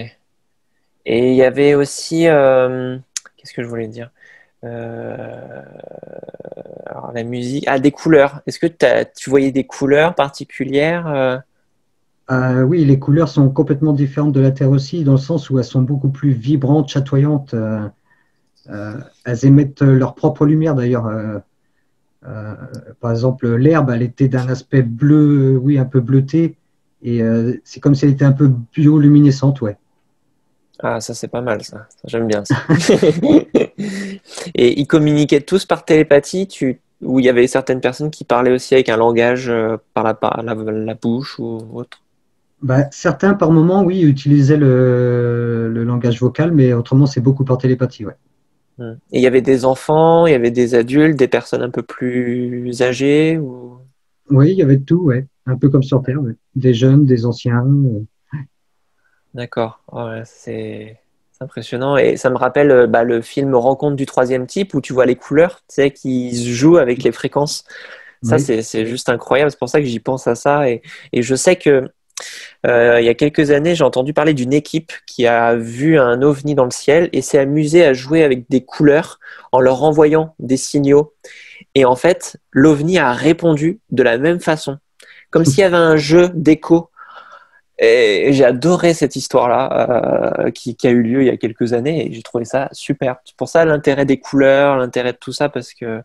Et il y avait aussi, euh, qu'est-ce que je voulais dire euh, Alors la musique, ah des couleurs. Est-ce que tu voyais des couleurs particulières Oui, les couleurs sont complètement différentes de la Terre aussi, dans le sens où elles sont beaucoup plus vibrantes, chatoyantes. Euh, elles émettent leur propre lumière d'ailleurs. Euh, euh, par exemple, l'herbe, elle était d'un aspect bleu, oui, un peu bleuté, et c'est comme si elle était un peu bioluminescente, ouais. Ah, ça c'est pas mal, ça. J'aime bien ça. et ils communiquaient tous par télépathie, tu... ou il y avait certaines personnes qui parlaient aussi avec un langage par, la, par la, bouche ou autre? Bah, Certains, par moment, oui, utilisaient le, le langage vocal, mais autrement, c'est beaucoup par télépathie, ouais. Et il y avait des enfants, il y avait des adultes, des personnes un peu plus âgées ou... Oui, il y avait tout, ouais. un peu comme sur Terre, des jeunes, des anciens. Euh. D'accord, c'est impressionnant et ça me rappelle euh, bah, le film Rencontre du troisième type où tu vois les couleurs, tu sais, qui jouent avec les fréquences. Ça, c'est juste incroyable. C'est pour ça que j'y pense à ça. Et, et je sais que euh, il y a quelques années, j'ai entendu parler d'une équipe qui a vu un ovni dans le ciel et s'est amusée à jouer avec des couleurs en leur envoyant des signaux. Et en fait, l'ovni a répondu de la même façon, comme s'il y avait un jeu d'écho. Et j'ai adoré cette histoire-là euh, qui, a eu lieu il y a quelques années et j'ai trouvé ça super. C'est pour ça l'intérêt des couleurs, l'intérêt de tout ça, parce que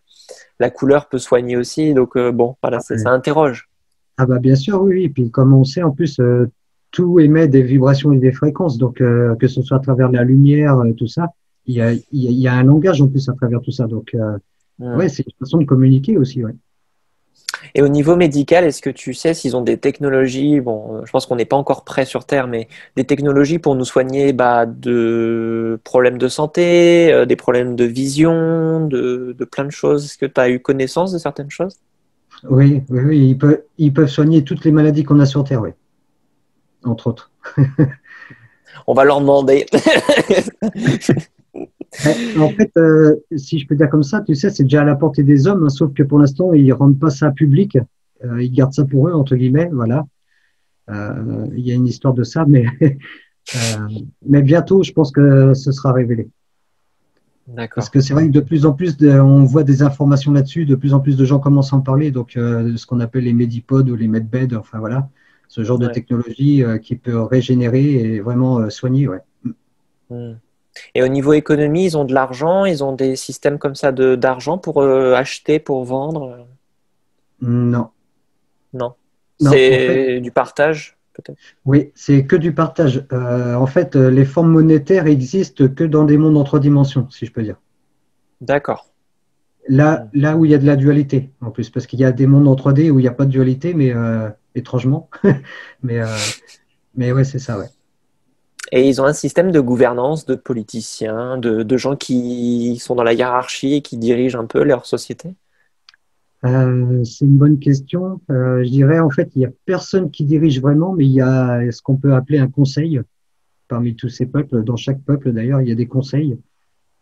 la couleur peut soigner aussi. Donc euh, bon, voilà, ça interroge. Ah bah bien sûr, oui. Et puis comme on sait, en plus, euh, tout émet des vibrations et des fréquences. Donc que ce soit à travers la lumière, tout ça, il y a, y a, un langage en plus à travers tout ça. Donc ouais, c'est une façon de communiquer aussi, ouais. Et au niveau médical, est-ce que tu sais s'ils ont des technologies, bon, je pense qu'on n'est pas encore prêt sur Terre, mais des technologies pour nous soigner bah, de problèmes de santé, des problèmes de vision, de, de plein de choses Est-ce que tu as eu connaissance de certaines choses? Oui, oui, oui. Ils, peuvent, ils peuvent soigner toutes les maladies qu'on a sur Terre, oui. Entre autres. On va leur demander. en fait, euh, si je peux dire comme ça, tu sais, c'est déjà à la portée des hommes, hein, sauf que pour l'instant, ils ne rendent pas ça public. Euh, ils gardent ça pour eux, entre guillemets, voilà. Euh, il y a une histoire de ça, mais, mais bientôt, je pense que ce sera révélé. Parce que c'est vrai que de plus en plus, on voit des informations là-dessus, de plus en plus de gens commencent à en parler, donc ce qu'on appelle les Medipods ou les Medbeds, enfin voilà, ce genre de technologie euh, qui peut régénérer et vraiment euh, soigner. Ouais. Hmm. Et au niveau économie, ils ont de l'argent, ils ont des systèmes comme ça d'argent pour acheter, pour vendre Non. Non. C'est du partage oui, c'est que du partage. Euh, en fait, euh, les formes monétaires existent que dans des mondes en trois dimensions, si je peux dire. D'accord. Là, là où il y a de la dualité, en plus, parce qu'il y a des mondes en 3D où il n'y a pas de dualité, mais euh, étrangement. mais, mais ouais, c'est ça, ouais. Et ils ont un système de gouvernance, de politiciens, de, de gens qui sont dans la hiérarchie et qui dirigent un peu leur société euh, c'est une bonne question. Euh, je dirais en fait, il n'y a personne qui dirige vraiment, mais il y a ce qu'on peut appeler un conseil parmi tous ces peuples. Dans chaque peuple, d'ailleurs, il y a des conseils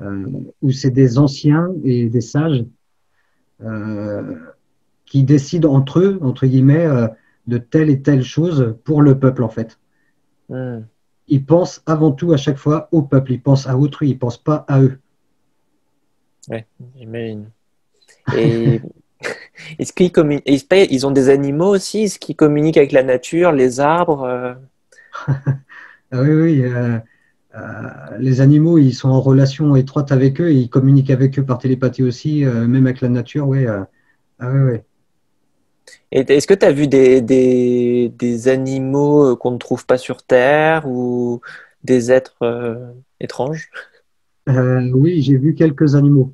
euh, où c'est des anciens et des sages qui décident entre eux, entre guillemets, de telle et telle chose pour le peuple, en fait. Hmm. Ils pensent avant tout à chaque fois au peuple, ils pensent à autrui, ils ne pensent pas à eux. Oui, j'imagine. Et est-ce qu'ils ils ont des animaux aussi? Est-ce qu'ils communiquent avec la nature, les arbres euh? ah Oui, oui. Euh, euh, les animaux, ils sont en relation étroite avec eux et ils communiquent avec eux par télépathie aussi, même avec la nature. Oui, ah, oui, oui. Est-ce que tu as vu des, des, animaux qu'on ne trouve pas sur Terre ou des êtres étranges? Oui, j'ai vu quelques animaux.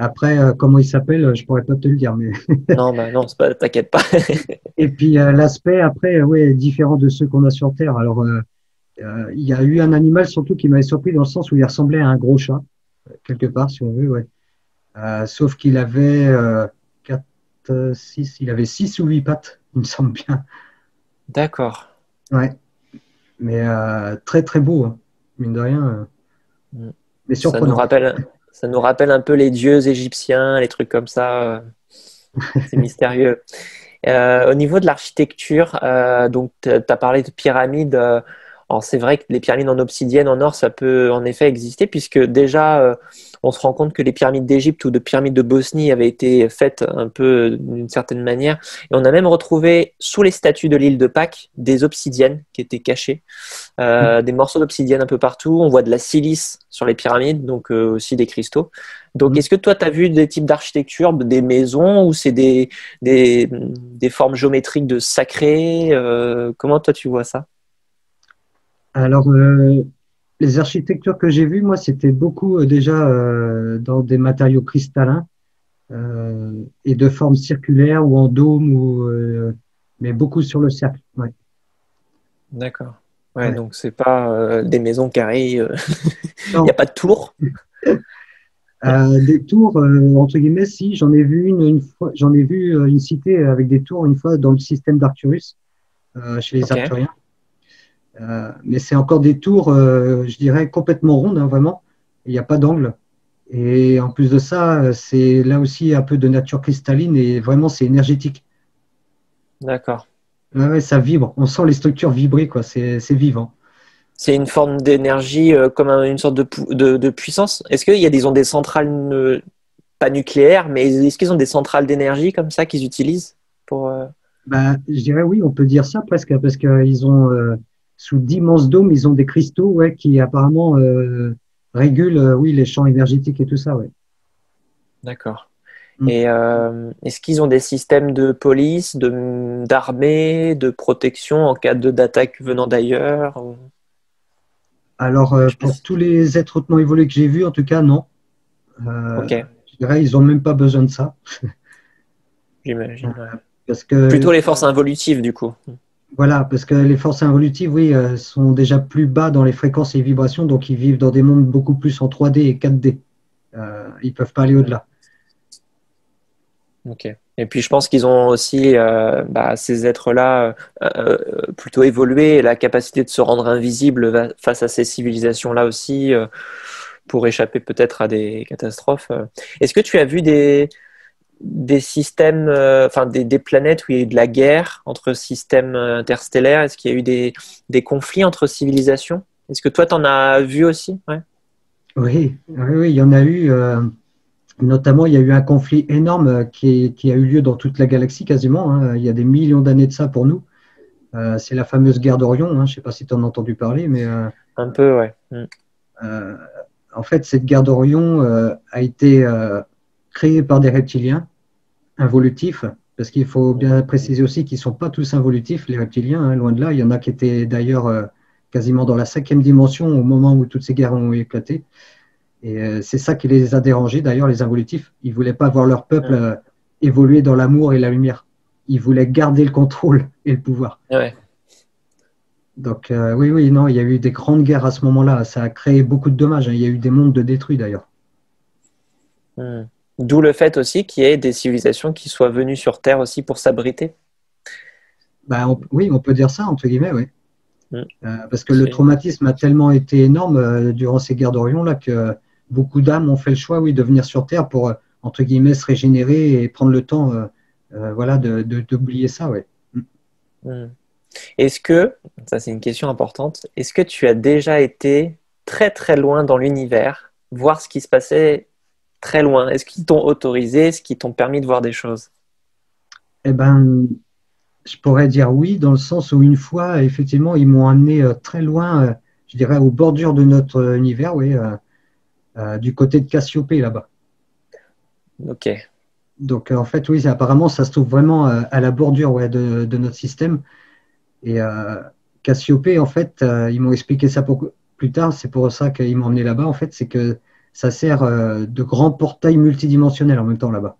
Après, euh, comment il s'appelle, je pourrais pas te le dire. Mais... non, bah non, pas, t'inquiète pas. et puis euh, l'aspect après, oui, est différent de ceux qu'on a sur Terre. Alors, euh, il y a eu un animal surtout qui m'avait surpris dans le sens où il ressemblait à un gros chat, quelque part, si on veut, ouais. sauf qu'il avait six, il avait six ou huit pattes, il me semble bien. D'accord. Ouais. Mais très très beau, hein. mine de rien. Mm. Mais surprenant. Ça nous rappelle ça nous rappelle un peu les dieux égyptiens, les trucs comme ça. C'est mystérieux. Euh, au niveau de l'architecture, euh, donc tu as parlé de pyramides. Euh, c'est vrai que les pyramides en obsidienne, en or, ça peut en effet exister, puisque déjà, on se rend compte que les pyramides d'Égypte ou de pyramides de Bosnie avaient été faites un peu d'une certaine manière. Et on a même retrouvé sous les statues de l'île de Pâques des obsidiennes qui étaient cachées, euh, mm. des morceaux d'obsidienne un peu partout. On voit de la silice sur les pyramides, donc euh, aussi des cristaux. Donc, mm. est-ce que toi, tu as vu des types d'architecture, des maisons, ou c'est des, des, formes géométriques de sacrés euh, Comment toi, tu vois ça? Alors, les architectures que j'ai vues, moi, c'était beaucoup euh, déjà euh, dans des matériaux cristallins euh, et de forme circulaire ou en dôme, ou, mais beaucoup sur le cercle. Ouais. D'accord. Ouais, donc c'est pas des maisons carrées. Il n'y a pas de tours. des tours, entre guillemets, si j'en ai vu une, une fois, j'en ai vu une cité avec des tours une fois dans le système d'Arcturus chez les Arthuriens. Euh, mais c'est encore des tours, euh, je dirais, complètement rondes, hein, vraiment. Il n'y a pas d'angle. Et en plus de ça, c'est là aussi un peu de nature cristalline et vraiment, c'est énergétique. D'accord. Ouais, ça vibre. On sent les structures vibrer, quoi. C'est vivant. C'est une forme d'énergie euh, comme une sorte de, de, puissance. Est-ce qu'il y a des, ont des centrales, pas nucléaires, mais est-ce qu'ils ont des centrales d'énergie comme ça qu'ils utilisent pour, bah, Je dirais oui, on peut dire ça presque, parce qu'ils ont sous d'immenses dômes, ils ont des cristaux ouais, qui apparemment euh, régulent euh, oui, les champs énergétiques et tout ça. Ouais. D'accord. Mm. Et euh, est-ce qu'ils ont des systèmes de police, d'armée, de, protection en cas d'attaque venant d'ailleurs Alors, pour tous les êtres hautement évolués que j'ai vus, en tout cas, non. ok. Je dirais, ils n'ont même pas besoin de ça. J'imagine. Parce que, Plutôt les forces involutives, du coup. Voilà, parce que les forces involutives, oui, euh, sont déjà plus bas dans les fréquences et vibrations, donc ils vivent dans des mondes beaucoup plus en 3D et 4D. Euh, ils ne peuvent pas aller au-delà. Ok. Et puis je pense qu'ils ont aussi, euh, bah, ces êtres-là, plutôt évolué, la capacité de se rendre invisible face à ces civilisations-là aussi, pour échapper peut-être à des catastrophes. Est-ce que tu as vu des, des systèmes, euh, enfin des, planètes où il y a eu de la guerre entre systèmes euh, interstellaires Est-ce qu'il y a eu des, conflits entre civilisations? Est-ce que toi, tu en as vu aussi? Oui, oui, il y en a eu. Euh, notamment, il y a eu un conflit énorme qui, a eu lieu dans toute la galaxie quasiment. Hein. il y a des millions d'années de ça pour nous. c'est la fameuse guerre d'Orion. Hein. je ne sais pas si tu en as entendu parler, mais. un peu, ouais. Mm. en fait, cette guerre d'Orion a été créés par des reptiliens involutifs, parce qu'il faut bien préciser aussi qu'ils ne sont pas tous involutifs, les reptiliens, hein, loin de là. Il y en a qui étaient d'ailleurs euh, quasiment dans la cinquième dimension au moment où toutes ces guerres ont éclaté. Et euh, c'est ça qui les a dérangés, d'ailleurs, les involutifs. Ils ne voulaient pas voir leur peuple euh, évoluer dans l'amour et la lumière. Ils voulaient garder le contrôle et le pouvoir. Donc oui, oui, non, il y a eu des grandes guerres à ce moment-là. Ça a créé beaucoup de dommages. Hein. Il y a eu des mondes de détruits d'ailleurs. D'où le fait aussi qu'il y ait des civilisations qui soient venues sur Terre aussi pour s'abriter. Bah, oui, on peut dire ça, entre guillemets, oui. Mm. Euh, parce que le traumatisme a tellement été énorme euh, durant ces guerres d'Orion là que beaucoup d'âmes ont fait le choix, oui, de venir sur Terre pour euh, entre guillemets, se régénérer et prendre le temps voilà, d'oublier de, ça. Ouais. Mm. Mm. Est-ce que, ça c'est une question importante, est-ce que tu as déjà été très très loin dans l'univers, voir ce qui se passait très loin Est-ce qu'ils t'ont autorisé? Est-ce qu'ils t'ont permis de voir des choses? Eh ben, je pourrais dire oui, dans le sens où une fois, effectivement, ils m'ont amené euh, très loin, euh, je dirais, aux bordures de notre univers, oui, euh, du côté de Cassiopée là-bas. Ok. Donc, en fait, oui, apparemment, ça se trouve vraiment à la bordure ouais, de, notre système. Et Cassiopée, en fait, ils m'ont expliqué ça plus tard, c'est pour ça qu'ils m'ont emmené là-bas, en fait, c'est que ça sert de grand portail multidimensionnel en même temps là-bas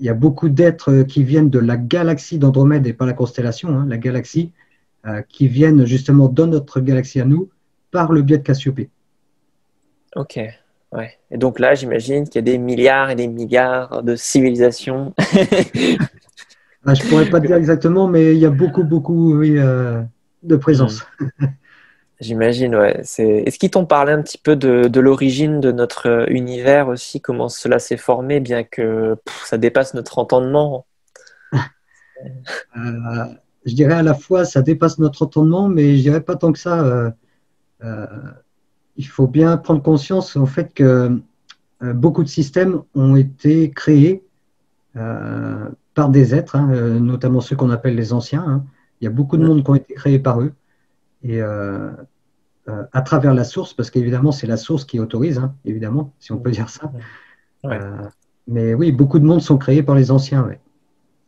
il y a beaucoup d'êtres qui viennent de la galaxie d'Andromède et pas la constellation, hein, la galaxie, euh, qui viennent justement dans notre galaxie à nous par le biais de Cassiopée. Ok, ouais. Et donc là, j'imagine qu'il y a des milliards et des milliards de civilisations. Ah, je ne pourrais pas dire exactement, mais il y a beaucoup, beaucoup euh, de présence. J'imagine, ouais. Est-ce qu'ils t'ont parlé un petit peu de, l'origine de notre euh, univers aussi, comment cela s'est formé, bien que ça dépasse notre entendement? Euh, Je dirais à la fois ça dépasse notre entendement, mais je dirais pas tant que ça. Euh, il faut bien prendre conscience en fait que beaucoup de systèmes ont été créés par des êtres, hein, notamment ceux qu'on appelle les anciens. Hein. Il y a beaucoup de monde qui ont été créés par eux. Et euh, à travers la source, parce qu'évidemment, c'est la source qui autorise, hein, évidemment, si on peut dire ça. Euh, mais oui, beaucoup de mondes sont créés par les anciens.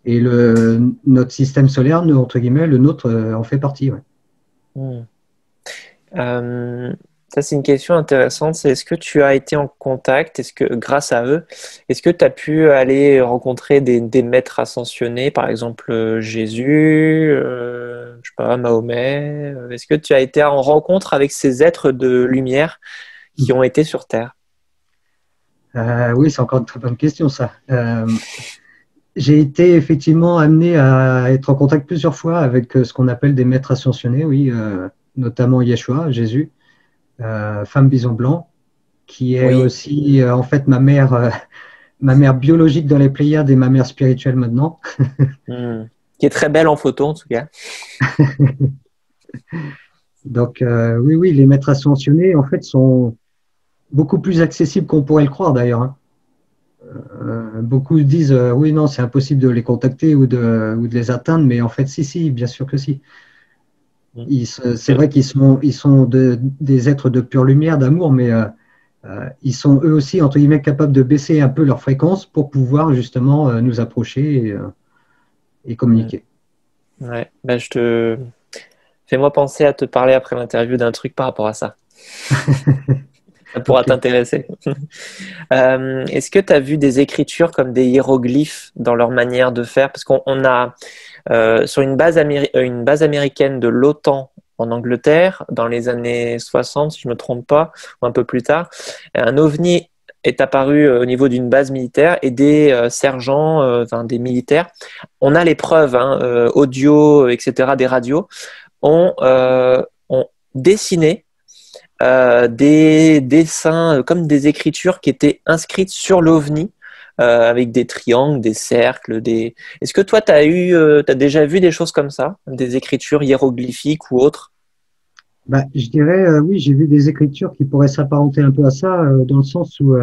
Et le, notre système solaire, nous, entre guillemets, le nôtre euh, en fait partie. Hmm. Ça, c'est une question intéressante. Est-ce que tu as été en contact? Est-ce que, grâce à eux, est-ce que tu as pu aller rencontrer des, maîtres ascensionnés, par exemple euh, Jésus, euh, je sais pas, Mahomet euh, Est-ce que tu as été en rencontre avec ces êtres de lumière qui ont été sur Terre? Oui, c'est encore une très bonne question, ça. j'ai été effectivement amené à être en contact plusieurs fois avec ce qu'on appelle des maîtres ascensionnés, oui, notamment Yeshua, Jésus. Euh, femme bison blanc, qui est aussi euh, en fait ma mère, euh, ma mère biologique dans les Pléiades et ma mère spirituelle maintenant. Hmm. Qui est très belle en photo en tout cas. Donc oui, oui, les maîtres ascensionnés en fait sont beaucoup plus accessibles qu'on pourrait le croire d'ailleurs. Hein. beaucoup disent oui, non, c'est impossible de les contacter ou de, ou de les atteindre, mais en fait, si, si, bien sûr que si. C'est vrai qu'ils sont, ils sont des êtres de pure lumière, d'amour, mais euh, euh, ils sont eux aussi, entre guillemets, capables de baisser un peu leur fréquence pour pouvoir justement euh, nous approcher et, communiquer. Ouais, ben, je te. Fais-moi penser à te parler après l'interview d'un truc par rapport à ça. ça pourra t'intéresser. Est-ce que tu as vu des écritures comme des hiéroglyphes dans leur manière de faire? Parce qu'on a, euh, sur une base, euh, une base américaine de l'OTAN en Angleterre dans les années 60, si je ne me trompe pas, ou un peu plus tard. Un ovni est apparu euh, au niveau d'une base militaire et des sergents, des militaires, on a les preuves, hein, audio, etc., des radios, ont dessiné des dessins comme des écritures qui étaient inscrites sur l'ovni euh, avec des triangles, des cercles, des. Est-ce que toi, tu as eu, euh, as déjà vu des choses comme ça, des écritures hiéroglyphiques ou autres? Bah, je dirais euh, oui, j'ai vu des écritures qui pourraient s'apparenter un peu à ça, dans le sens où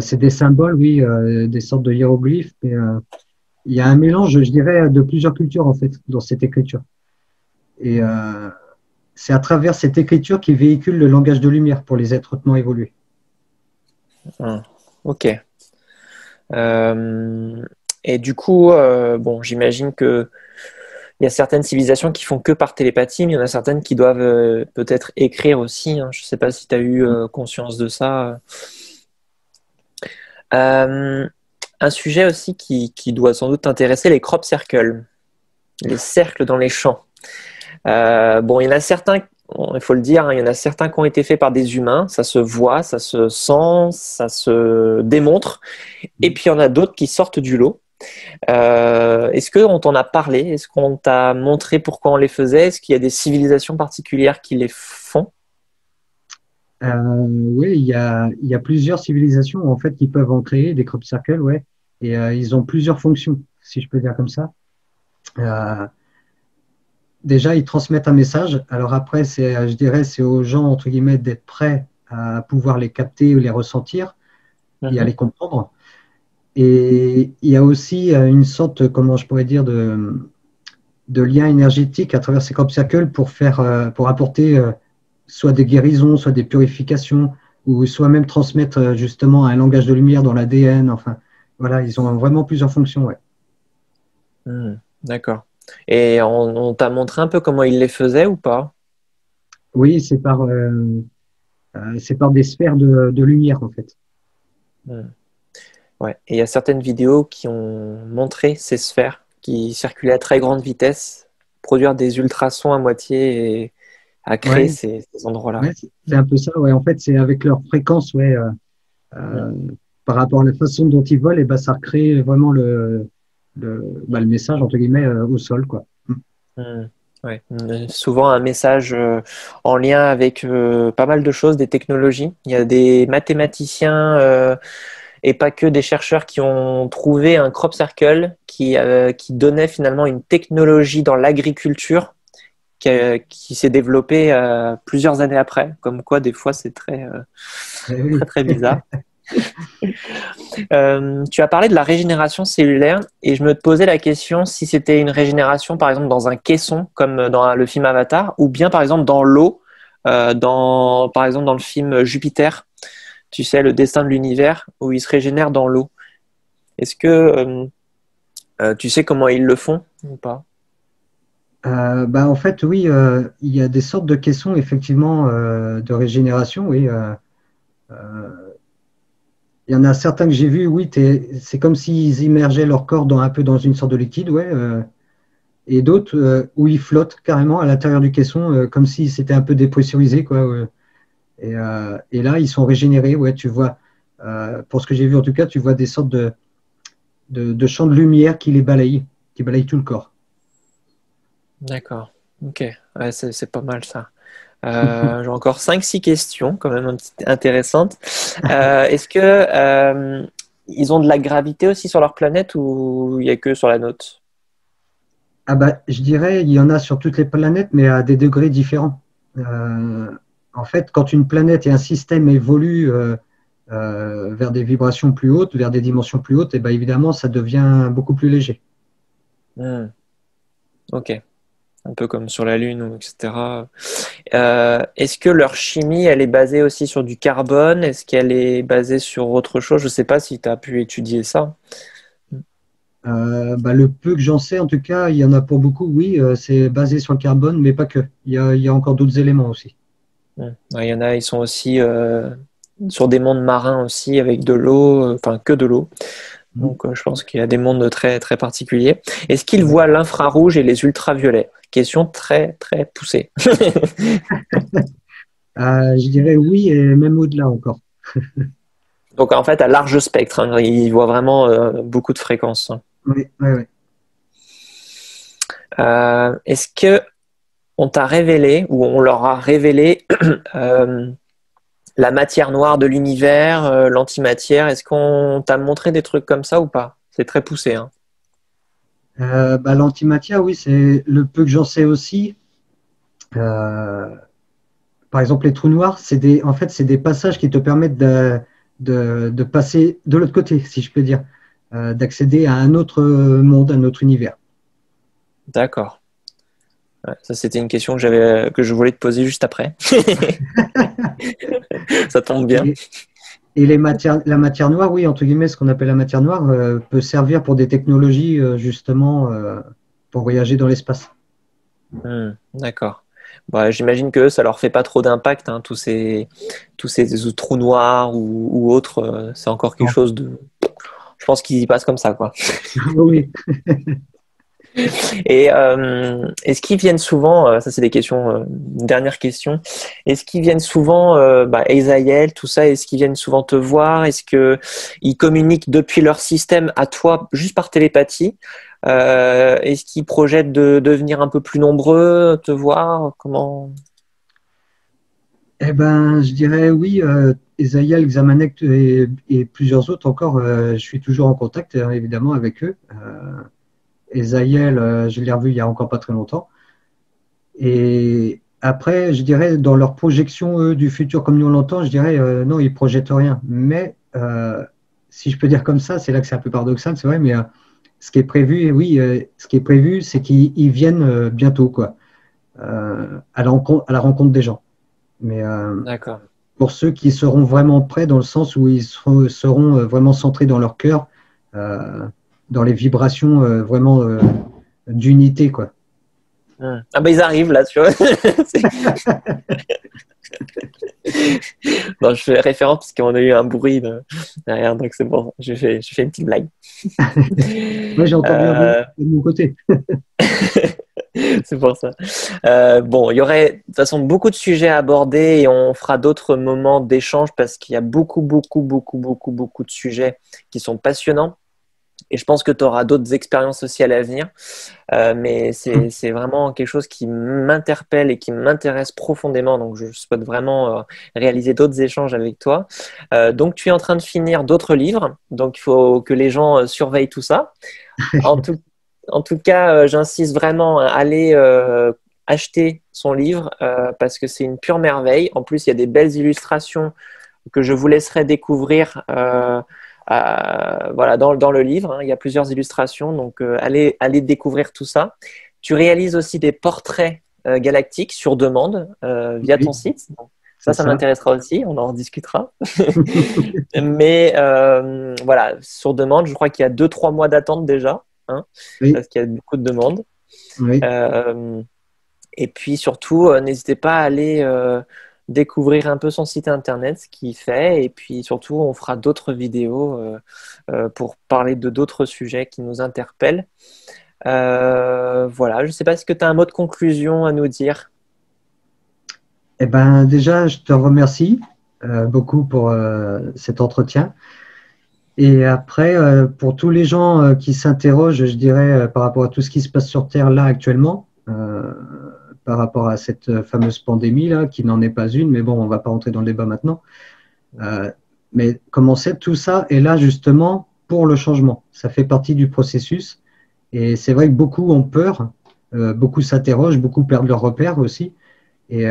c'est des symboles, oui, des sortes de hiéroglyphes, mais il y a un mélange, je dirais, de plusieurs cultures en fait dans cette écriture. Et c'est à travers cette écriture qui véhicule le langage de lumière pour les êtres hautement évolués. Ah, ok. Euh, et du coup, euh, bon, j'imagine que il y a certaines civilisations qui font que par télépathie, mais il y en a certaines qui doivent euh, peut-être écrire aussi. Hein. Je ne sais pas si tu as eu conscience de ça. un sujet aussi qui, qui, doit sans doute t'intéresser, les crop circles, les cercles dans les champs. bon, il y en a certains il faut le dire, hein, il y en a certains qui ont été faits par des humains, ça se voit, ça se sent, ça se démontre, et puis il y en a d'autres qui sortent du lot. Euh, est-ce qu'on t'en a parlé? Est-ce qu'on t'a montré pourquoi on les faisait? Est-ce qu'il y a des civilisations particulières qui les font? Oui, il y a, plusieurs civilisations en fait qui peuvent en créer des crop circles, ouais, et ils ont plusieurs fonctions, si je peux dire comme ça. Déjà, ils transmettent un message. Alors après, c'est, je dirais, c'est aux gens entre guillemets d'être prêts à pouvoir les capter ou les ressentir et à mhm. les comprendre. Et il y a aussi euh, une sorte, comment je pourrais dire, de, de lien énergétique à travers ces crop circles pour faire, euh, pour apporter euh, soit des guérisons, soit des purifications, ou soit même transmettre justement un langage de lumière dans l'ADN. Enfin, voilà, ils ont vraiment plusieurs fonctions. Ouais. Hmm, d'accord. Et on, t'a montré un peu comment ils les faisaient ou pas? Oui, c'est par, c'est par des sphères de, de lumière en fait. Hmm. Ouais. Et il y a certaines vidéos qui ont montré ces sphères qui circulaient à très grande vitesse, produire des ultrasons à moitié et à créer ces, endroits-là. c'est un peu ça, ouais. En fait, c'est avec leur fréquence, ouais, euh, euh, par rapport à la façon dont ils volent, et ben, ça recrée vraiment le, le, bah, le message, entre guillemets, euh, au sol, quoi. Ouais. Souvent un message en lien avec pas mal de choses, des technologies. Il y a des mathématiciens et pas que des chercheurs qui ont trouvé un crop circle qui, euh, qui donnait finalement une technologie dans l'agriculture qui, euh, qui s'est développée euh, plusieurs années après. Comme quoi, des fois, c'est très, eh très, très bizarre. tu as parlé de la régénération cellulaire et je me posais la question si c'était une régénération par exemple dans un caisson comme dans le film Avatar ou bien par exemple dans l'eau, dans, par exemple dans le film Jupiter tu sais, le destin de l'univers, où ils se régénèrent dans l'eau. Est-ce que euh, euh, tu sais comment ils le font ou pas? Euh, bah, En fait, oui, il y a des sortes de caissons, effectivement, de régénération, oui. Il y en a certains que j'ai vus, oui, c'est comme s'ils immergeaient leur corps dans, un peu dans une sorte de liquide, ouais. et d'autres où ils flottent carrément à l'intérieur du caisson, comme si c'était un peu dépressurisé, quoi. Euh, et, là, ils sont régénérés. Ouais, tu vois, euh, pour ce que j'ai vu en tout cas, tu vois des sortes de, champs de lumière qui les balayent, qui balayent tout le corps. D'accord. Ok. c'est pas mal ça. Euh, j'ai encore 5-6 questions, quand même intéressantes. Est-ce que ils ont de la gravité aussi sur leur planète ou il n'y a que sur la nôtre? Ah bah, Je dirais il y en a sur toutes les planètes, mais à des degrés différents en fait, quand une planète et un système évoluent euh, euh, vers des vibrations plus hautes, vers des dimensions plus hautes, et eh bien évidemment, ça devient beaucoup plus léger. Hmm. Ok. Un peu comme sur la Lune, etc. Euh, est-ce que leur chimie, elle est basée aussi sur du carbone? Est-ce qu'elle est basée sur autre chose? Je ne sais pas si tu as pu étudier ça. bah, le peu que j'en sais, en tout cas, il y en a pour beaucoup, oui, c'est basé sur le carbone, mais pas que. il y a encore d'autres éléments aussi. Il y en a, ils sont aussi euh, sur des mondes marins aussi avec de l'eau, euh, enfin que de l'eau. Donc euh, je pense qu'il y a des mondes très très particuliers. Est-ce qu'ils voient l'infrarouge et les ultraviolets? Question très très poussée. je dirais oui et même au-delà encore. Donc en fait à large spectre, hein, ils voient vraiment beaucoup de fréquences. Oui, oui, oui. Est-ce que on t'a révélé ou on leur a révélé euh, la matière noire de l'univers, euh, l'antimatière. Est-ce qu'on t'a montré des trucs comme ça ou pas? C'est très poussé. Hein. Euh, bah, l'antimatière, oui, c'est le peu que j'en sais aussi. par exemple, les trous noirs, c'est des, en fait, c'est des passages qui te permettent de, de passer de l'autre côté, si je peux dire, d'accéder à un autre monde, un autre univers. D'accord ça, c'était une question que, j'avais, que je voulais te poser juste après. ça tombe bien. Et, les matières, la matière noire, oui, entre guillemets, ce qu'on appelle la matière noire, euh, peut servir pour des technologies, euh, justement, euh, pour voyager dans l'espace. Hmm, d'accord. Bah, j'imagine que ça leur fait pas trop d'impact, hein, tous ces, tous ces trous noirs ou, ou autres. c'est encore quelque chose de. Je pense qu'ils y passent comme ça, quoi. oui. Et euh, est-ce qu'ils viennent souvent, euh, ça c'est des questions, euh, dernière question, est-ce qu'ils viennent souvent, euh, bah, tout ça, est-ce qu'ils viennent souvent te voir? Est-ce qu'ils communiquent depuis leur système à toi juste par télépathie? Est-ce qu'ils projettent de devenir un peu plus nombreux, te voir? Comment? Eh ben, je dirais oui. Esaïel, Xamanek et, et, plusieurs autres encore, je suis toujours en contact évidemment avec eux. Euh, Esaïel, je l'ai revu il y a encore pas très longtemps. Et après, je dirais, dans leur projection du futur comme nous l'entend, je dirais non, ils projettent rien. Mais si je peux dire comme ça, c'est là que c'est un peu paradoxal, c'est vrai, mais euh, ce qui est prévu, oui, euh, ce qui est prévu, c'est qu'ils viennent euh, bientôt, quoi, à la, rencontre, à la rencontre des gens. Mais pour ceux qui seront vraiment prêts, dans le sens où ils seront, vraiment centrés dans leur cœur, dans les vibrations vraiment d'unité, quoi. Ah ben ils arrivent là, tu vois. non, je fais référence parce qu'on a eu un bruit derrière, donc c'est bon, je fais, je fais une petite blague. Moi, j'ai entendu euh... de mon côté. c'est pour ça. Euh, bon, il y aurait de toute façon beaucoup de sujets à aborder et on fera d'autres moments d'échange parce qu'il y a beaucoup, beaucoup, beaucoup, beaucoup, beaucoup de sujets qui sont passionnants. Et je pense que tu auras d'autres expériences aussi à l'avenir. Euh, mais mm. c'est vraiment quelque chose qui m'interpelle et qui m'intéresse profondément. Donc, je souhaite vraiment euh, réaliser d'autres échanges avec toi. Euh, donc, tu es en train de finir d'autres livres. Donc, il faut que les gens surveillent tout ça. En tout, en tout cas, j'insiste vraiment à aller acheter son livre parce que c'est une pure merveille. En plus, il y a des belles illustrations que je vous laisserai découvrir voilà, dans, dans, le livre, hein, il y a plusieurs illustrations, donc euh, allez, allez découvrir tout ça. Tu réalises aussi des portraits euh, galactiques sur demande via ton site. ça, ça, m'intéressera aussi, on en discutera. Mais voilà, sur demande, je crois qu'il y a 2-3 mois d'attente déjà, hein, parce qu'il y a beaucoup de demandes. et puis surtout, n'hésitez pas à aller découvrir un peu son site internet, ce qu'il fait, et puis surtout on fera d'autres vidéos euh, euh, pour parler de d'autres sujets qui nous interpellent. Euh, voilà, je ne sais pas, que tu as un mot de conclusion à nous dire? Eh ben déjà, je te remercie beaucoup pour cet entretien. Et après, pour tous les gens qui s'interrogent, je dirais, par rapport à tout ce qui se passe sur Terre là actuellement, par rapport à cette euh, fameuse pandémie là, qui n'en est pas une, mais bon, on va pas rentrer dans le débat maintenant. Euh, mais comment c'est tout ça est là justement pour le changement. Ça fait partie du processus. Et c'est vrai que beaucoup ont peur, euh, beaucoup s'interrogent, beaucoup perdent leur repère aussi. Et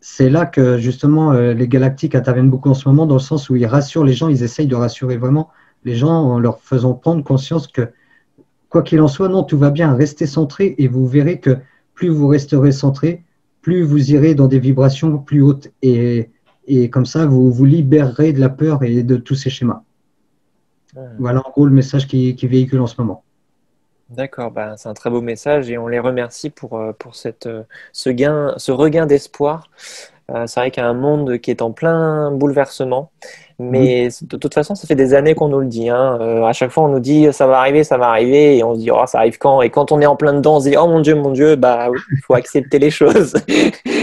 c'est là que justement les galactiques interviennent beaucoup en ce moment, dans le sens où ils rassurent les gens, ils essayent de rassurer vraiment les gens en leur faisant prendre conscience que quoi qu'il en soit, non, tout va bien, restez centré et vous verrez que plus vous resterez centré, plus vous irez dans des vibrations plus hautes et, et comme ça, vous vous libérerez de la peur et de tous ces schémas. Voilà en gros le message qui, qui véhicule en ce moment. D'accord, bah, c'est un très beau message et on les remercie pour, euh, pour cette, euh, ce, gain, ce regain d'espoir. Euh, c'est vrai qu'il y a un monde qui est en plein bouleversement mais de toute façon, ça fait des années qu'on nous le dit. Hein. Euh, à chaque fois, on nous dit ça va arriver, ça va arriver, et on se dit oh, ça arrive quand? Et quand on est en plein dedans, on se dit oh mon Dieu, mon Dieu, bah il faut accepter les choses.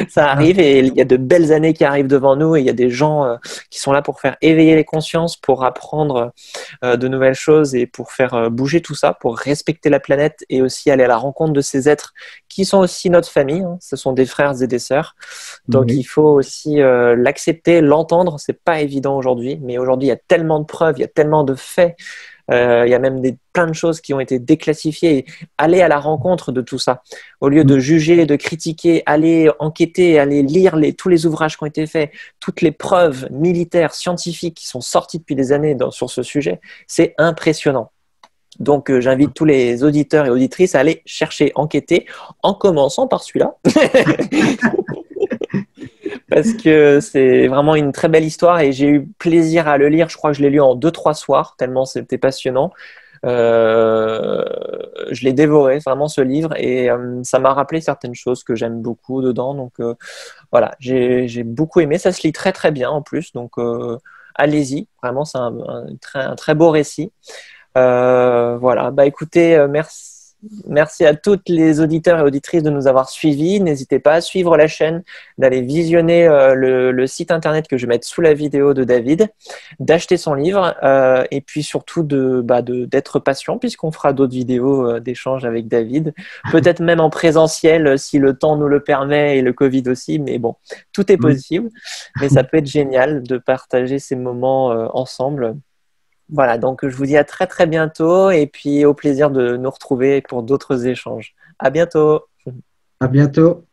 ça arrive et il y a de belles années qui arrivent devant nous et il y a des gens euh, qui sont là pour faire éveiller les consciences, pour apprendre euh, de nouvelles choses et pour faire bouger tout ça, pour respecter la planète et aussi aller à la rencontre de ces êtres qui sont aussi notre famille. Hein. Ce sont des frères et des sœurs. Donc il faut aussi l'accepter, l'entendre. C'est pas évident aujourd'hui mais aujourd'hui, il y a tellement de preuves, il y a tellement de faits, euh, il y a même des, plein de choses qui ont été déclassifiées. Aller à la rencontre de tout ça, au lieu de mm. juger, de critiquer, aller enquêter, aller lire les, tous les ouvrages qui ont été faits, toutes les preuves militaires, scientifiques qui sont sorties depuis des années sur ce sujet, c'est impressionnant. Donc, euh, j'invite tous les auditeurs et auditrices à aller chercher, enquêter, en commençant par celui-là. parce que c'est vraiment une très belle histoire et j'ai eu plaisir à le lire. Je crois que je l'ai lu en deux trois soirs tellement c'était passionnant. Euh, je l'ai dévoré vraiment ce livre et euh, ça m'a rappelé certaines choses que j'aime beaucoup dedans. Donc euh, voilà, j'ai beaucoup aimé. Ça se lit très très bien en plus. Donc allez-y, vraiment c'est un, très, un, très, beau récit. voilà, bah écoutez, merci Merci à toutes les auditeurs et auditrices de nous avoir suivis. N'hésitez pas à suivre la chaîne, d'aller visionner euh, le, site internet que je vais mettre sous la vidéo de David, d'acheter son livre euh, et puis surtout de bah, d'être patient puisqu'on fera d'autres vidéos euh, d'échange avec David, peut-être même en présentiel si le temps nous le permet et le Covid aussi. Mais bon, tout est possible. Mais ça peut être génial de partager ces moments ensemble. Voilà, donc je vous dis à très très bientôt et puis au plaisir de nous retrouver pour d'autres échanges. À bientôt. À bientôt.